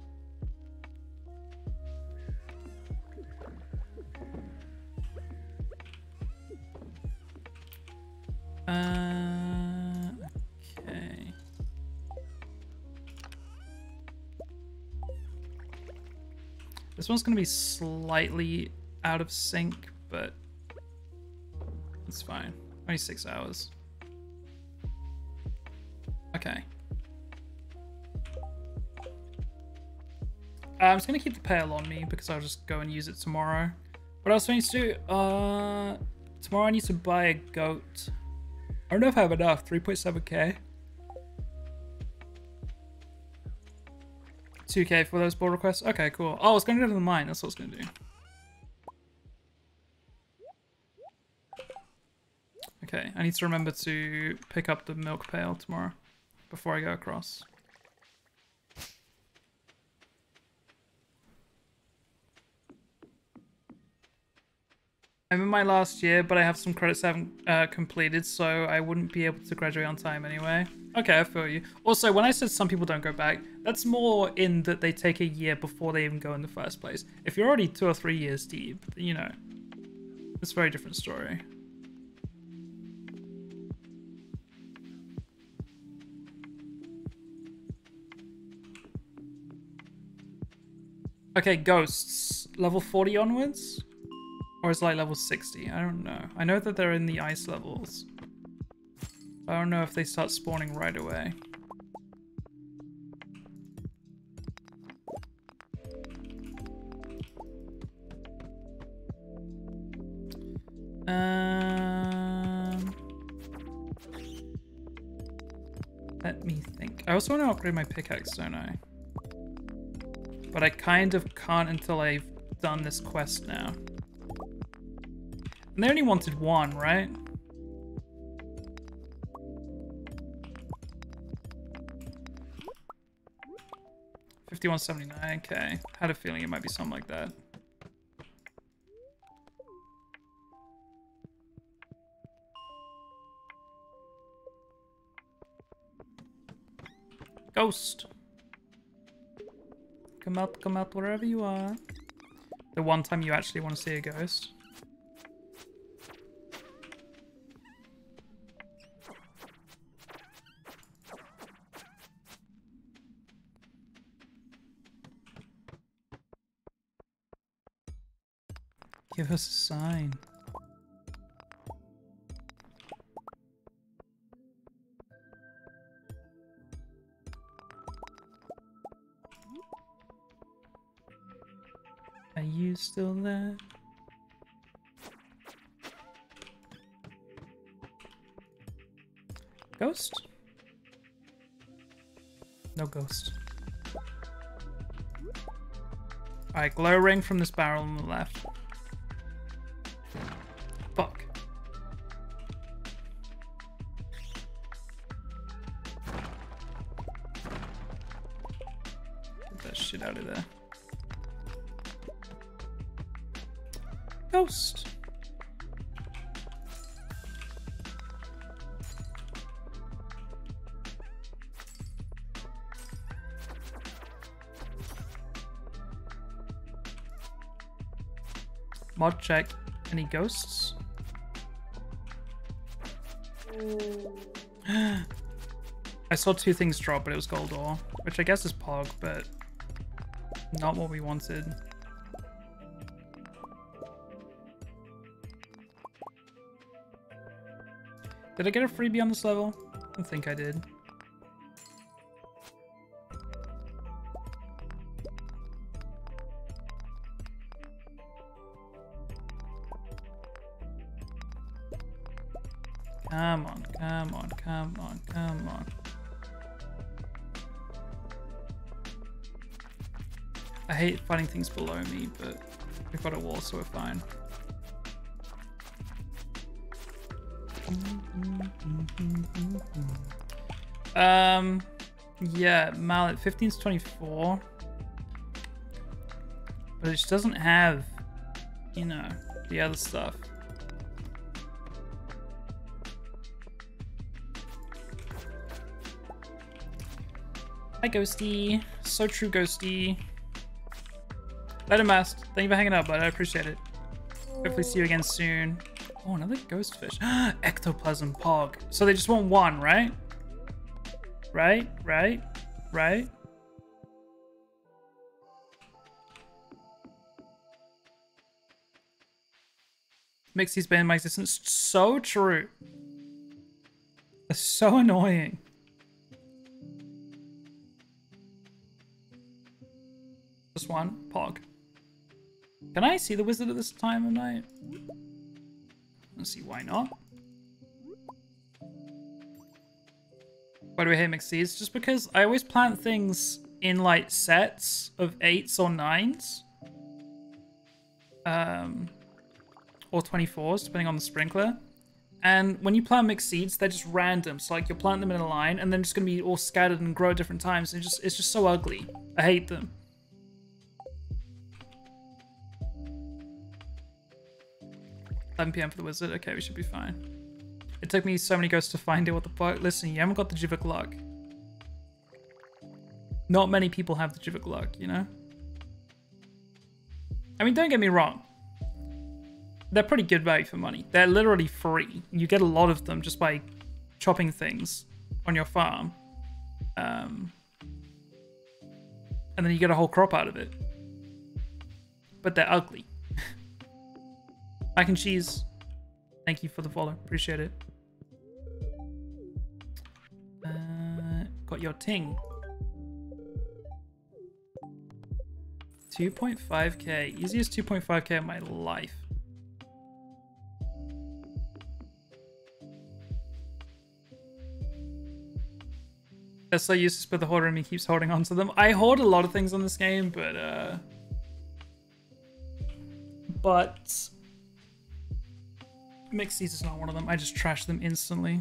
Uh, okay. This one's going to be slightly out of sync, but it's fine. Only six hours. Okay. Uh, I'm just going to keep the pail on me because I'll just go and use it tomorrow. What else do I need to do? Uh, tomorrow I need to buy a goat. I don't know if I have enough. 3.7k. 2k for those board requests. Okay, cool. Oh, it's going to go to the mine. That's what it's going to do. Okay, I need to remember to pick up the milk pail tomorrow before I go across. I'm in my last year, but I have some credits I haven't uh, completed, so I wouldn't be able to graduate on time anyway. Okay, I feel you. Also, when I said some people don't go back, that's more in that they take a year before they even go in the first place. If you're already two or three years deep, you know, it's a very different story. Okay, ghosts. Level 40 onwards? Or is like level 60? I don't know. I know that they're in the ice levels. I don't know if they start spawning right away. Um, let me think. I also want to upgrade my pickaxe, don't I? But I kind of can't until I've done this quest now. And they only wanted one, right? Fifty-one seventy-nine. Okay, had a feeling it might be something like that. Ghost. Come out, come out wherever you are. The one time you actually want to see a ghost. Give us a sign. Are you still there? Ghost? No ghost. Alright, glow ring from this barrel on the left. Mod check. Any ghosts? *gasps* I saw two things drop, but it was gold ore, which I guess is Pog, but not what we wanted. Did I get a freebie on this level? I think I did. Fighting things below me, but we've got a wall, so we're fine. Um, yeah, mallet 15 is 24. But it just doesn't have, you know, the other stuff. Hi, Ghosty. So true, Ghosty. Let him ask. Thank you for hanging out, bud. I appreciate it. Hopefully see you again soon. Oh, another ghost fish. *gasps* Ectoplasm pog. So they just want one, right? Right, right, right. Makes these banned my existence so true. It's so annoying. Just one, pog. Can I see the wizard at this time of night? Let's see, why not? Why do I hate mixed seeds? Just because I always plant things in like sets of eights or nines. Um, or 24s, depending on the sprinkler. And when you plant mixed seeds, they're just random. So like you'll plant them in a line and then just gonna be all scattered and grow at different times. And just it's just so ugly. I hate them. 11 p.m. for the wizard. Okay, we should be fine. It took me so many ghosts to find it. What the fuck? Listen, you haven't got the Jivik luck. Not many people have the Jivik luck, you know? I mean, don't get me wrong. They're pretty good value for money. They're literally free. You get a lot of them just by chopping things on your farm. Um, and then you get a whole crop out of it. But they're ugly. Mac and cheese. Thank you for the follow. Appreciate it. Uh, got your ting. 2.5k. Easiest 2.5k of my life. That's so useless, but the hoarder in me keeps holding on to them. I hoard a lot of things on this game, but uh but mixed seeds is not one of them. I just trash them instantly.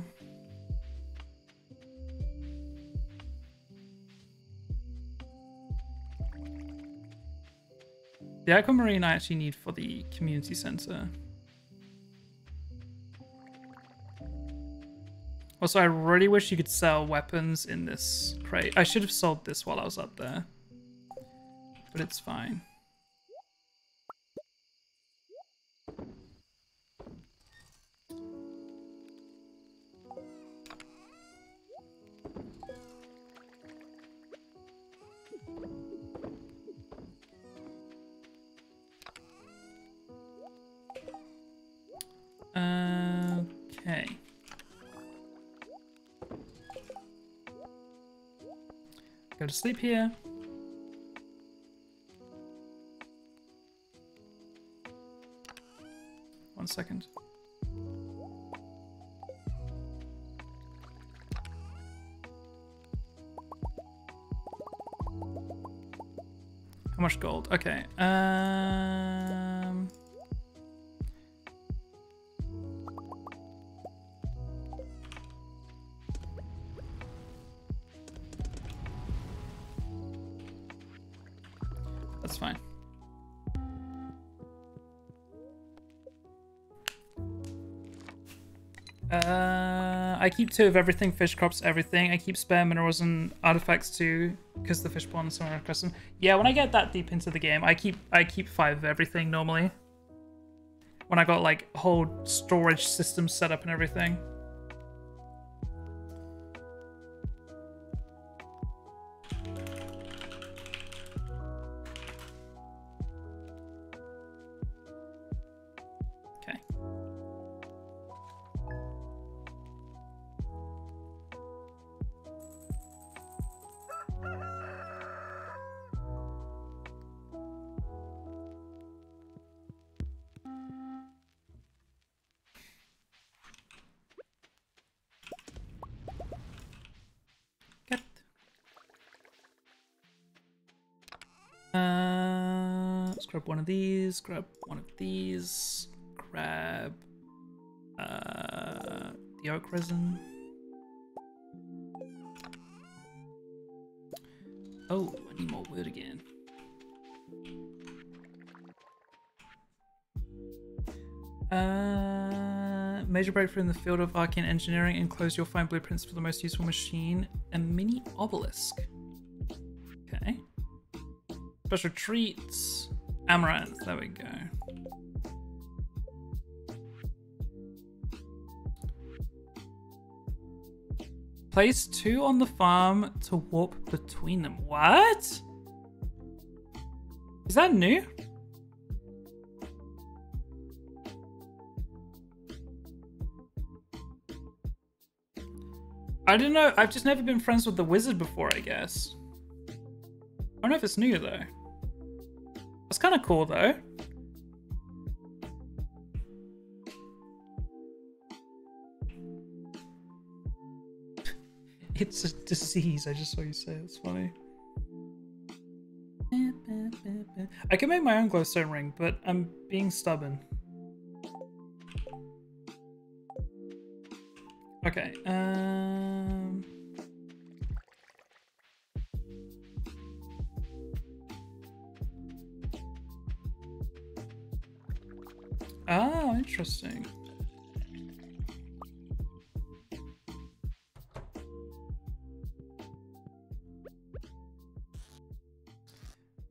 The aquamarine I actually need for the community center. Also, I really wish you could sell weapons in this crate. I should have sold this while I was up there. But it's fine. Go to sleep here. One second. How much gold? Okay. Um. I keep two of everything, fish crops, everything. I keep spare minerals and artifacts too, because the fish spawn is somewhere across them. Yeah, when I get that deep into the game, I keep I keep five of everything normally. When I got like whole storage system set up and everything. Grab one of these, grab one of these, grab uh, the oak resin. Oh, I need more wood again. Uh, major breakthrough in the field of arcane engineering. Enclose you'll find blueprints for the most useful machine. A mini obelisk. Okay. Special treats. Amaranth. There we go. Place two on the farm to warp between them. What? Is that new? I don't know. I've just never been friends with the wizard before, I guess. I don't know if it's new though. Kind of cool though. *laughs* it's a disease. I just saw you say it. it's funny. I can make my own glowstone ring, but I'm being stubborn. Okay. Um. Interesting.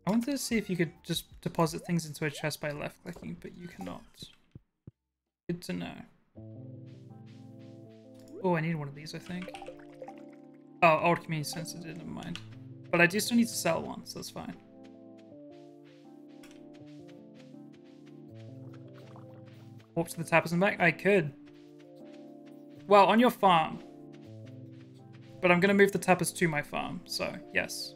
I wanted to see if you could just deposit things into a chest by left clicking, but you cannot. Good to know. Oh, I need one of these, I think. Oh, old community sensitive, never mind. But I do still need to sell one, so that's fine. Warp to the tappers and back? I could. Well, on your farm. But I'm going to move the tappers to my farm, so yes.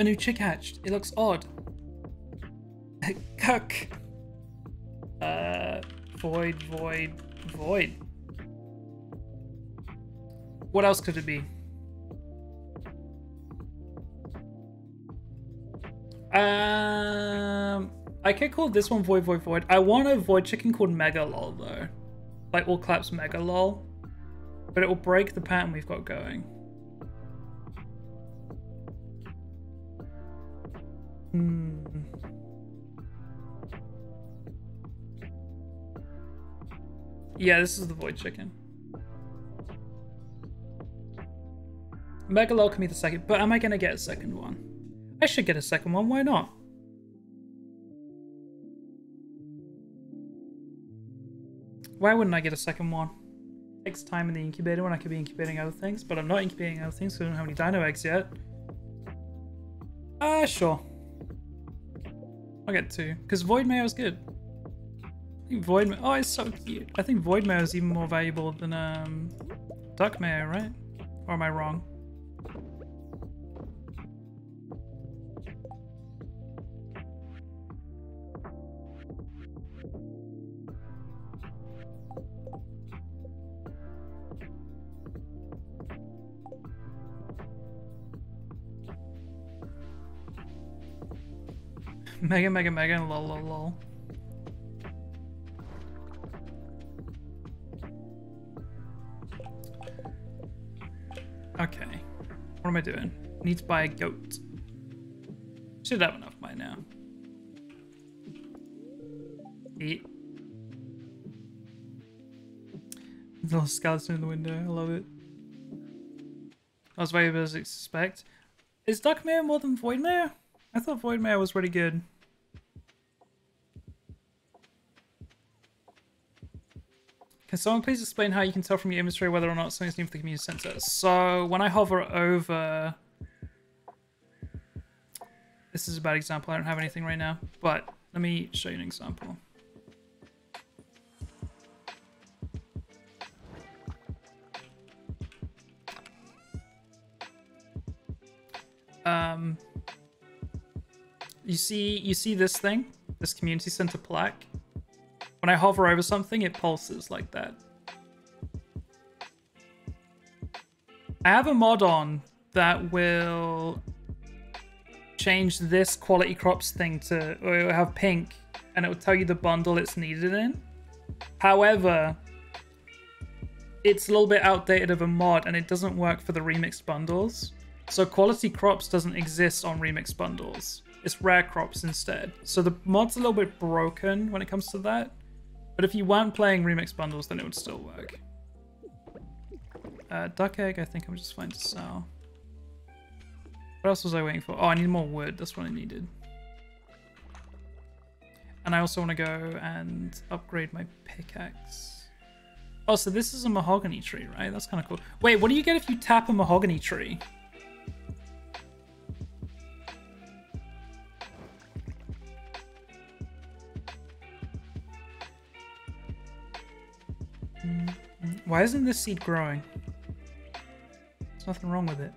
A new chick hatched. It looks odd. *laughs* Cuck. Uh, void, void, void. What else could it be? I could call this one Void Void Void. I want a Void Chicken called Mega Lol though, like all claps Mega Lol, but it will break the pattern we've got going. Hmm. Yeah, this is the Void Chicken. Mega Lol can be the second, but am I gonna get a second one? I should get a second one, why not? Why wouldn't I get a second one? Takes time in the incubator when I could be incubating other things, but I'm not incubating other things because I don't have any dino eggs yet. Ah, uh, sure. I'll get two, because Void Mayo is good. I think Void Mayo, oh, it's so cute. I think Void Mayo is even more valuable than um, Duck Mayo, right? Or am I wrong? Mega, mega, mega, lol, lol, lol. Okay. What am I doing? Need to buy a goat. Should have enough by now. Eat. Little skeleton in the window. I love it. I was very as expect. Is Duck Mare more than Void Mare? I thought Void Mare was pretty good. Can someone please explain how you can tell from your inventory whether or not something's new for the community center? So when I hover over... This is a bad example, I don't have anything right now, but let me show you an example. Um, you see, you see this thing, this community center plaque. When I hover over something, it pulses like that. I have a mod on that will change this quality crops thing to have pink and it will tell you the bundle it's needed in. However, it's a little bit outdated of a mod and it doesn't work for the remixed bundles. So quality crops doesn't exist on remixed bundles. It's rare crops instead. So the mod's a little bit broken when it comes to that. But if you weren't playing remix bundles, then it would still work. Uh, duck egg, I think I'm just fine to sell. What else was I waiting for? Oh, I need more wood. That's what I needed. And I also want to go and upgrade my pickaxe. Oh, so this is a mahogany tree, right? That's kind of cool. Wait, what do you get if you tap a mahogany tree? Why isn't this seed growing? There's nothing wrong with it.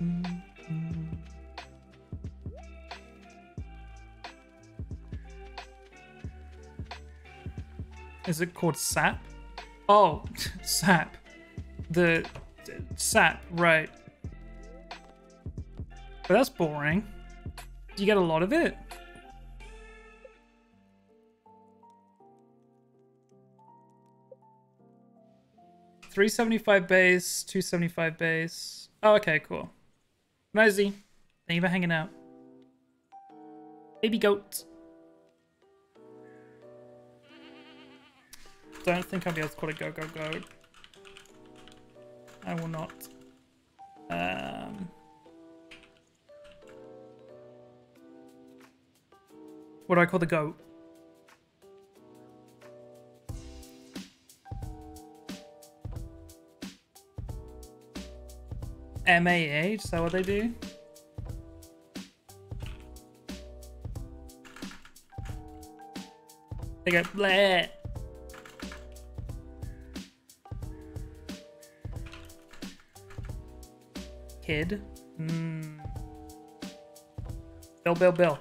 Mm-hmm. Is it called sap? Oh, *laughs* sap. The sap, right. But that's boring. Do you get a lot of it? 375 base, 275 base. Oh, okay, cool. Mosey, thank you for hanging out. Baby goat. Don't think I'll be able to call it go, go, go. I will not. Um... What do I call the goat? MAH? Is that what they do? They go bleh. Kid. Hmm. Bill, Bill, Bill.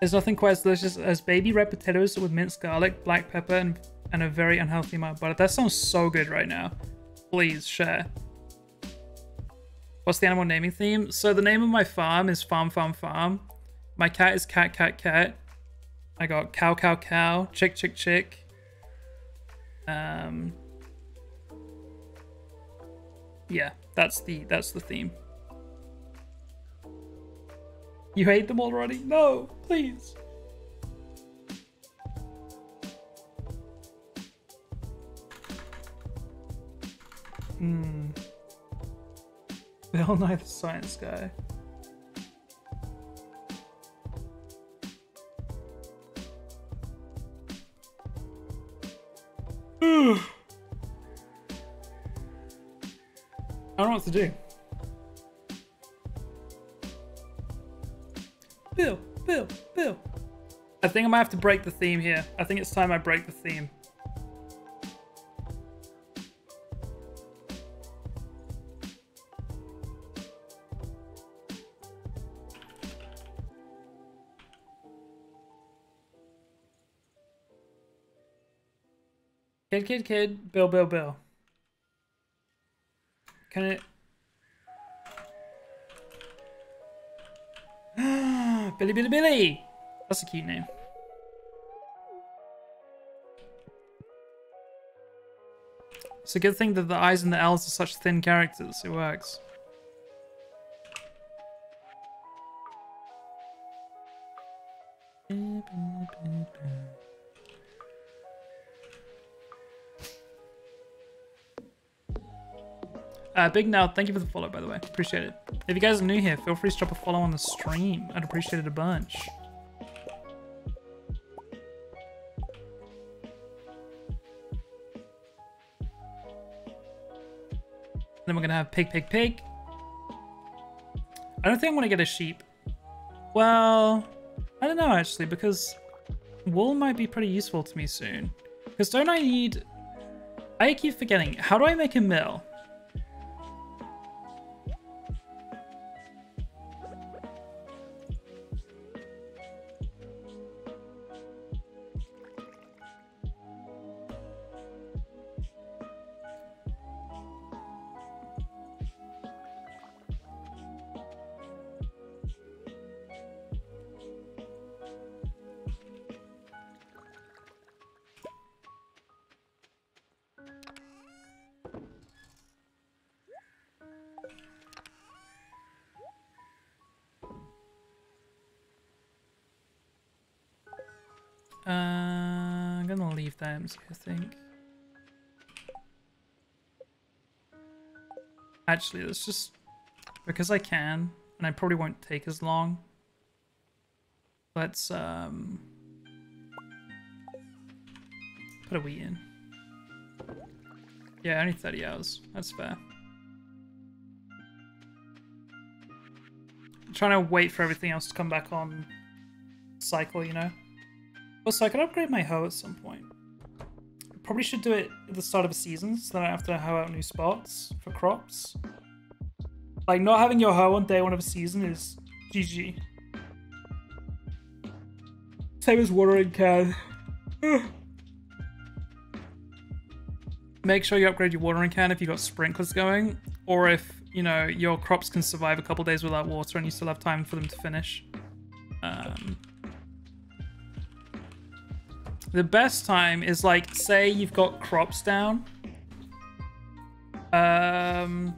There's nothing quite as delicious as baby red potatoes with minced garlic, black pepper, and, and a very unhealthy amount of butter. That sounds so good right now. Please share. What's the animal naming theme? So the name of my farm is Farm Farm Farm. My cat is Cat Cat Cat. I got Cow Cow Cow, Chick Chick Chick. Um. Yeah, that's the that's the theme. You hate them already? No, please. Hmm. Bill Nye the Science Guy. *sighs* I don't know what to do. I think I might have to break the theme here. I think it's time I break the theme. Kid, kid, kid, Bill, Bill, Bill. Can it... *gasps* Billy, Billy, Billy! That's a cute name. It's a good thing that the i's and the L's are such thin characters. It works. Uh, Big Now, thank you for the follow, by the way. Appreciate it. If you guys are new here, feel free to drop a follow on the stream. I'd appreciate it a bunch. We're gonna have pig, pig, pig. I don't think I'm gonna get a sheep. Well, I don't know actually, because wool might be pretty useful to me soon. Because don't I need... I keep forgetting, how do I make a mill? I think. Actually, let's just... Because I can, and I probably won't take as long. Let's, um... Put a wheat in. Yeah, only 30 hours. That's fair. I'm trying to wait for everything else to come back on cycle, you know? Also, I could upgrade my hoe at some point. Probably should do it at the start of a season, so then I have to hoe out new spots for crops. Like, not having your hoe on day one of a season is GG. Same as watering can. *sighs* Make sure you upgrade your watering can if you've got sprinklers going, or if, you know, your crops can survive a couple days without water and you still have time for them to finish. The best time is like, say you've got crops down. Um,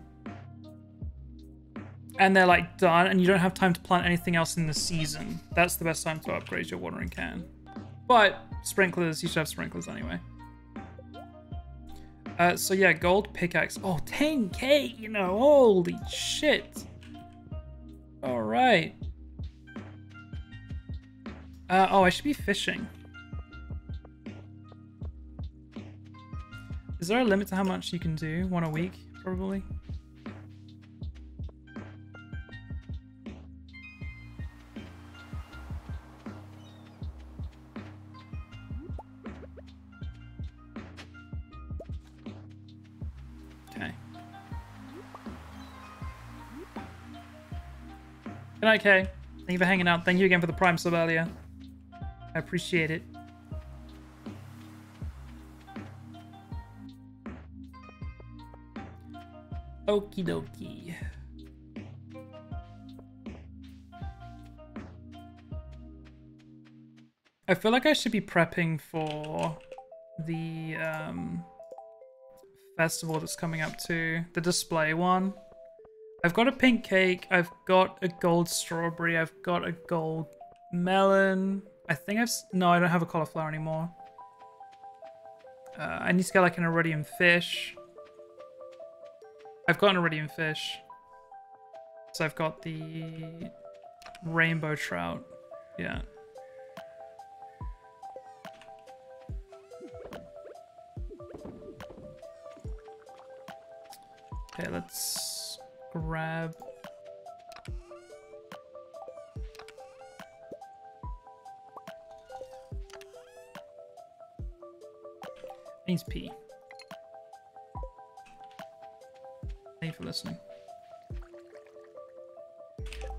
and they're like done and you don't have time to plant anything else in the season. That's the best time to upgrade your watering can. But sprinklers, you should have sprinklers anyway. Uh, so yeah, gold pickaxe. Oh, 10k, you know, holy shit. All right. Uh, oh, I should be fishing. Is there a limit to how much you can do? One a week, probably? Okay. Good Kay. Thank you for hanging out. Thank you again for the Prime sub earlier. I appreciate it. Okie dokie. I feel like I should be prepping for the um, festival that's coming up too. The display one. I've got a pink cake. I've got a gold strawberry. I've got a gold melon. I think I've... No, I don't have a cauliflower anymore. Uh, I need to get like an iridium fish. I've got an iridium fish. So I've got the rainbow trout. Yeah. Okay, let's grab Needs pee. Listening.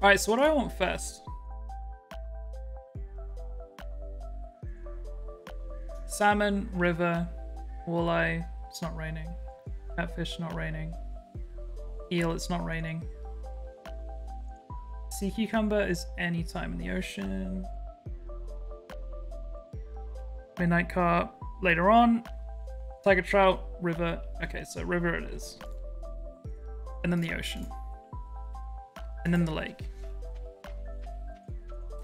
Alright, so what do I want first? Salmon, river, walleye, it's not raining. Catfish, not raining. Eel, it's not raining. Sea cucumber is any time in the ocean. Midnight carp later on. Tiger trout, river. Okay, so river it is. And then the ocean. And then the lake.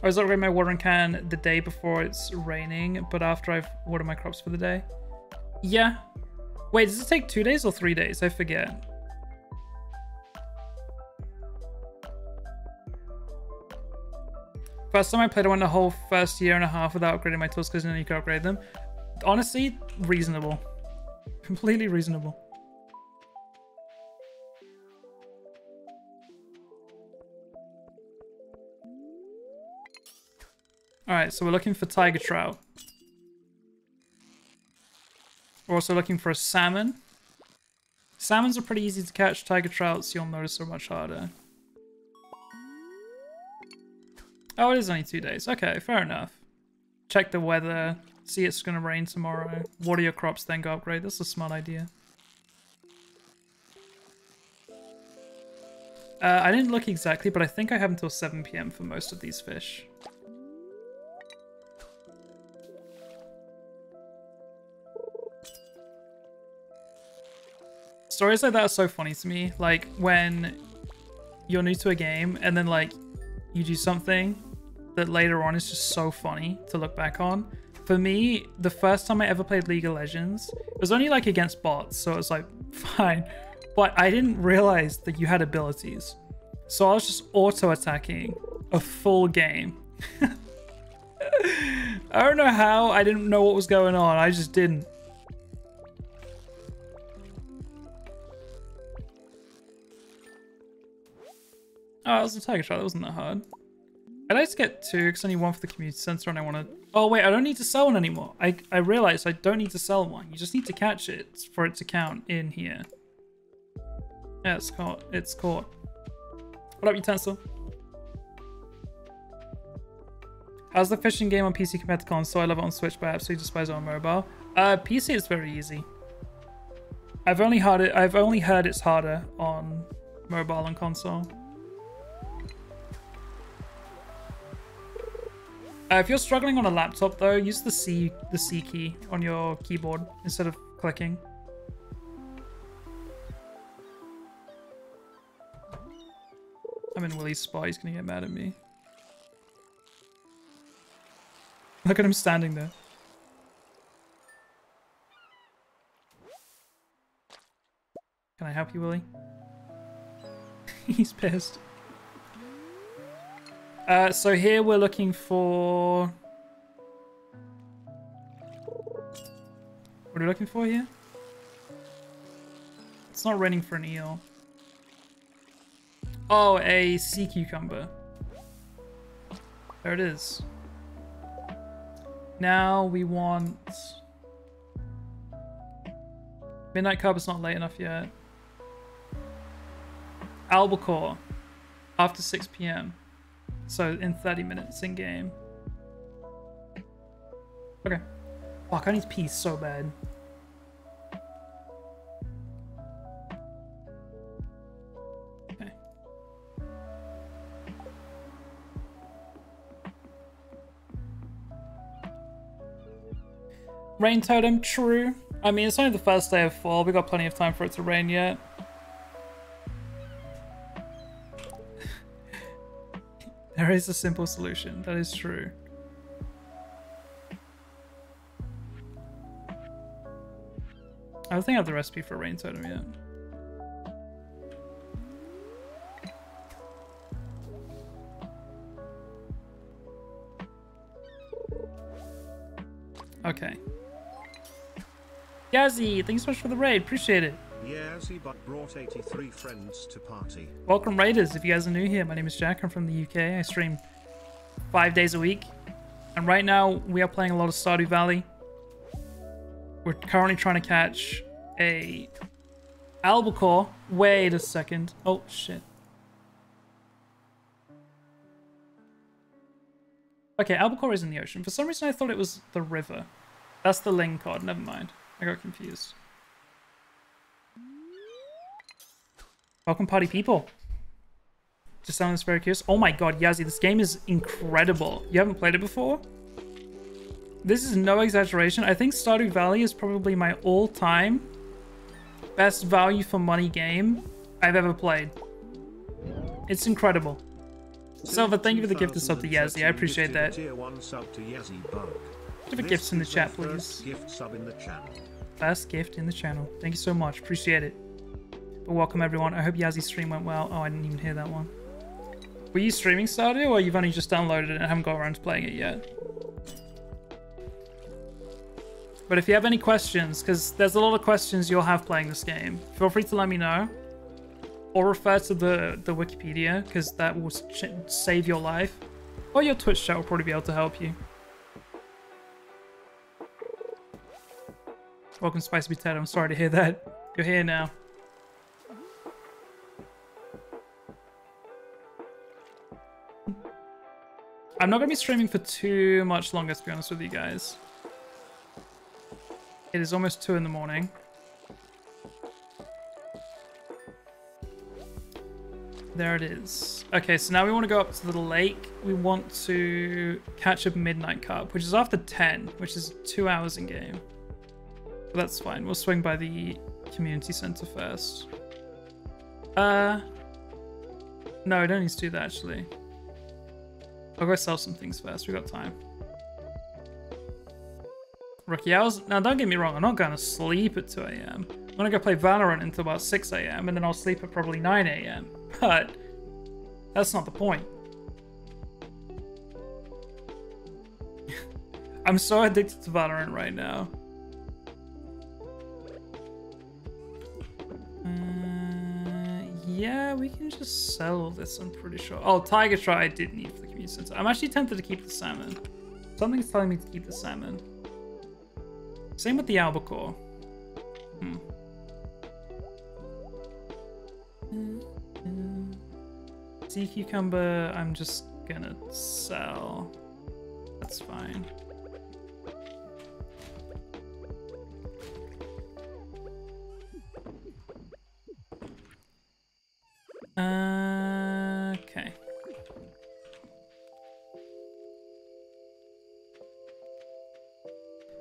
I was upgrading my watering can the day before it's raining, but after I've watered my crops for the day. Yeah. Wait, does it take two days or three days? I forget. First time I played, I went the whole first year and a half without upgrading my tools because then you could upgrade them. Honestly, reasonable. *laughs* Completely reasonable. Alright, so we're looking for tiger trout. We're also looking for a salmon. Salmons are pretty easy to catch. Tiger trouts, you'll notice, are much harder. Oh, it is only two days. Okay, fair enough. Check the weather. See it's going to rain tomorrow. Water your crops, then go upgrade. That's a smart idea. Uh, I didn't look exactly, but I think I have until 7 p.m. for most of these fish. Stories like that are so funny to me. Like when you're new to a game and then like you do something that later on is just so funny to look back on. For me, the first time I ever played League of Legends, it was only like against bots, so it was like *laughs* fine. But I didn't realize that you had abilities. So I was just auto attacking a full game. *laughs* I don't know how, I didn't know what was going on, I just didn't. Oh, it was a tiger shot. That wasn't that hard. I'd like to get two because I need one for the community center and I want to... Oh, wait, I don't need to sell one anymore. I, I realized I don't need to sell one. You just need to catch it for it to count in here. Yeah, it's caught. It's caught. What up, utensil? How's the fishing game on PC compared to console? I love it on Switch, but I absolutely despise it on mobile. Uh, PC is very easy. I've only heard it. I've only heard it's harder on mobile and console. Uh, if you're struggling on a laptop, though, use the C the C key on your keyboard instead of clicking. I'm in Willy's spot. He's gonna get mad at me. Look at him standing there. Can I help you, Willy? *laughs* He's pissed. Uh, so here we're looking for... What are we looking for here? It's not raining for an eel. Oh, a sea cucumber. There it is. Now we want... Midnight Carp is not late enough yet. Albacore. After 6 p.m. So in 30 minutes in game. Okay. Fuck, I need pee so bad. Okay. Rain totem, true. I mean, it's only the first day of fall. We got plenty of time for it to rain yet. There is a simple solution. That is true. I don't think I have the recipe for rain totem yet. Okay. Yazzie, thanks so much for the raid. Appreciate it. Yazzie Bug brought 83 friends to party. Welcome, Raiders. If you guys are new here, my name is Jack. I'm from the UK. I stream five days a week. And right now, we are playing a lot of Stardew Valley. We're currently trying to catch a albacore. Wait a second. Oh, shit. Okay, albacore is in the ocean. For some reason, I thought it was the river. That's the lingcod. Never mind. I got confused. Welcome, party people. Just sounds very curious. Oh my god, Yazzie, this game is incredible. You haven't played it before? This is no exaggeration. I think Stardew Valley is probably my all-time best value for money game I've ever played. It's incredible. Silver, thank you for the gift of sub to Yazzie. I appreciate that. Tier 1 sub to Yazzie Bug. Give a gifts in the chat, please. Gift sub in the channel. First gift in the channel. Thank you so much. Appreciate it. Welcome everyone. I hope Yazzie's stream went well. Oh, I didn't even hear that one. Were you streaming Stardew or you've only just downloaded it and haven't got around to playing it yet? But if you have any questions, because there's a lot of questions you'll have playing this game, feel free to let me know. Or refer to the, the Wikipedia, because that will save your life. Or your Twitch chat will probably be able to help you. Welcome, Spicy Potato. I'm sorry to hear that. You're here now. I'm not going to be streaming for too much longer, to be honest with you guys. It is almost 2 in the morning. There it is. Okay, so now we want to go up to the lake. We want to catch a midnight carp, which is after 10, which is two hours in game. But that's fine. We'll swing by the community center first. Uh, no, I don't need to do that actually. I'll go sell some things first. We got time. Rookie hours. Now, don't get me wrong. I'm not going to sleep at 2 a.m. I'm going to go play Valorant until about 6 a.m. and then I'll sleep at probably 9 a.m. *laughs* But that's not the point. *laughs* I'm so addicted to Valorant right now. Uh, yeah, we can just sell all this, I'm pretty sure. Oh, Tiger Try I did need for I'm actually tempted to keep the salmon. Something's telling me to keep the salmon. Same with the albacore. Hmm. Sea cucumber, I'm just gonna sell. That's fine. Uh, okay.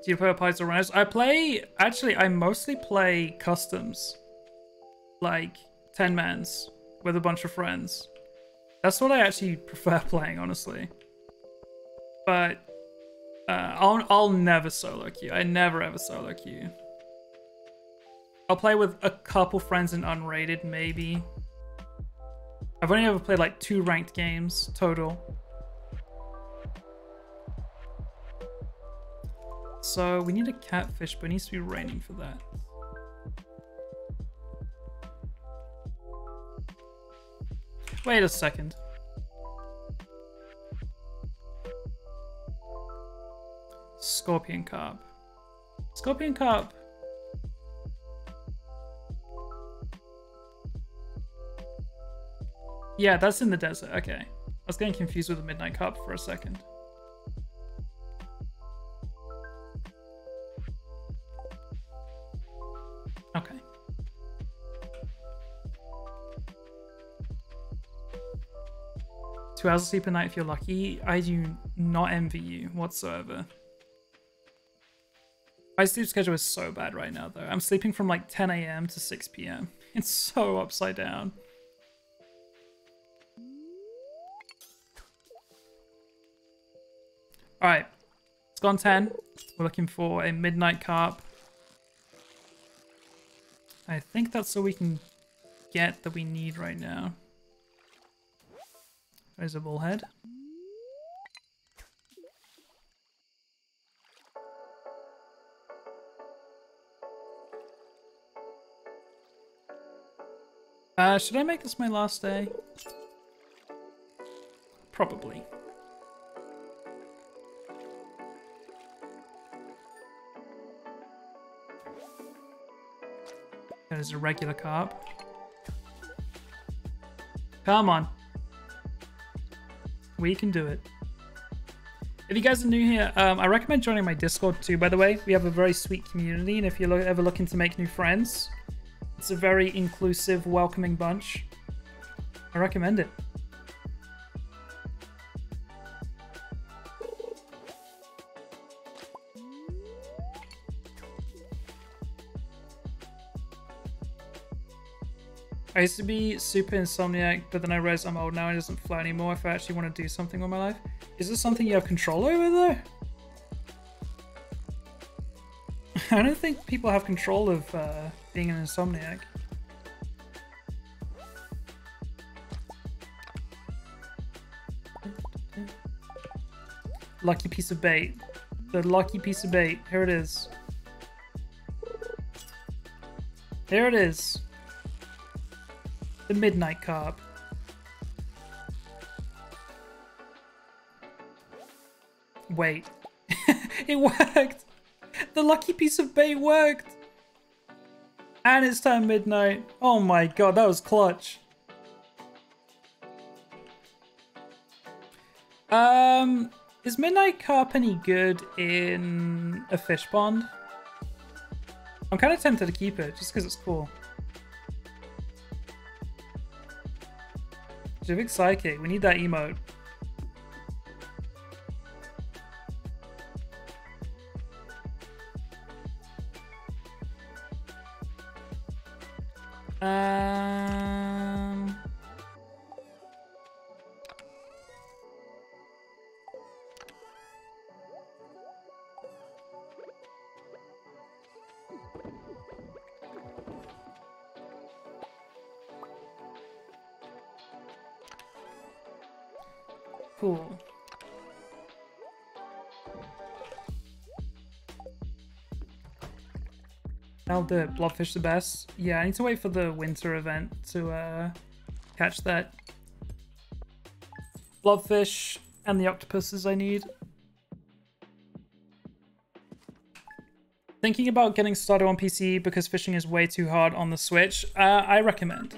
Do you play Pies or Runners? I play, actually, I mostly play customs. Like, 10 mans with a bunch of friends. That's what I actually *laughs* prefer playing, honestly. But, uh, I'll, I'll never solo queue. I never ever solo queue. I'll play with a couple friends in unrated, maybe. I've only ever played like two ranked games total. So we need a catfish, but it needs to be raining for that. Wait a second. Scorpion carp. Scorpion carp. Yeah, that's in the desert. Okay. I was getting confused with the midnight carp for a second. Two hours of sleep a night if you're lucky. I do not envy you whatsoever. My sleep schedule is so bad right now, though. I'm sleeping from like 10 a.m. to 6 p.m. *laughs* It's so upside down. Alright. It's gone 10. We're looking for a midnight carp. I think that's all we can get that we need right now. There's a bullhead. Uh, should I make this my last day? Probably. That is a regular carp. Come on. We can do it. If you guys are new here, um, I recommend joining my Discord too, by the way. We have a very sweet community, and if you're ever looking to make new friends, it's a very inclusive, welcoming bunch. I recommend it. Used to be super insomniac, but then I realized I'm old now and it doesn't fly anymore if I actually want to do something with my life. Is this something you have control over though? *laughs* I don't think people have control of uh, being an insomniac. Lucky piece of bait. The lucky piece of bait. Here it is. There it is. The Midnight Carp. Wait. *laughs* it worked! The lucky piece of bait worked! And it's time midnight. Oh my god, that was clutch. Um, is Midnight Carp any good in a fish pond? I'm kind of tempted to keep it, just because it's cool. Jivik Psychic, we need that emote. It. Blobfish the best. Yeah, I need to wait for the winter event to uh, catch that. Blobfish and the octopuses I need. Thinking about getting started on PC because fishing is way too hard on the Switch, uh, I recommend.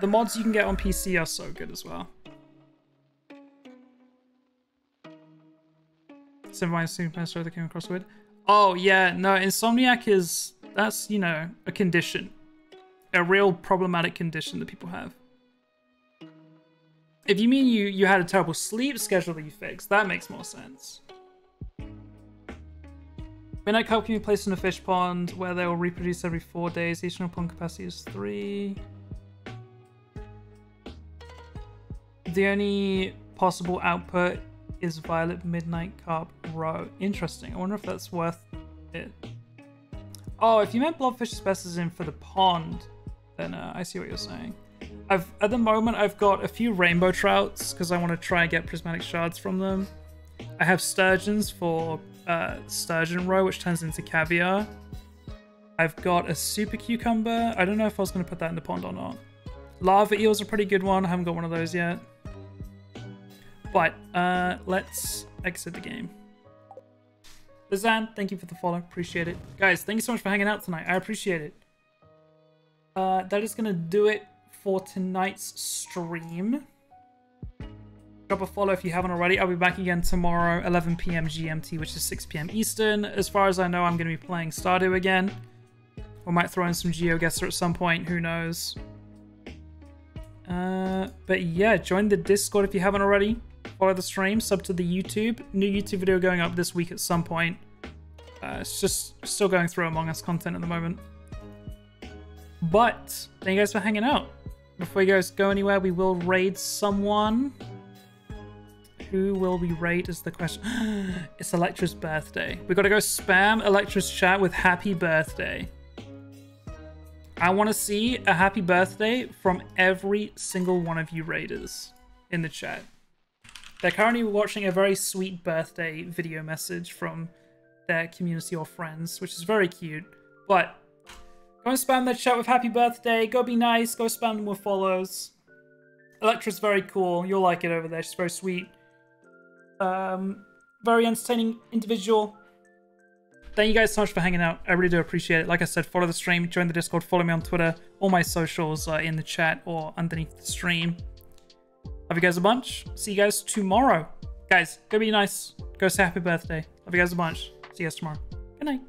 The mods you can get on PC are so good as well. Seven Super Master that came across with. Oh yeah, no, Insomniac is that's, you know, a condition. A real problematic condition that people have. If you mean you, you had a terrible sleep schedule that you fixed, that makes more sense. Midnight Carp can be placed in a fish pond where they will reproduce every four days. Each pond capacity is three. The only possible output is Violet Midnight Carp Roe. Interesting. I wonder if that's worth it. Oh, if you meant Blobfish specimen for the pond, then uh, I see what you're saying. I've At the moment, I've got a few rainbow trouts because I want to try and get prismatic shards from them. I have sturgeons for uh, sturgeon roe, which turns into caviar. I've got a super cucumber. I don't know if I was going to put that in the pond or not. Lava eel's a pretty good one. I haven't got one of those yet. But uh, let's exit the game. Lizanne, thank you for the follow. Appreciate it. Guys, thank you so much for hanging out tonight. I appreciate it. Uh, that is going to do it for tonight's stream. Drop a follow if you haven't already. I'll be back again tomorrow, 11 p.m. GMT, which is 6 p.m. Eastern. As far as I know, I'm going to be playing Stardew again. I might throw in some GeoGuessr at some point. Who knows? Uh, but yeah, join the Discord if you haven't already. Follow the stream, sub to the YouTube. New YouTube video going up this week at some point. Uh, it's just still going through Among Us content at the moment. But thank you guys for hanging out. Before you guys go anywhere, we will raid someone. Who will we raid is the question. *gasps* it's Electra's birthday. We gotta go spam Electra's chat with happy birthday. I want to see a happy birthday from every single one of you raiders in the chat. They're currently watching a very sweet birthday video message from their community or friends, which is very cute. But go and spam that chat with happy birthday. Go be nice. Go spam them with follows. Electra's very cool. You'll like it over there. She's very sweet. Um, very entertaining individual. Thank you guys so much for hanging out. I really do appreciate it. Like I said, follow the stream, join the Discord, follow me on Twitter. All my socials are in the chat or underneath the stream. Love you guys a bunch. See you guys tomorrow. Guys, go be nice. Go say happy birthday. Love you guys a bunch. See you guys tomorrow. Good night.